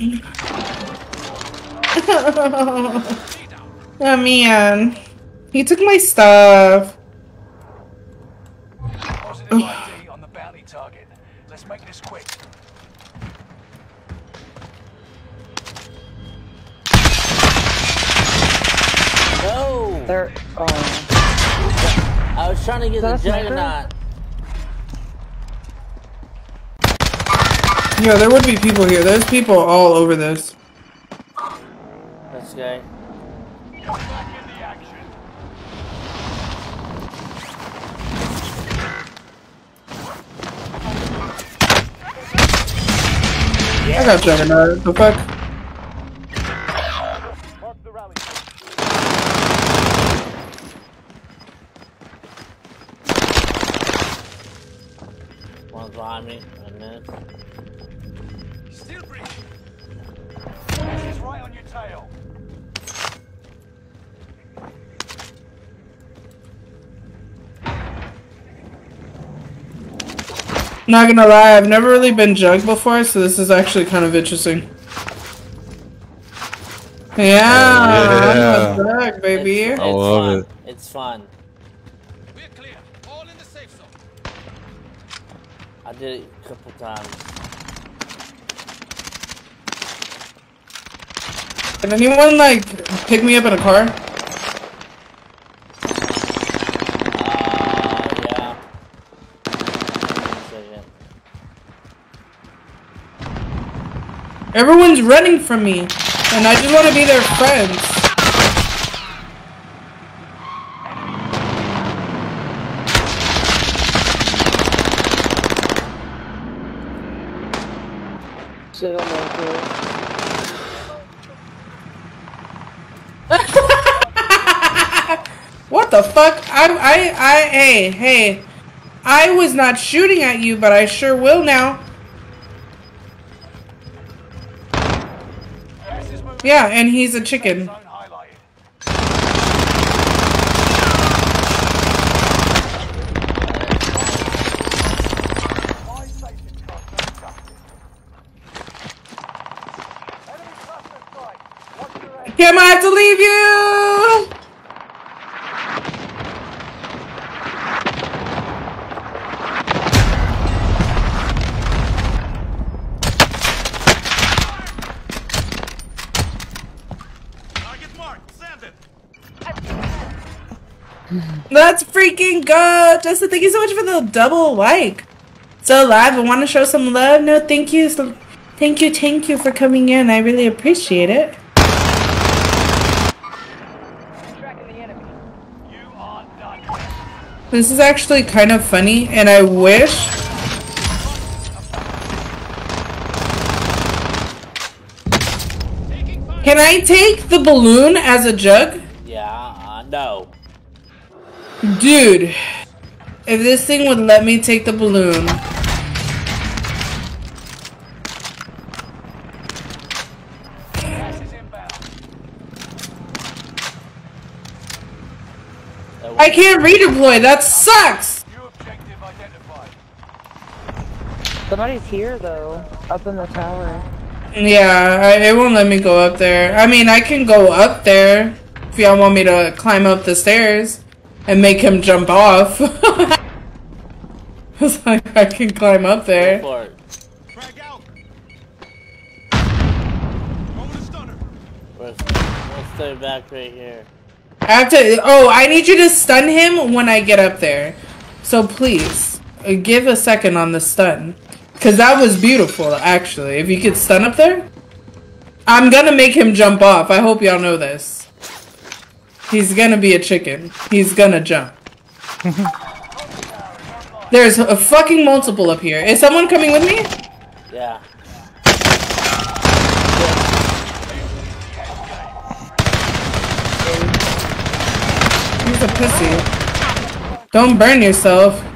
oh man. He took my stuff. Positive ID on the bounty target. Let's make this quick. No! They're, oh. I was trying to get Is the that sniper? juggernaut. Yeah, there would be people here. There's people all over this. This guy. I got Juggernaut. Uh, the fuck? One's behind me. Then. Not gonna lie, I've never really been jugged before, so this is actually kind of interesting. Yeah, yeah. I'm a jug, baby. I love it. It's fun. We're clear. All in the safe zone. I did it a couple times. Can anyone like pick me up in a car? Uh, Everyone's running from me, and I just want to be their friends. What the fuck? I, I, I, hey, hey. I was not shooting at you, but I sure will now. Yeah, and he's a chicken. Kim, I have to leave you! Let's freaking go! Justin, thank you so much for the double like. So live, I want to show some love. No, thank you. So, Thank you, thank you for coming in. I really appreciate it. This is actually kind of funny, and I wish. Can I take the balloon as a jug? Yeah, uh, no. Dude, if this thing would let me take the balloon. I can't redeploy, that sucks! Somebody's here though, up in the tower. Yeah, I, it won't let me go up there. I mean, I can go up there if y'all want me to climb up the stairs and make him jump off. it's like I can climb up there. For it. We'll, we'll stay back right here. I have to. Oh, I need you to stun him when I get up there. So please, uh, give a second on the stun. Because that was beautiful, actually. If you could stun up there. I'm gonna make him jump off. I hope y'all know this. He's gonna be a chicken. He's gonna jump. There's a fucking multiple up here. Is someone coming with me? Yeah. He's a pussy. Don't burn yourself.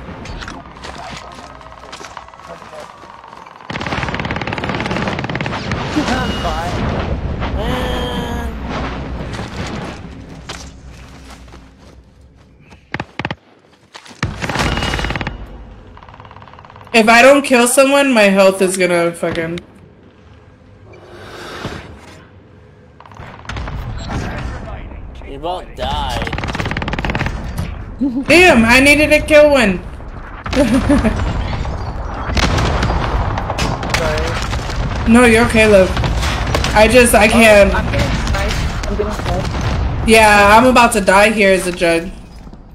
If I don't kill someone, my health is gonna fucking. You both died. Damn, I needed to kill one. no, you're okay, love. I just, I oh, can't. I'm getting. I'm getting. Yeah, I'm about to die here as a judge.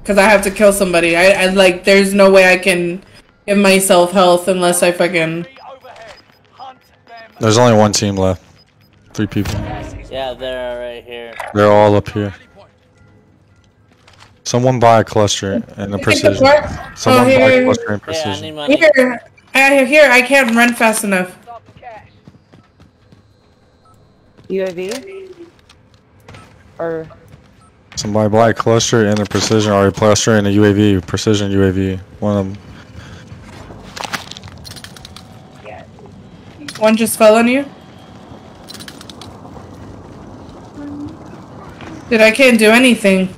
Because I have to kill somebody. I, I, like, there's no way I can give myself health unless I fucking. There's only one team left. Three people. Yeah, they're right here. They're all up here. Someone buy a cluster and a You think the precision. Someone Oh, buy a cluster and Yeah, I precision. need. Here, I, here, I can't run fast enough. UAV? Or Somebody buy a cluster and a precision, or a cluster and a UAV, precision UAV. One of them. One just fell on you? Dude, I can't do anything.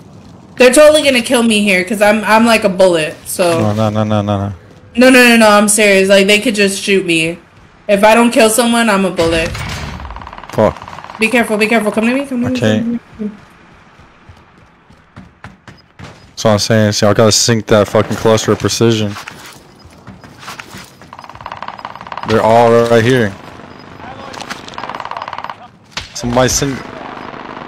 They're totally gonna kill me here because I'm I'm like a bullet. So No, no, no, no, no, no. no, no, no, no. I'm serious. Like they could just shoot me. If I don't kill someone, I'm a bullet. Fuck. Be careful. Be careful. Come to me. Come to me. Okay. me. That's what I'm saying. See, I gotta sink that fucking cluster of precision. They're all right here. Somebody sink.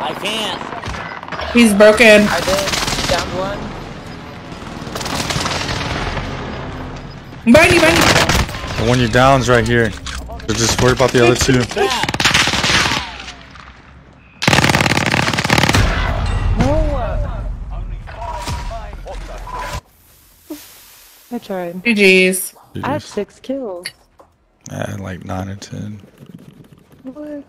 I can't. He's broken. I did. Down one. Bunny, bunny. The one you down's right here. They're just worried about the other two. I tried. GG's. I have six kills. Yeah, like nine or ten. What?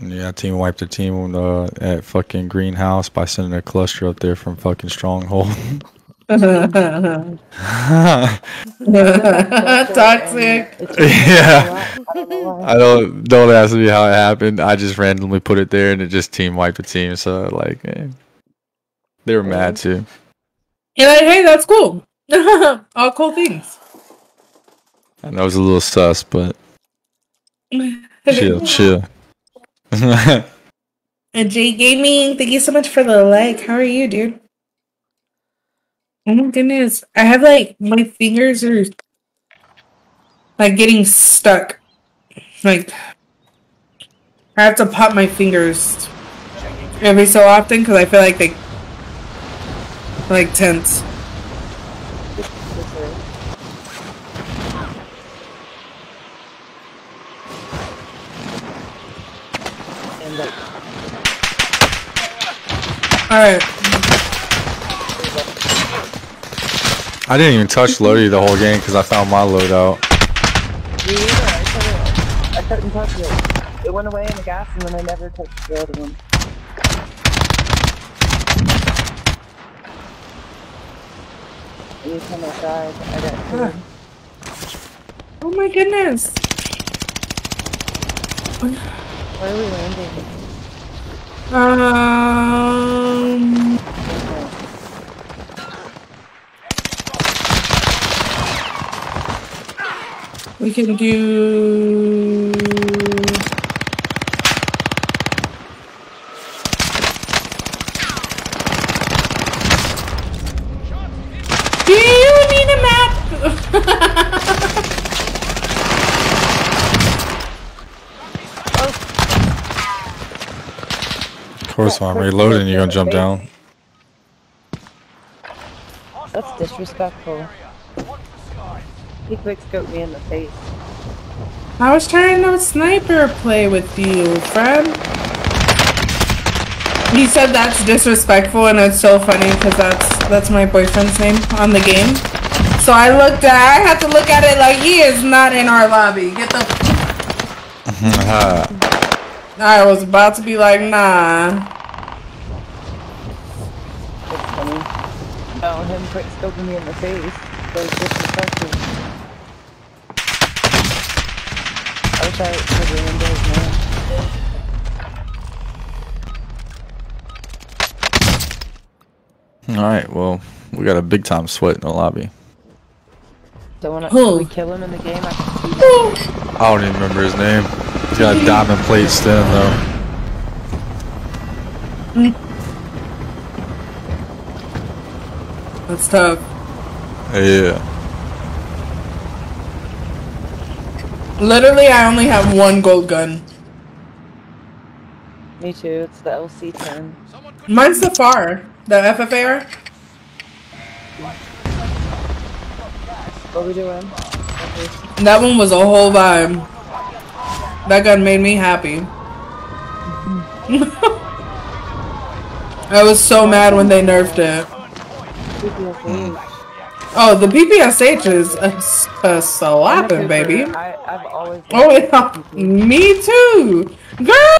Yeah, team wiped the team uh, at fucking greenhouse by sending a cluster up there from fucking stronghold. Toxic. yeah. I don't don't ask me how it happened. I just randomly put it there and it just team wiped the team. So like, eh. they were mad too. You're like, hey, that's cool. All cool things. I know it was a little sus, but chill, chill. And Jay Gaming, thank you so much for the like. How are you, dude? Oh my goodness. I have like my fingers are like getting stuck. Like I have to pop my fingers every so often because I feel like they like tense. Alright. I didn't even touch loady the whole game because I found my loadout. me either. I couldn't, I couldn't touch it. It went away in the gas and then I never touched the other one. Anytime I died, I got killed. Oh my goodness. Where are we landing? Um. We can do you need a map? Of course, when I'm reloading, you're gonna jump down. That's disrespectful. He quick scoped me in the face. I was trying to sniper play with you, friend. He said that's disrespectful, and it's so funny because that's that's my boyfriend's name on the game. So I looked at, I had to look at it like he is not in our lobby. Get the. I was about to be like, nah. It's funny. No, him quick scoping me in the face. So it's just disrespectful. I wish I could remember his name. Alright, well, we got a big time sweat in the lobby. So when I, Who? we kill him in the game, I can see that. I don't even remember his name. He's got a diamond plate stem, though. That's tough. Yeah. Literally, I only have one gold gun. Me too, it's the LC10. Mine's the FAR, the FFAR. What we doing? That one was a whole vibe. That gun made me happy. I was so mad when they nerfed it. Oh, the PPSH is a, s- a slapping, baby. I, I've always Oh, yeah. Me too. Girl!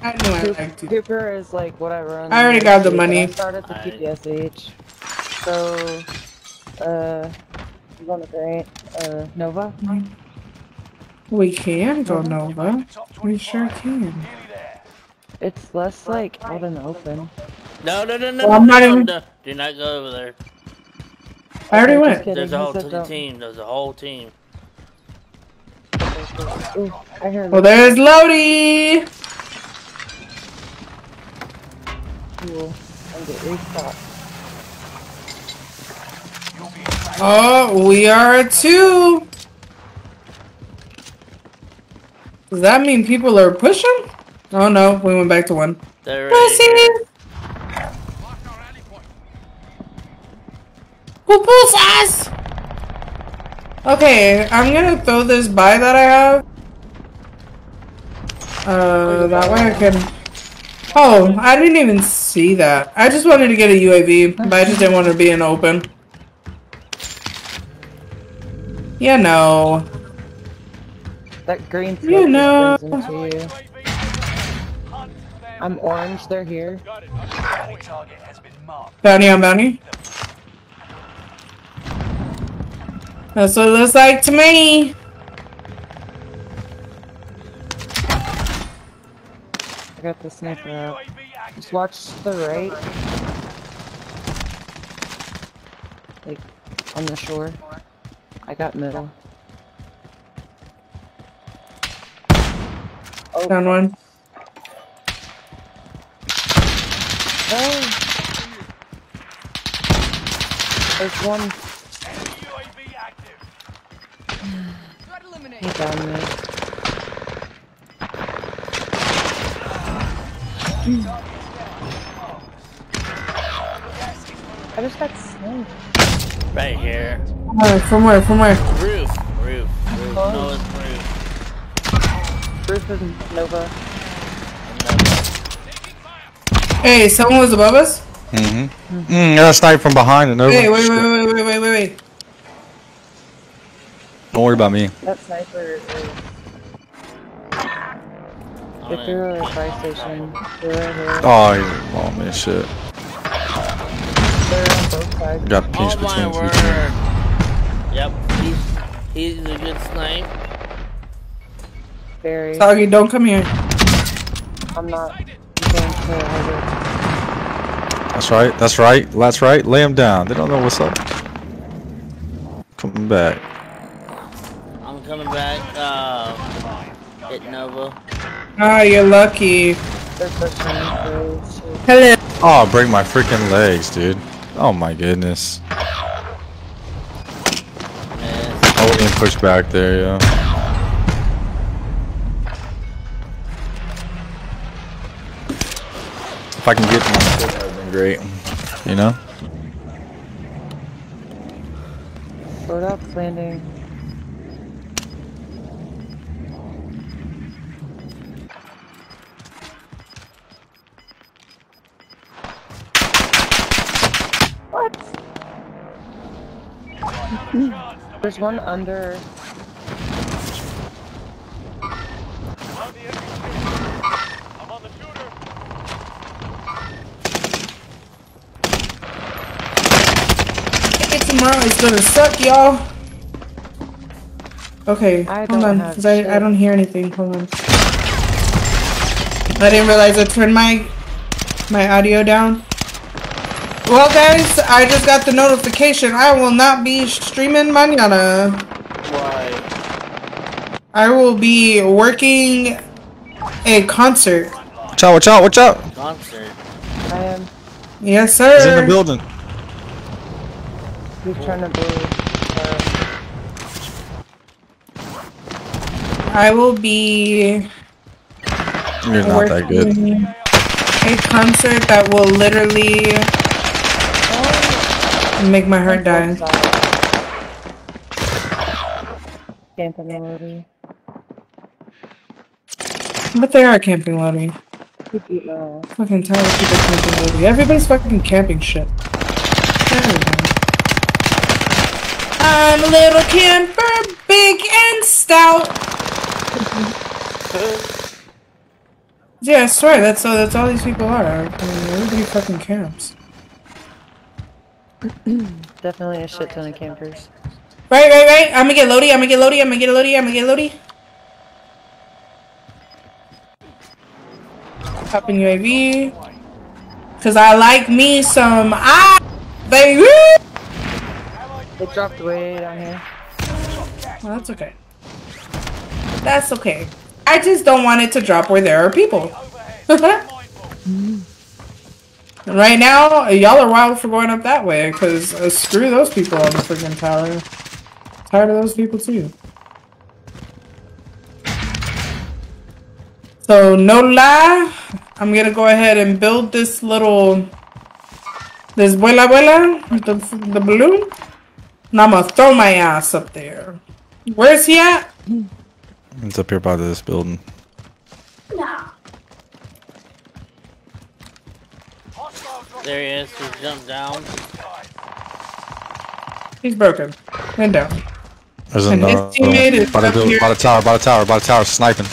I knew I liked you. Cooper is like what I run. I already got the money. I started the PPSH. So, uh, you want to grant, uh, Nova? We can go Nova. We sure can. It's less like out in the open. No, no, no, no, Well, I'm not no, even- no. Do not go over there. I already went. just kidding, There's a whole said t- team. There's a whole team. Ooh, I heard Well, there's loady. Cool. And get restocked. Oh, we are at two. Does that mean people are pushing? Oh no, we went back to one. They're Pussy! Who pulls us? Okay, I'm gonna throw this by that I have. Uh, that way I can. Oh, I didn't even see that. I just wanted to get a UAV, but I just didn't want to be in open. Yeah, know. That green You know. brings you. I'm orange, they're here. Bounty on bounty. That's what it looks like to me. I got the sniper out. Just watch the right. Like, on the shore. I got middle. Oh, Down one. oh. There's one. He's down there. I just got sniped. Right here. Uh, from where? From where? Roof. Roof. Roof. No, it's roof. Roof is Nova. Hey, someone was above us? Mm-hmm. Mm, got a snipe from behind and over. Hey, wait, wait, wait, wait, wait, wait, wait. Don't worry about me. That sniper is. Get through a fire station. They're right here. Oh, you want me shit. They're on both sides. Got peace Oh between two Yep, he's he's a good snipe. Very. Soggy, don't come here. I'm not going to hurt That's right. That's right. That's right. Lay him down. They don't know what's up. Coming back. I'm coming back. Uh, hit Nova. Ah, you're lucky. They're pushing through. shit. Hello. Oh, break my freaking legs, dude. Oh my goodness. I wouldn't push back there, yeah. If I can get foot, that would have been great. You know? Load up, landing. What? There's one under. Get tomorrow is gonna suck, y'all. Okay, I hold don't on, cause I, I don't hear anything. Hold on. I didn't realize I turned my my audio down. Well, guys, I just got the notification. I will not be streaming mañana. Why? I will be working a concert. Watch out, watch out, watch out! Concert. I am. Yes, sir. He's in the building. He's trying to build. Uh, I will be You're not that good. a concert that will literally make my heart die. Camping already. But they are camping lobby. He beat my. Fucking tired of people camping lobby. Everybody's fucking camping shit. Everybody. I'm a little camper, big and stout. Yeah, I swear that's all. That's all these people are. I mean, everybody fucking camps. Definitely a shit ton of campers. Right, right, right. I'm gonna get loady. I'm gonna get loady. I'm gonna get loady. I'm gonna get loady. Hop in UAV. Cause I like me some I baby. They dropped way down here. Well, that's okay. That's okay. I just don't want it to drop where there are people. right now, y'all are wild for going up that way, because uh, screw those people on the freaking tower. Tired of those people too. So, no lie, I'm gonna go ahead and build this little, this vuela vuela, the, the balloon, and I'm gonna throw my ass up there. Where's he at? It's up here by this building. There he is. He jumped down. He's broken. And down. There's And his another teammate is by the, up building, here. by the tower, by the tower, by the tower, sniping.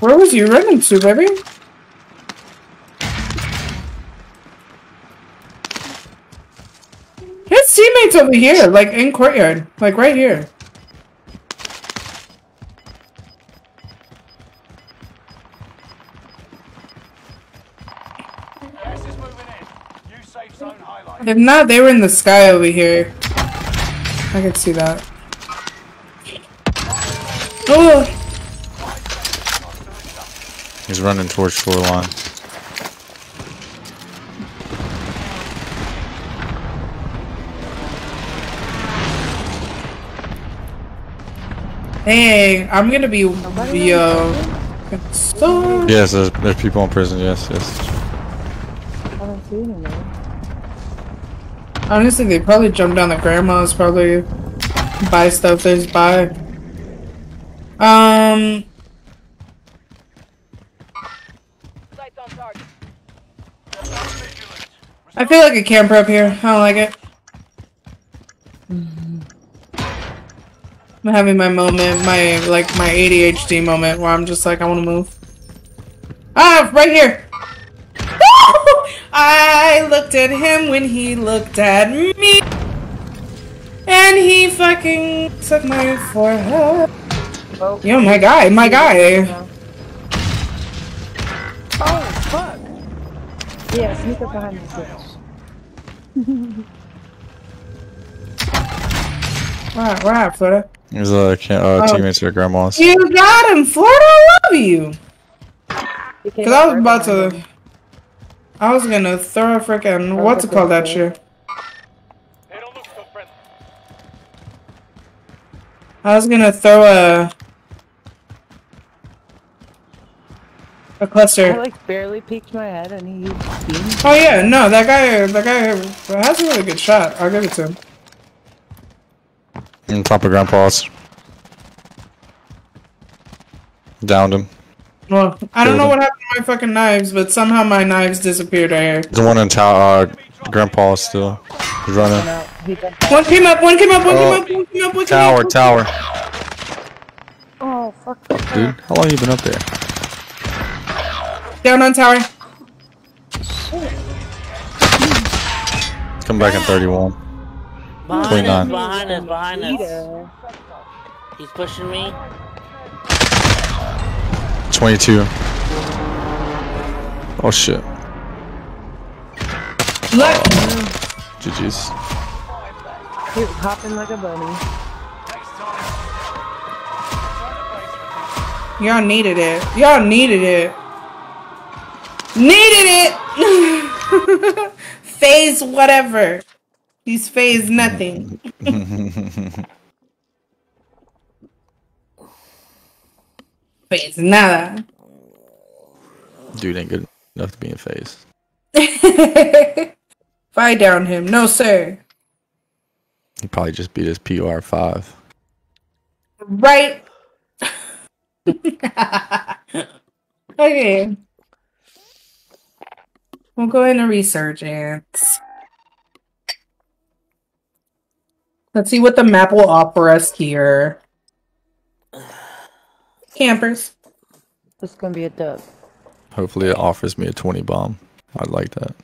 Where was you running to, baby? His teammates over here, like in courtyard, like right here. If not, they were in the sky over here. I can see that. Oh, He's running towards shoreline. Dang, I'm gonna be be uh so Yes, there's, there's people in prison. Yes, yes. I don't see anyone. honestly they probably jump down the grandma's probably buy stuff they just buy. Um. I feel like a camper up here. I don't like it. I'm having my moment, my like my ADHD moment where I'm just like I want to move. Ah, right here. I looked at him when he looked at me, and he fucking took my forehead. Yo, my guy, my guy. Oh, fuck. Yeah, sneak up behind the switch. Right, right, Florida. There's a can- uh, Oh. teammates at grandma's. You got him, Florida. I love you. Cause I was about to. I was gonna throw a freaking what's it called that shit. I was gonna throw a a cluster. I like barely peeked my head and he. Oh yeah, no, that guy, that guy has a really good shot. I'll give it to him. On top of grandpa's. Downed him. Well, I don't know him. what happened to my fucking knives, but somehow my knives disappeared right here. There's one in tower. Uh, grandpa's still. He's running. One came up, one came up, one Oh. came up, one came up, one came Tower, up. tower. Oh, fuck. Dude, how long you been up there? Down on tower. Come back in 31. Behind us, 29. behind us, behind us. He's pushing me. 22. Oh shit. Look. GG's. He was hopping like a bunny. Y'all needed it. Y'all needed it. Needed it! phase whatever. He's phase nothing. phase nada. Dude ain't good enough to be in phase. Fight down him. No, sir. He probably just beat his PR five. Right. okay. We'll go into resurgence. Let's see what the map will offer us here. Campers. This is gonna be a dub. Hopefully it offers me a 20 bomb. I'd like that.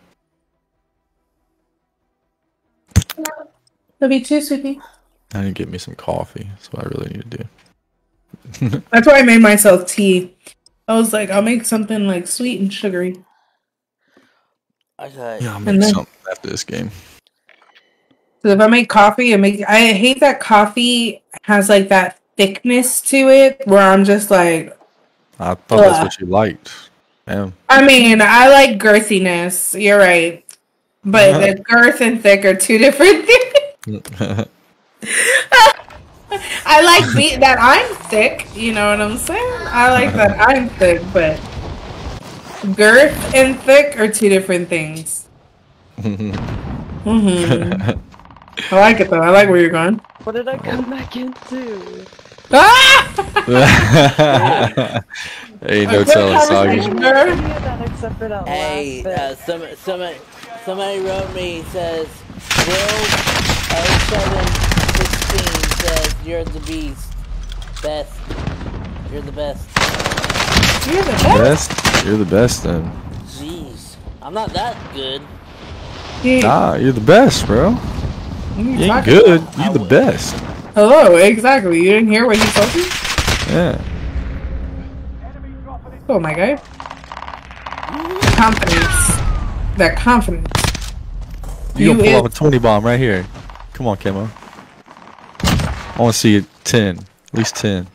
That'll be too sweetie. I need to get me some coffee. That's what I really need to do. That's why I made myself tea. I was like, I'll make something like sweet and sugary. Okay. Yeah, I'll And make then- something after this game. So if I make coffee, I make I hate that coffee has like that thickness to it where I'm just like I thought that's what you liked. Damn. I mean, I like girthiness. You're right. But the girth and thick are two different things. I like be- that I'm thick, you know what I'm saying? I like that I'm thick, but girth and thick are two different things. hmm I like it though. I like where you're going. What did I come back into? Ah! hey, no telling, Soggy. Except Hey, last uh, some, somebody, somebody wrote me says, Will 0716 says you're the beast, best, you're the best. You're the best? Best? You're the best then. Jeez, I'm not that good. Nah, you're the best, bro. You ain't talking good. You're the best. Hello, exactly. You didn't hear what he told you? Yeah. Oh my god. Confidence. That confidence. You, You gonna pull is- off a 20 bomb right here. Come on, Kemo. I want to see it 10. At least 10.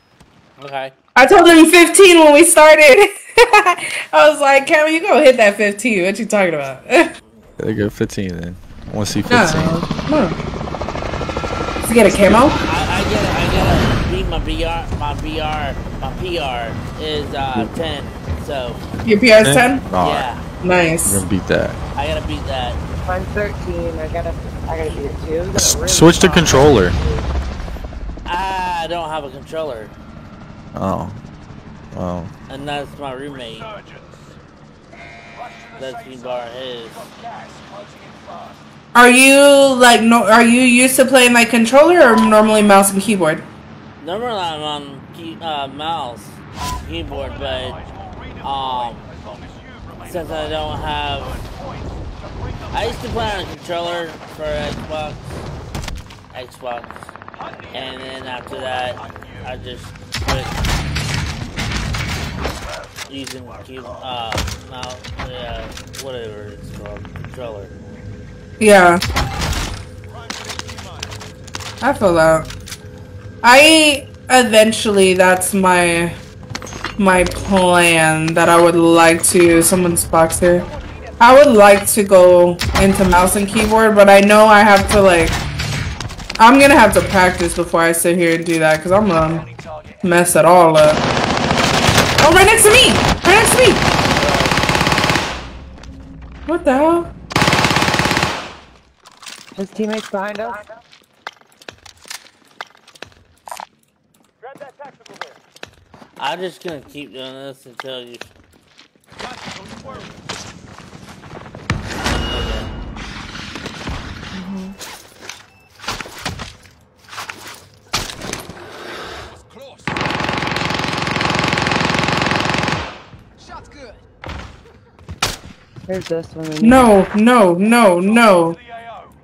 Okay. I told him 15 when we started. I was like, Kevin, you go hit that 15. What you talking about? There go 15 then. I want to see 15. no. No. Let's get a camo. I, I gotta, I gotta beat my VR, my VR, my PR is uh 10. So Your PR is 10? Alright. yeah, Nice. We're gonna beat that. I gotta beat that. I'm 13. I gotta, I gotta beat it too. It was S- a really switch to controller. I don't have a controller. Oh. Oh. And that's my roommate. That's me bar his. Are you like no? Are you used to playing like controller or normally mouse and keyboard? Normally I'm on key, uh, mouse, keyboard, but um, since I don't have, I used to play on a controller for Xbox, Xbox, and then after that, I just quit using key, uh, mouse, yeah, whatever it's called, controller. Yeah. I feel that. I eventually that's my my plan that I would like to someone's box here. I would like to go into mouse and keyboard, but I know I have to like I'm gonna have to practice before I sit here and do that because I'm gonna mess it all up. Oh, right next to me! Right next to me! What the hell? His teammates behind us. I'm just gonna keep doing this until you. Here's this one. No, no, no, no.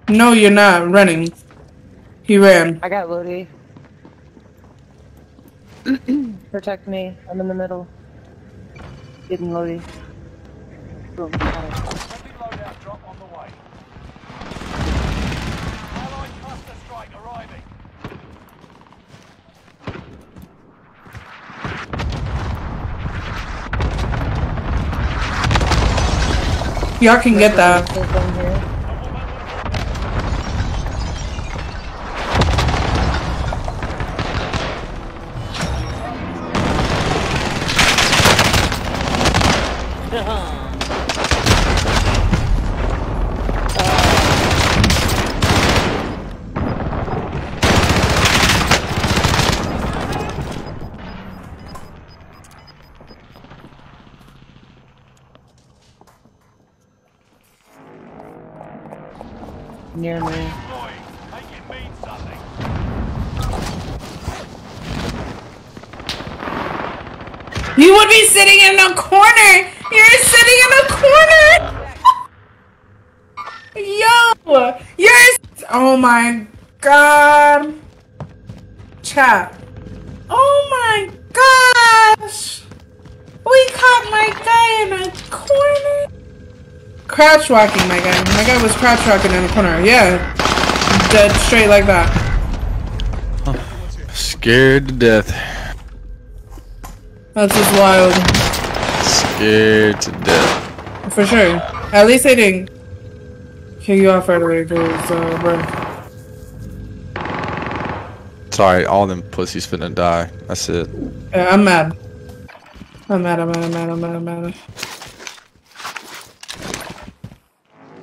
No, you're not running. He ran. I got loady. Protect me. I'm in the middle. Getting loady. Boom. Y'all can get that. Near me. You would be sitting in a corner. You're sitting in a corner. Yo, you're. Oh my god. Chat. Oh my gosh. We caught my guy in a corner. Crouch walking, my guy. My guy was crouch walking in a corner. Yeah. Dead straight like that. Scared to death. That's just wild. Scared to death. For sure. At least they didn't kick you off right away, cause, uh, bro. Sorry, all them pussies finna die. That's it. Yeah, I'm mad. I'm mad, I'm mad, I'm mad, I'm mad, I'm mad.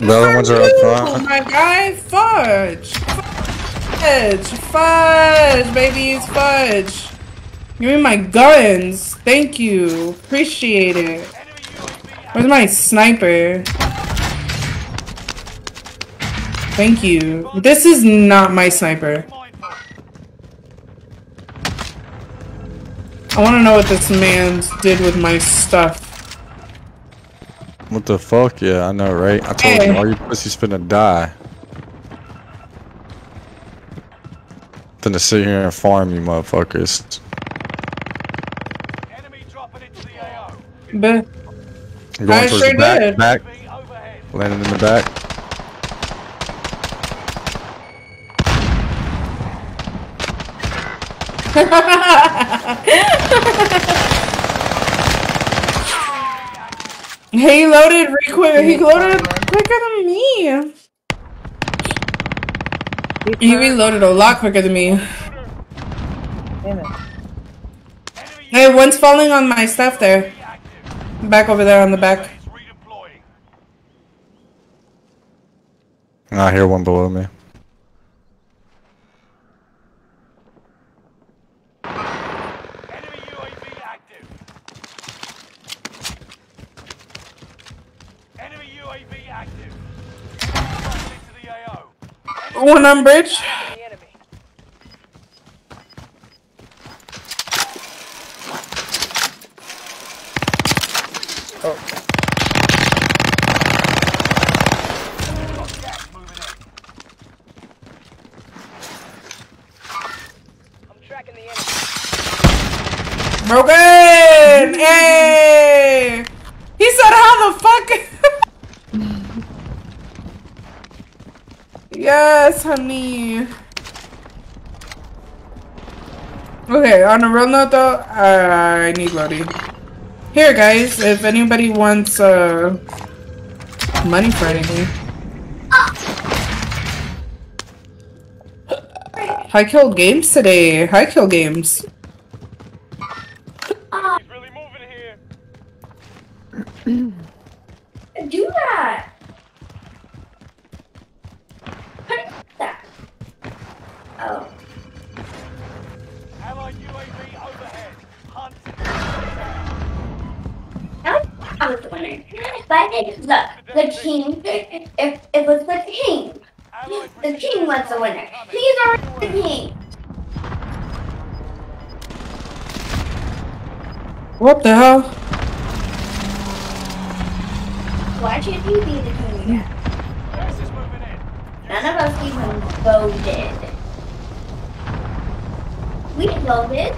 Get that back The other ones are up front. Oh my guy. Fudge. Fudge. Fudge, babies. Fudge. Give me my guns. Thank you. Appreciate it. Where's my sniper? Thank you. This is not my sniper. I want to know what this man did with my stuff. What the fuck? Yeah, I know, right? I told Hey. you, all you pussies finna die. Finna sit here and farm you motherfuckers. Enemy dropping into the Going I towards sure the back, did. back. Landing in the back. he loaded re- quick. He loaded quicker than me. He reloaded a lot quicker than me. Damn it. Hey, one's falling on my stuff there. Back over there on the back. I hear one below me. One on bridge. Oh. Broken! Hey! He said, how the fuck? yes, honey. Okay, on a real note though, I need loading. Here, guys, if anybody wants uh, money for anything. High kill games today. High kill games. Do But the the king, if it was the king, the king was the winner. He's already the king. What the hell? Why should you be the king? None of us even voted. We voted.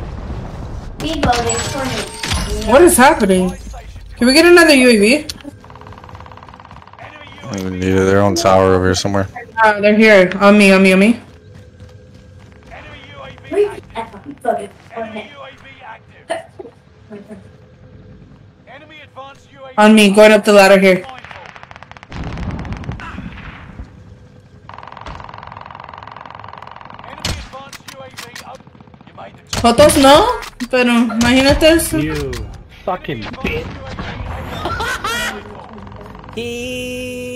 We voted for me. What is happening? Can we get another UAV? I need it. They're on tower over here somewhere. Uh, they're here. On me, on me, on me. We voted for him. On me, going up the ladder here. Fotos no, pero imagínate eso. You fucking bitch. He said a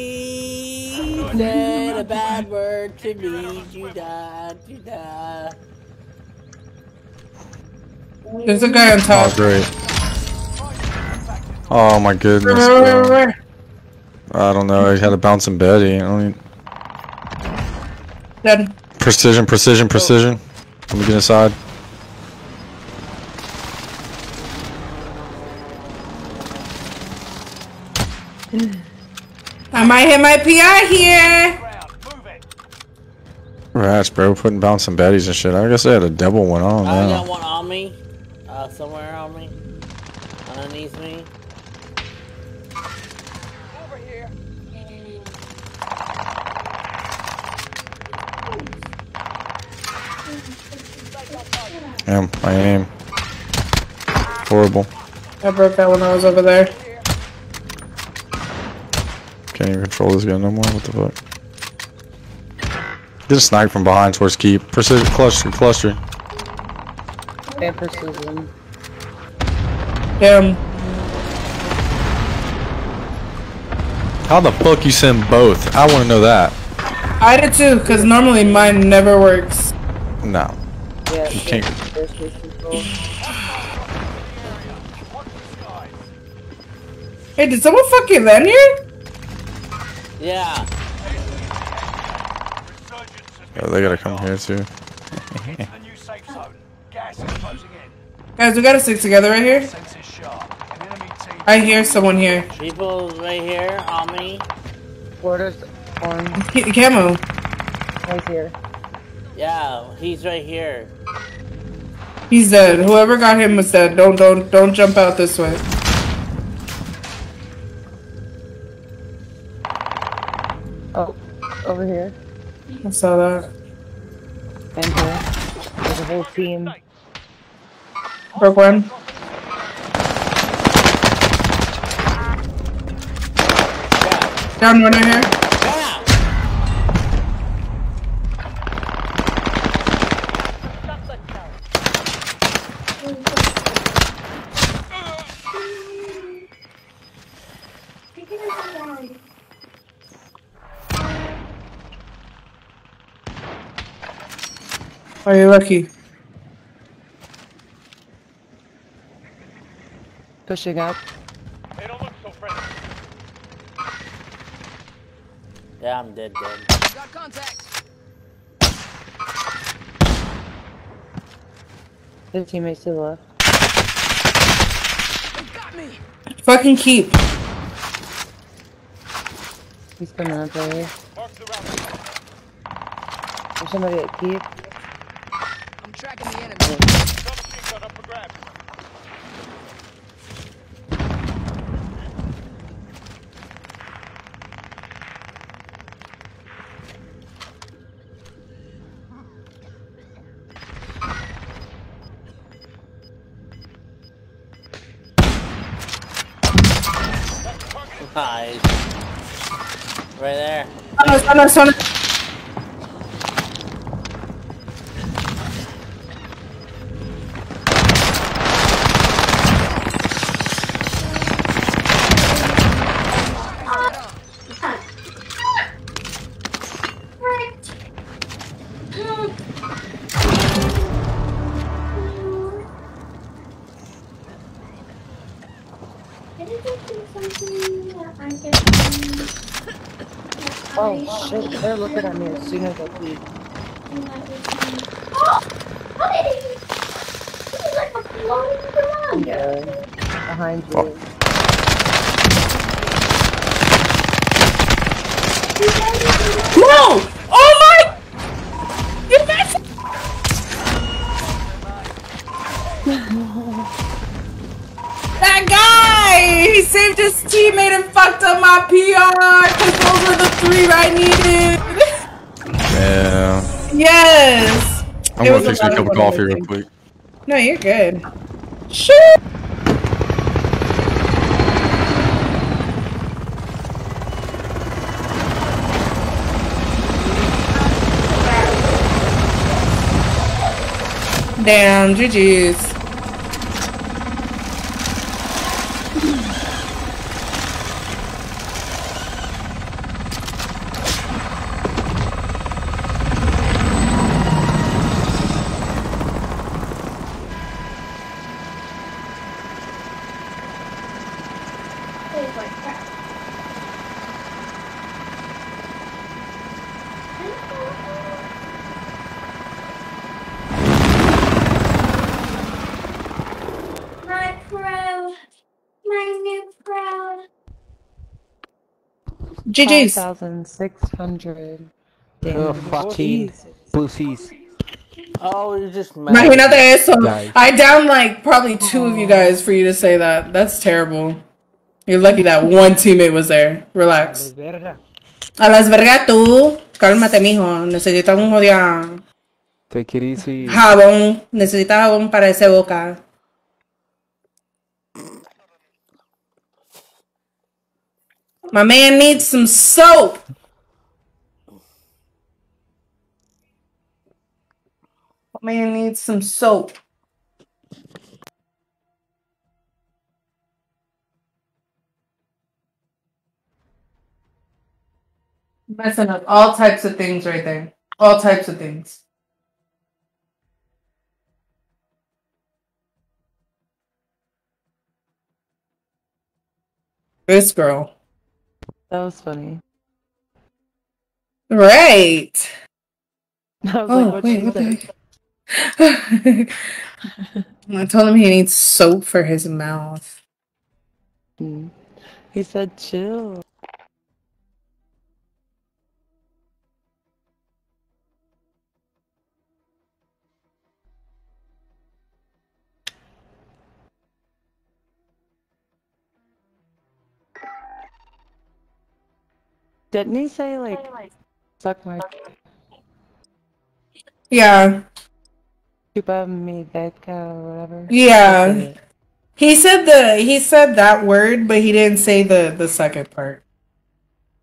bad word to me. You died. You died. There's a guy on Oh, top. great. Oh my goodness. Where, where, bro. I don't know. He had a bouncing Betty. I don't even... Dead. Precision, precision, oh. precision. Let me get inside. I might hit my PI here. Rats, bro. Putting bouncing Betties and shit. I guess they had a double one on I now. got one on me. Uh, somewhere on me. Underneath me. Over here. Damn, my aim. Horrible. I broke that when I was over there. Can't even control this gun no more. What the fuck? Get a snipe from behind towards keep. Precision cluster, cluster. And precision. Damn. How the fuck you send both? I want to know that. I did too, because normally mine never works. No. Yeah, You can't. there's this control. Hey, did someone fucking land here? Yeah. Yeah, they gotta come here too. Guys, we gotta stick together right here. I hear someone here. People right here on me. Quarters on. Ca- Camo. Right here. Yeah, he's right here. He's dead. Whoever got him was dead. Don't, don't, don't jump out this way. Oh, over here. I saw that. Here. There's a whole team. Broke one. Down one right here. Are you lucky? Pushing up. Yeah, I'm dead, dead. Got contact. His teammates to the left. Got me. Fucking keep. He's coming up right here. There's somebody at keep. Nice. Right there. Oh shit, they're looking at me as soon as I keep. Yeah, behind you. Oh! His teammate and fucked up my PR because those were the three I needed. Yeah. Yes. I'm It gonna fix me a cup of coffee real quick. No, you're good. Shit. Damn, GG's. My pro. My new pro. GG's. 5,600. Oh, fucking pussies. Oh, you just Imagínate eso. Guys. I down like probably two of you guys for you to say that. That's terrible. You're lucky that one teammate was there. Relax. A las vergas tú. Cálmate, mijo. Necesitas un jodida Take it easy. jabón. Necesitas jabón para ese boca. My man needs some soap. My man needs some soap. Messing up all types of things right there. All types of things. This girl. That was funny. Right. I was Oh, like, what wait, you what the I told him he needs soap for his mouth. Mm. He said chill. Didn't he say like suck my Yeah. Chupa mi deca or whatever. Yeah. He said the he said that word, but he didn't say the the second part.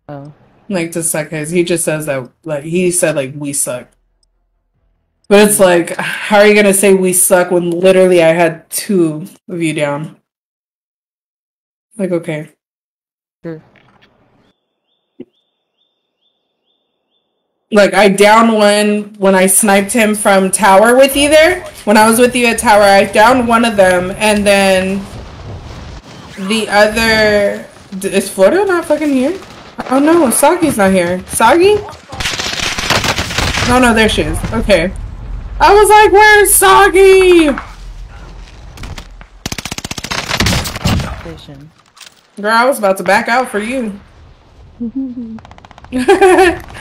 Oh. Like to suck his. He just says that like he said like we suck. But it's like, how are you gonna say we suck when literally I had two of you down? Like, okay. Sure. Like I downed one when I sniped him from tower with you there. When I was with you at tower, I downed one of them, and then the other is Florida not fucking here? Oh no, Sagi's not here. Sagi? No, no, there she is. Okay. I was like, where's Sagi? Station. Girl, I was about to back out for you.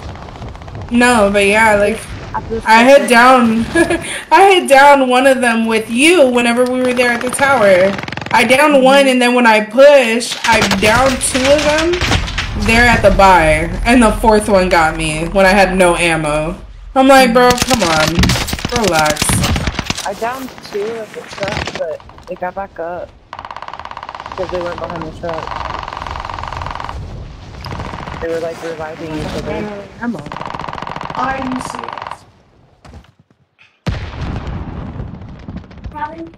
No, but yeah, like I hit down I hit down one of them with you whenever we were there at the tower. I downed mm-hmm. one and then when I push, I downed two of them there at the buy. And the fourth one got me when I had no ammo. I'm like, bro, come on. Relax. I downed two of the truck, but they got back up because they went behind the truck. They were like reviving each other. Ammo. Are you serious? Probably.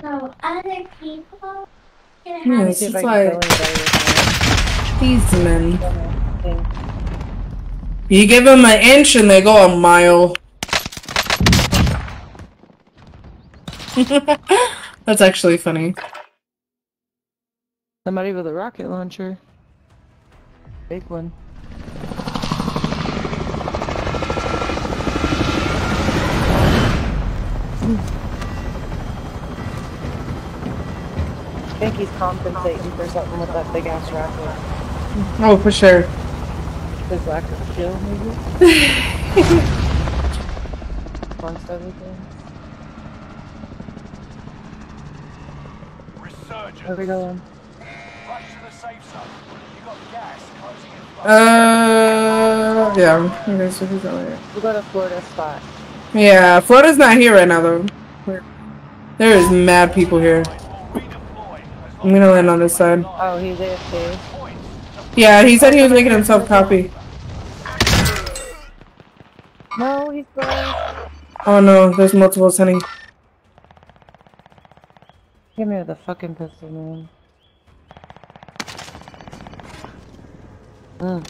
So other people can hmm, have Yeah, it's just like these men. You give them an inch and they go a mile. That's actually funny. Somebody with a rocket launcher. Big one. I think he's compensating for something with that big ass rocket. Oh, for sure. His lack of skill, maybe? Amongst everything. Where we going? Uh, yeah. Okay, so who's over here? We go to Florida spot. Yeah, Florida's not here right now though. There is mad people here. I'm gonna land on this side. Oh, he's AFK. Yeah, he said he was making himself copy. No, he's blind. Oh no, there's multiple honey. Give me the fucking pistol, man. Mm.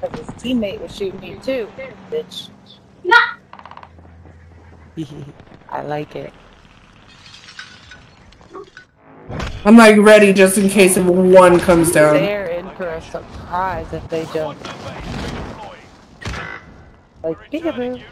But his teammate was shooting me too, bitch. No. I like it. I'm like ready just in case if one comes down. They're in for a surprise if they jump. Like peekaboo.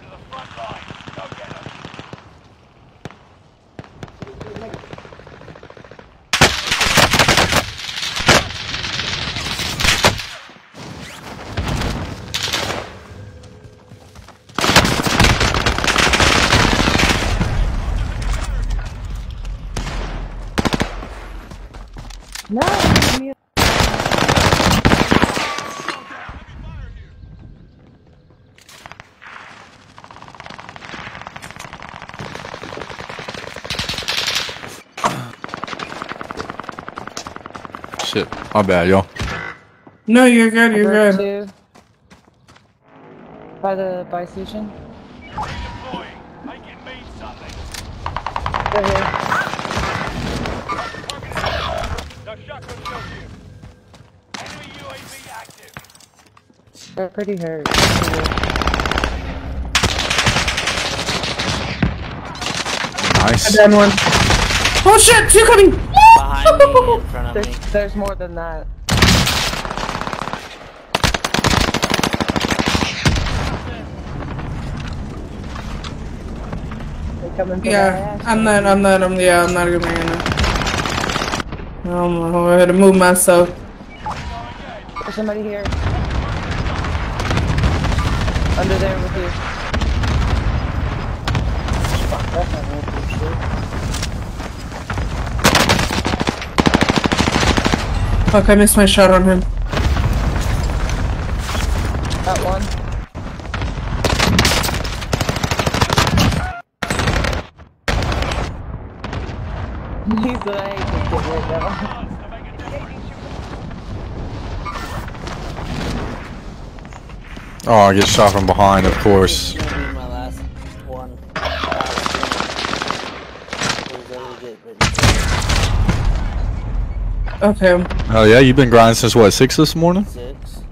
No, give me a- Shit, my bad, y'all. No, you're good, you're Number good. two. By the by station. They're here. They're pretty hurt. Nice. I done one. Oh shit, two coming! Behind me, in front of me. There's, there's more than that. Coming Yeah. I'm not, I'm not, I'm, yeah, I'm not gonna make it. I'm gonna go ahead move myself. There's somebody here. Under there with you. Fuck, that's not shit. Fuck, I missed my shot on him. That one. He's like, Oh, I get shot from behind, of course. This is gonna be my last one. Okay. Oh yeah, you've been grinding since what, six this morning? Six.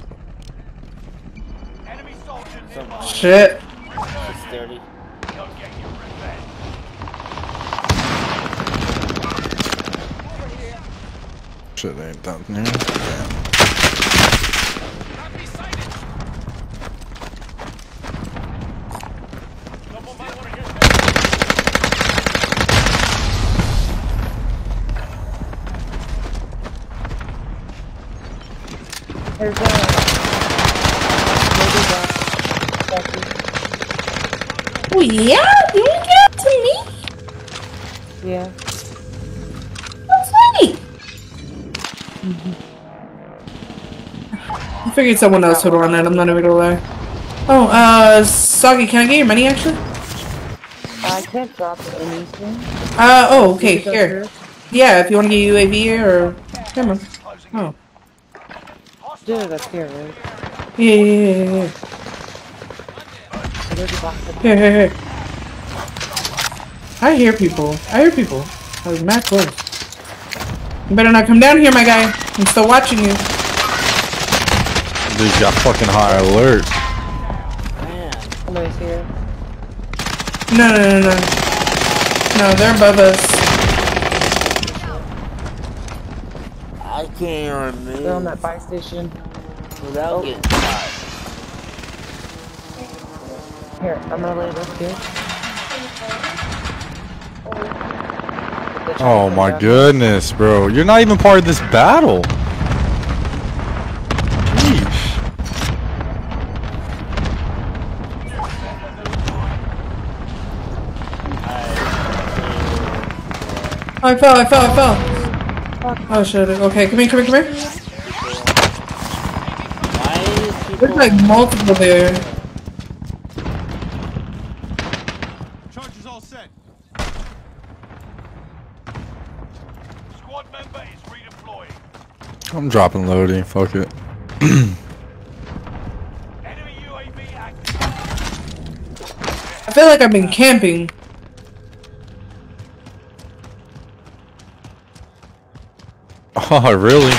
Shit. Shit ain't done here. There's figured someone else would run it. I'm not even gonna lie. Oh, uh, Soggy, can I get your money actually? I can't drop anything. Uh, oh, okay, here. Yeah, if you want to get UAV or camera. Oh, Dude, that's here, right? yeah, yeah, yeah, yeah. There's a box Here, here, here. I hear people. I hear people. I was mad close. You better not come down here, my guy. I'm still watching you. Dude's got fucking high alert. Somebody's here. No, no, no, no. No, they're above us. I can't remove They're on that buy station. without Oh. getting shot. Here, I'm gonna lay this here. Oh my goodness, bro. You're not even part of this battle. I fell, I fell, I fell. Oh shit. Okay, come here, come here, come here. There's like multiple there. Charges all set. Squad member is redeploying. I'm dropping loading. Fuck it. I feel like I've been camping. Oh, really?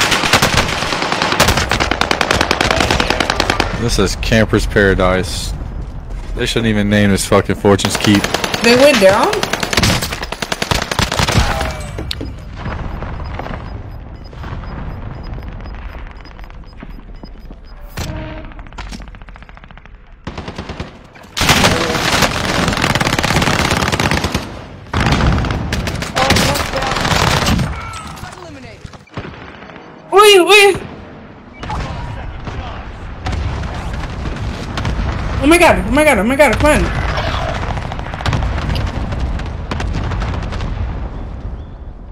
This is Camper's Paradise. They shouldn't even name this fucking Fortune's Keep. They went down? God, oh my god, oh my god, come on.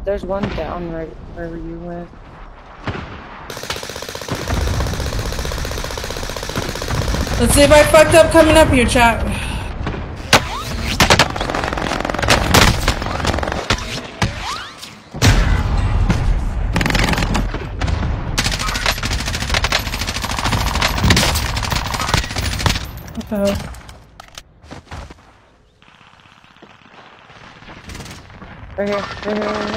There's one down right wherever you went. Let's see if I fucked up coming up here, chat. Right here, right here, right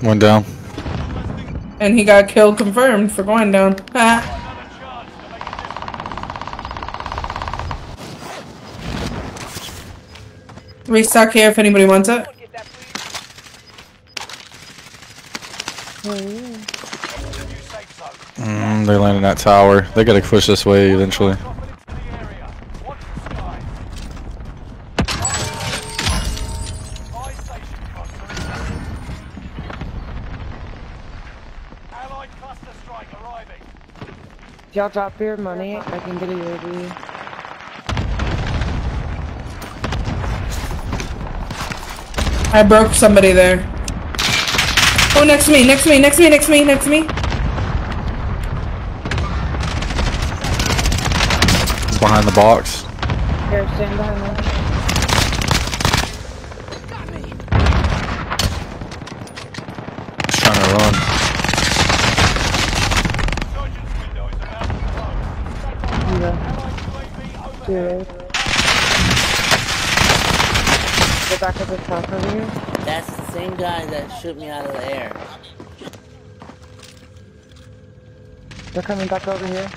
here. One down. And he got killed confirmed for going down. Ah. Restock here if anybody wants it. Mm, they land in that tower. They gotta push this way eventually. Y'all drop your money, I can get a UAV. I broke somebody there. Oh, next to me, next to me, next to me, next to me, next to me. It's behind the box. Here, stand behind me. see you, right? Go back at the top over here. That's the same guy that shoot me out of the air. They're coming back over here.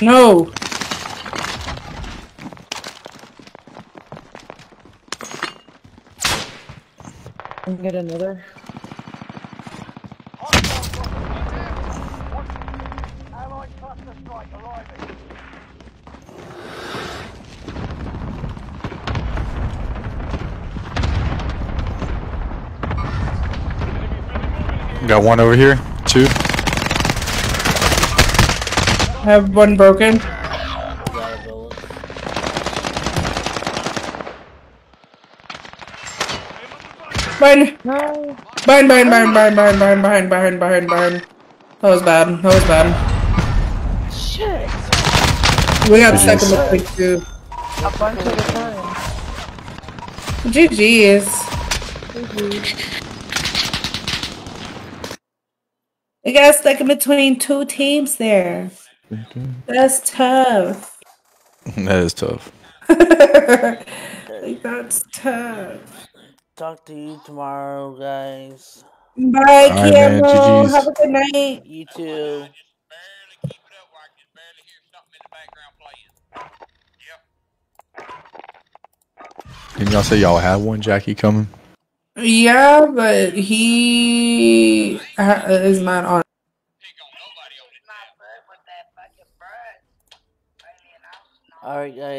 No. Get another. Got one over here. Two. Have one broken. Behind. No. Behind, behind, behind, behind, behind, behind, behind, behind, behind, behind. That was bad. That was bad. Shit. We got stuck in the quick too. A bunch of the time. GG's. We got stuck in between two teams there. That's tough. That is tough. That's tough. Talk to you tomorrow, guys. Bye, All right, man. Have a good night. You too. Didn't y'all say y'all had one Jackie coming? Yeah, but he ha- is not on. Alright, guys.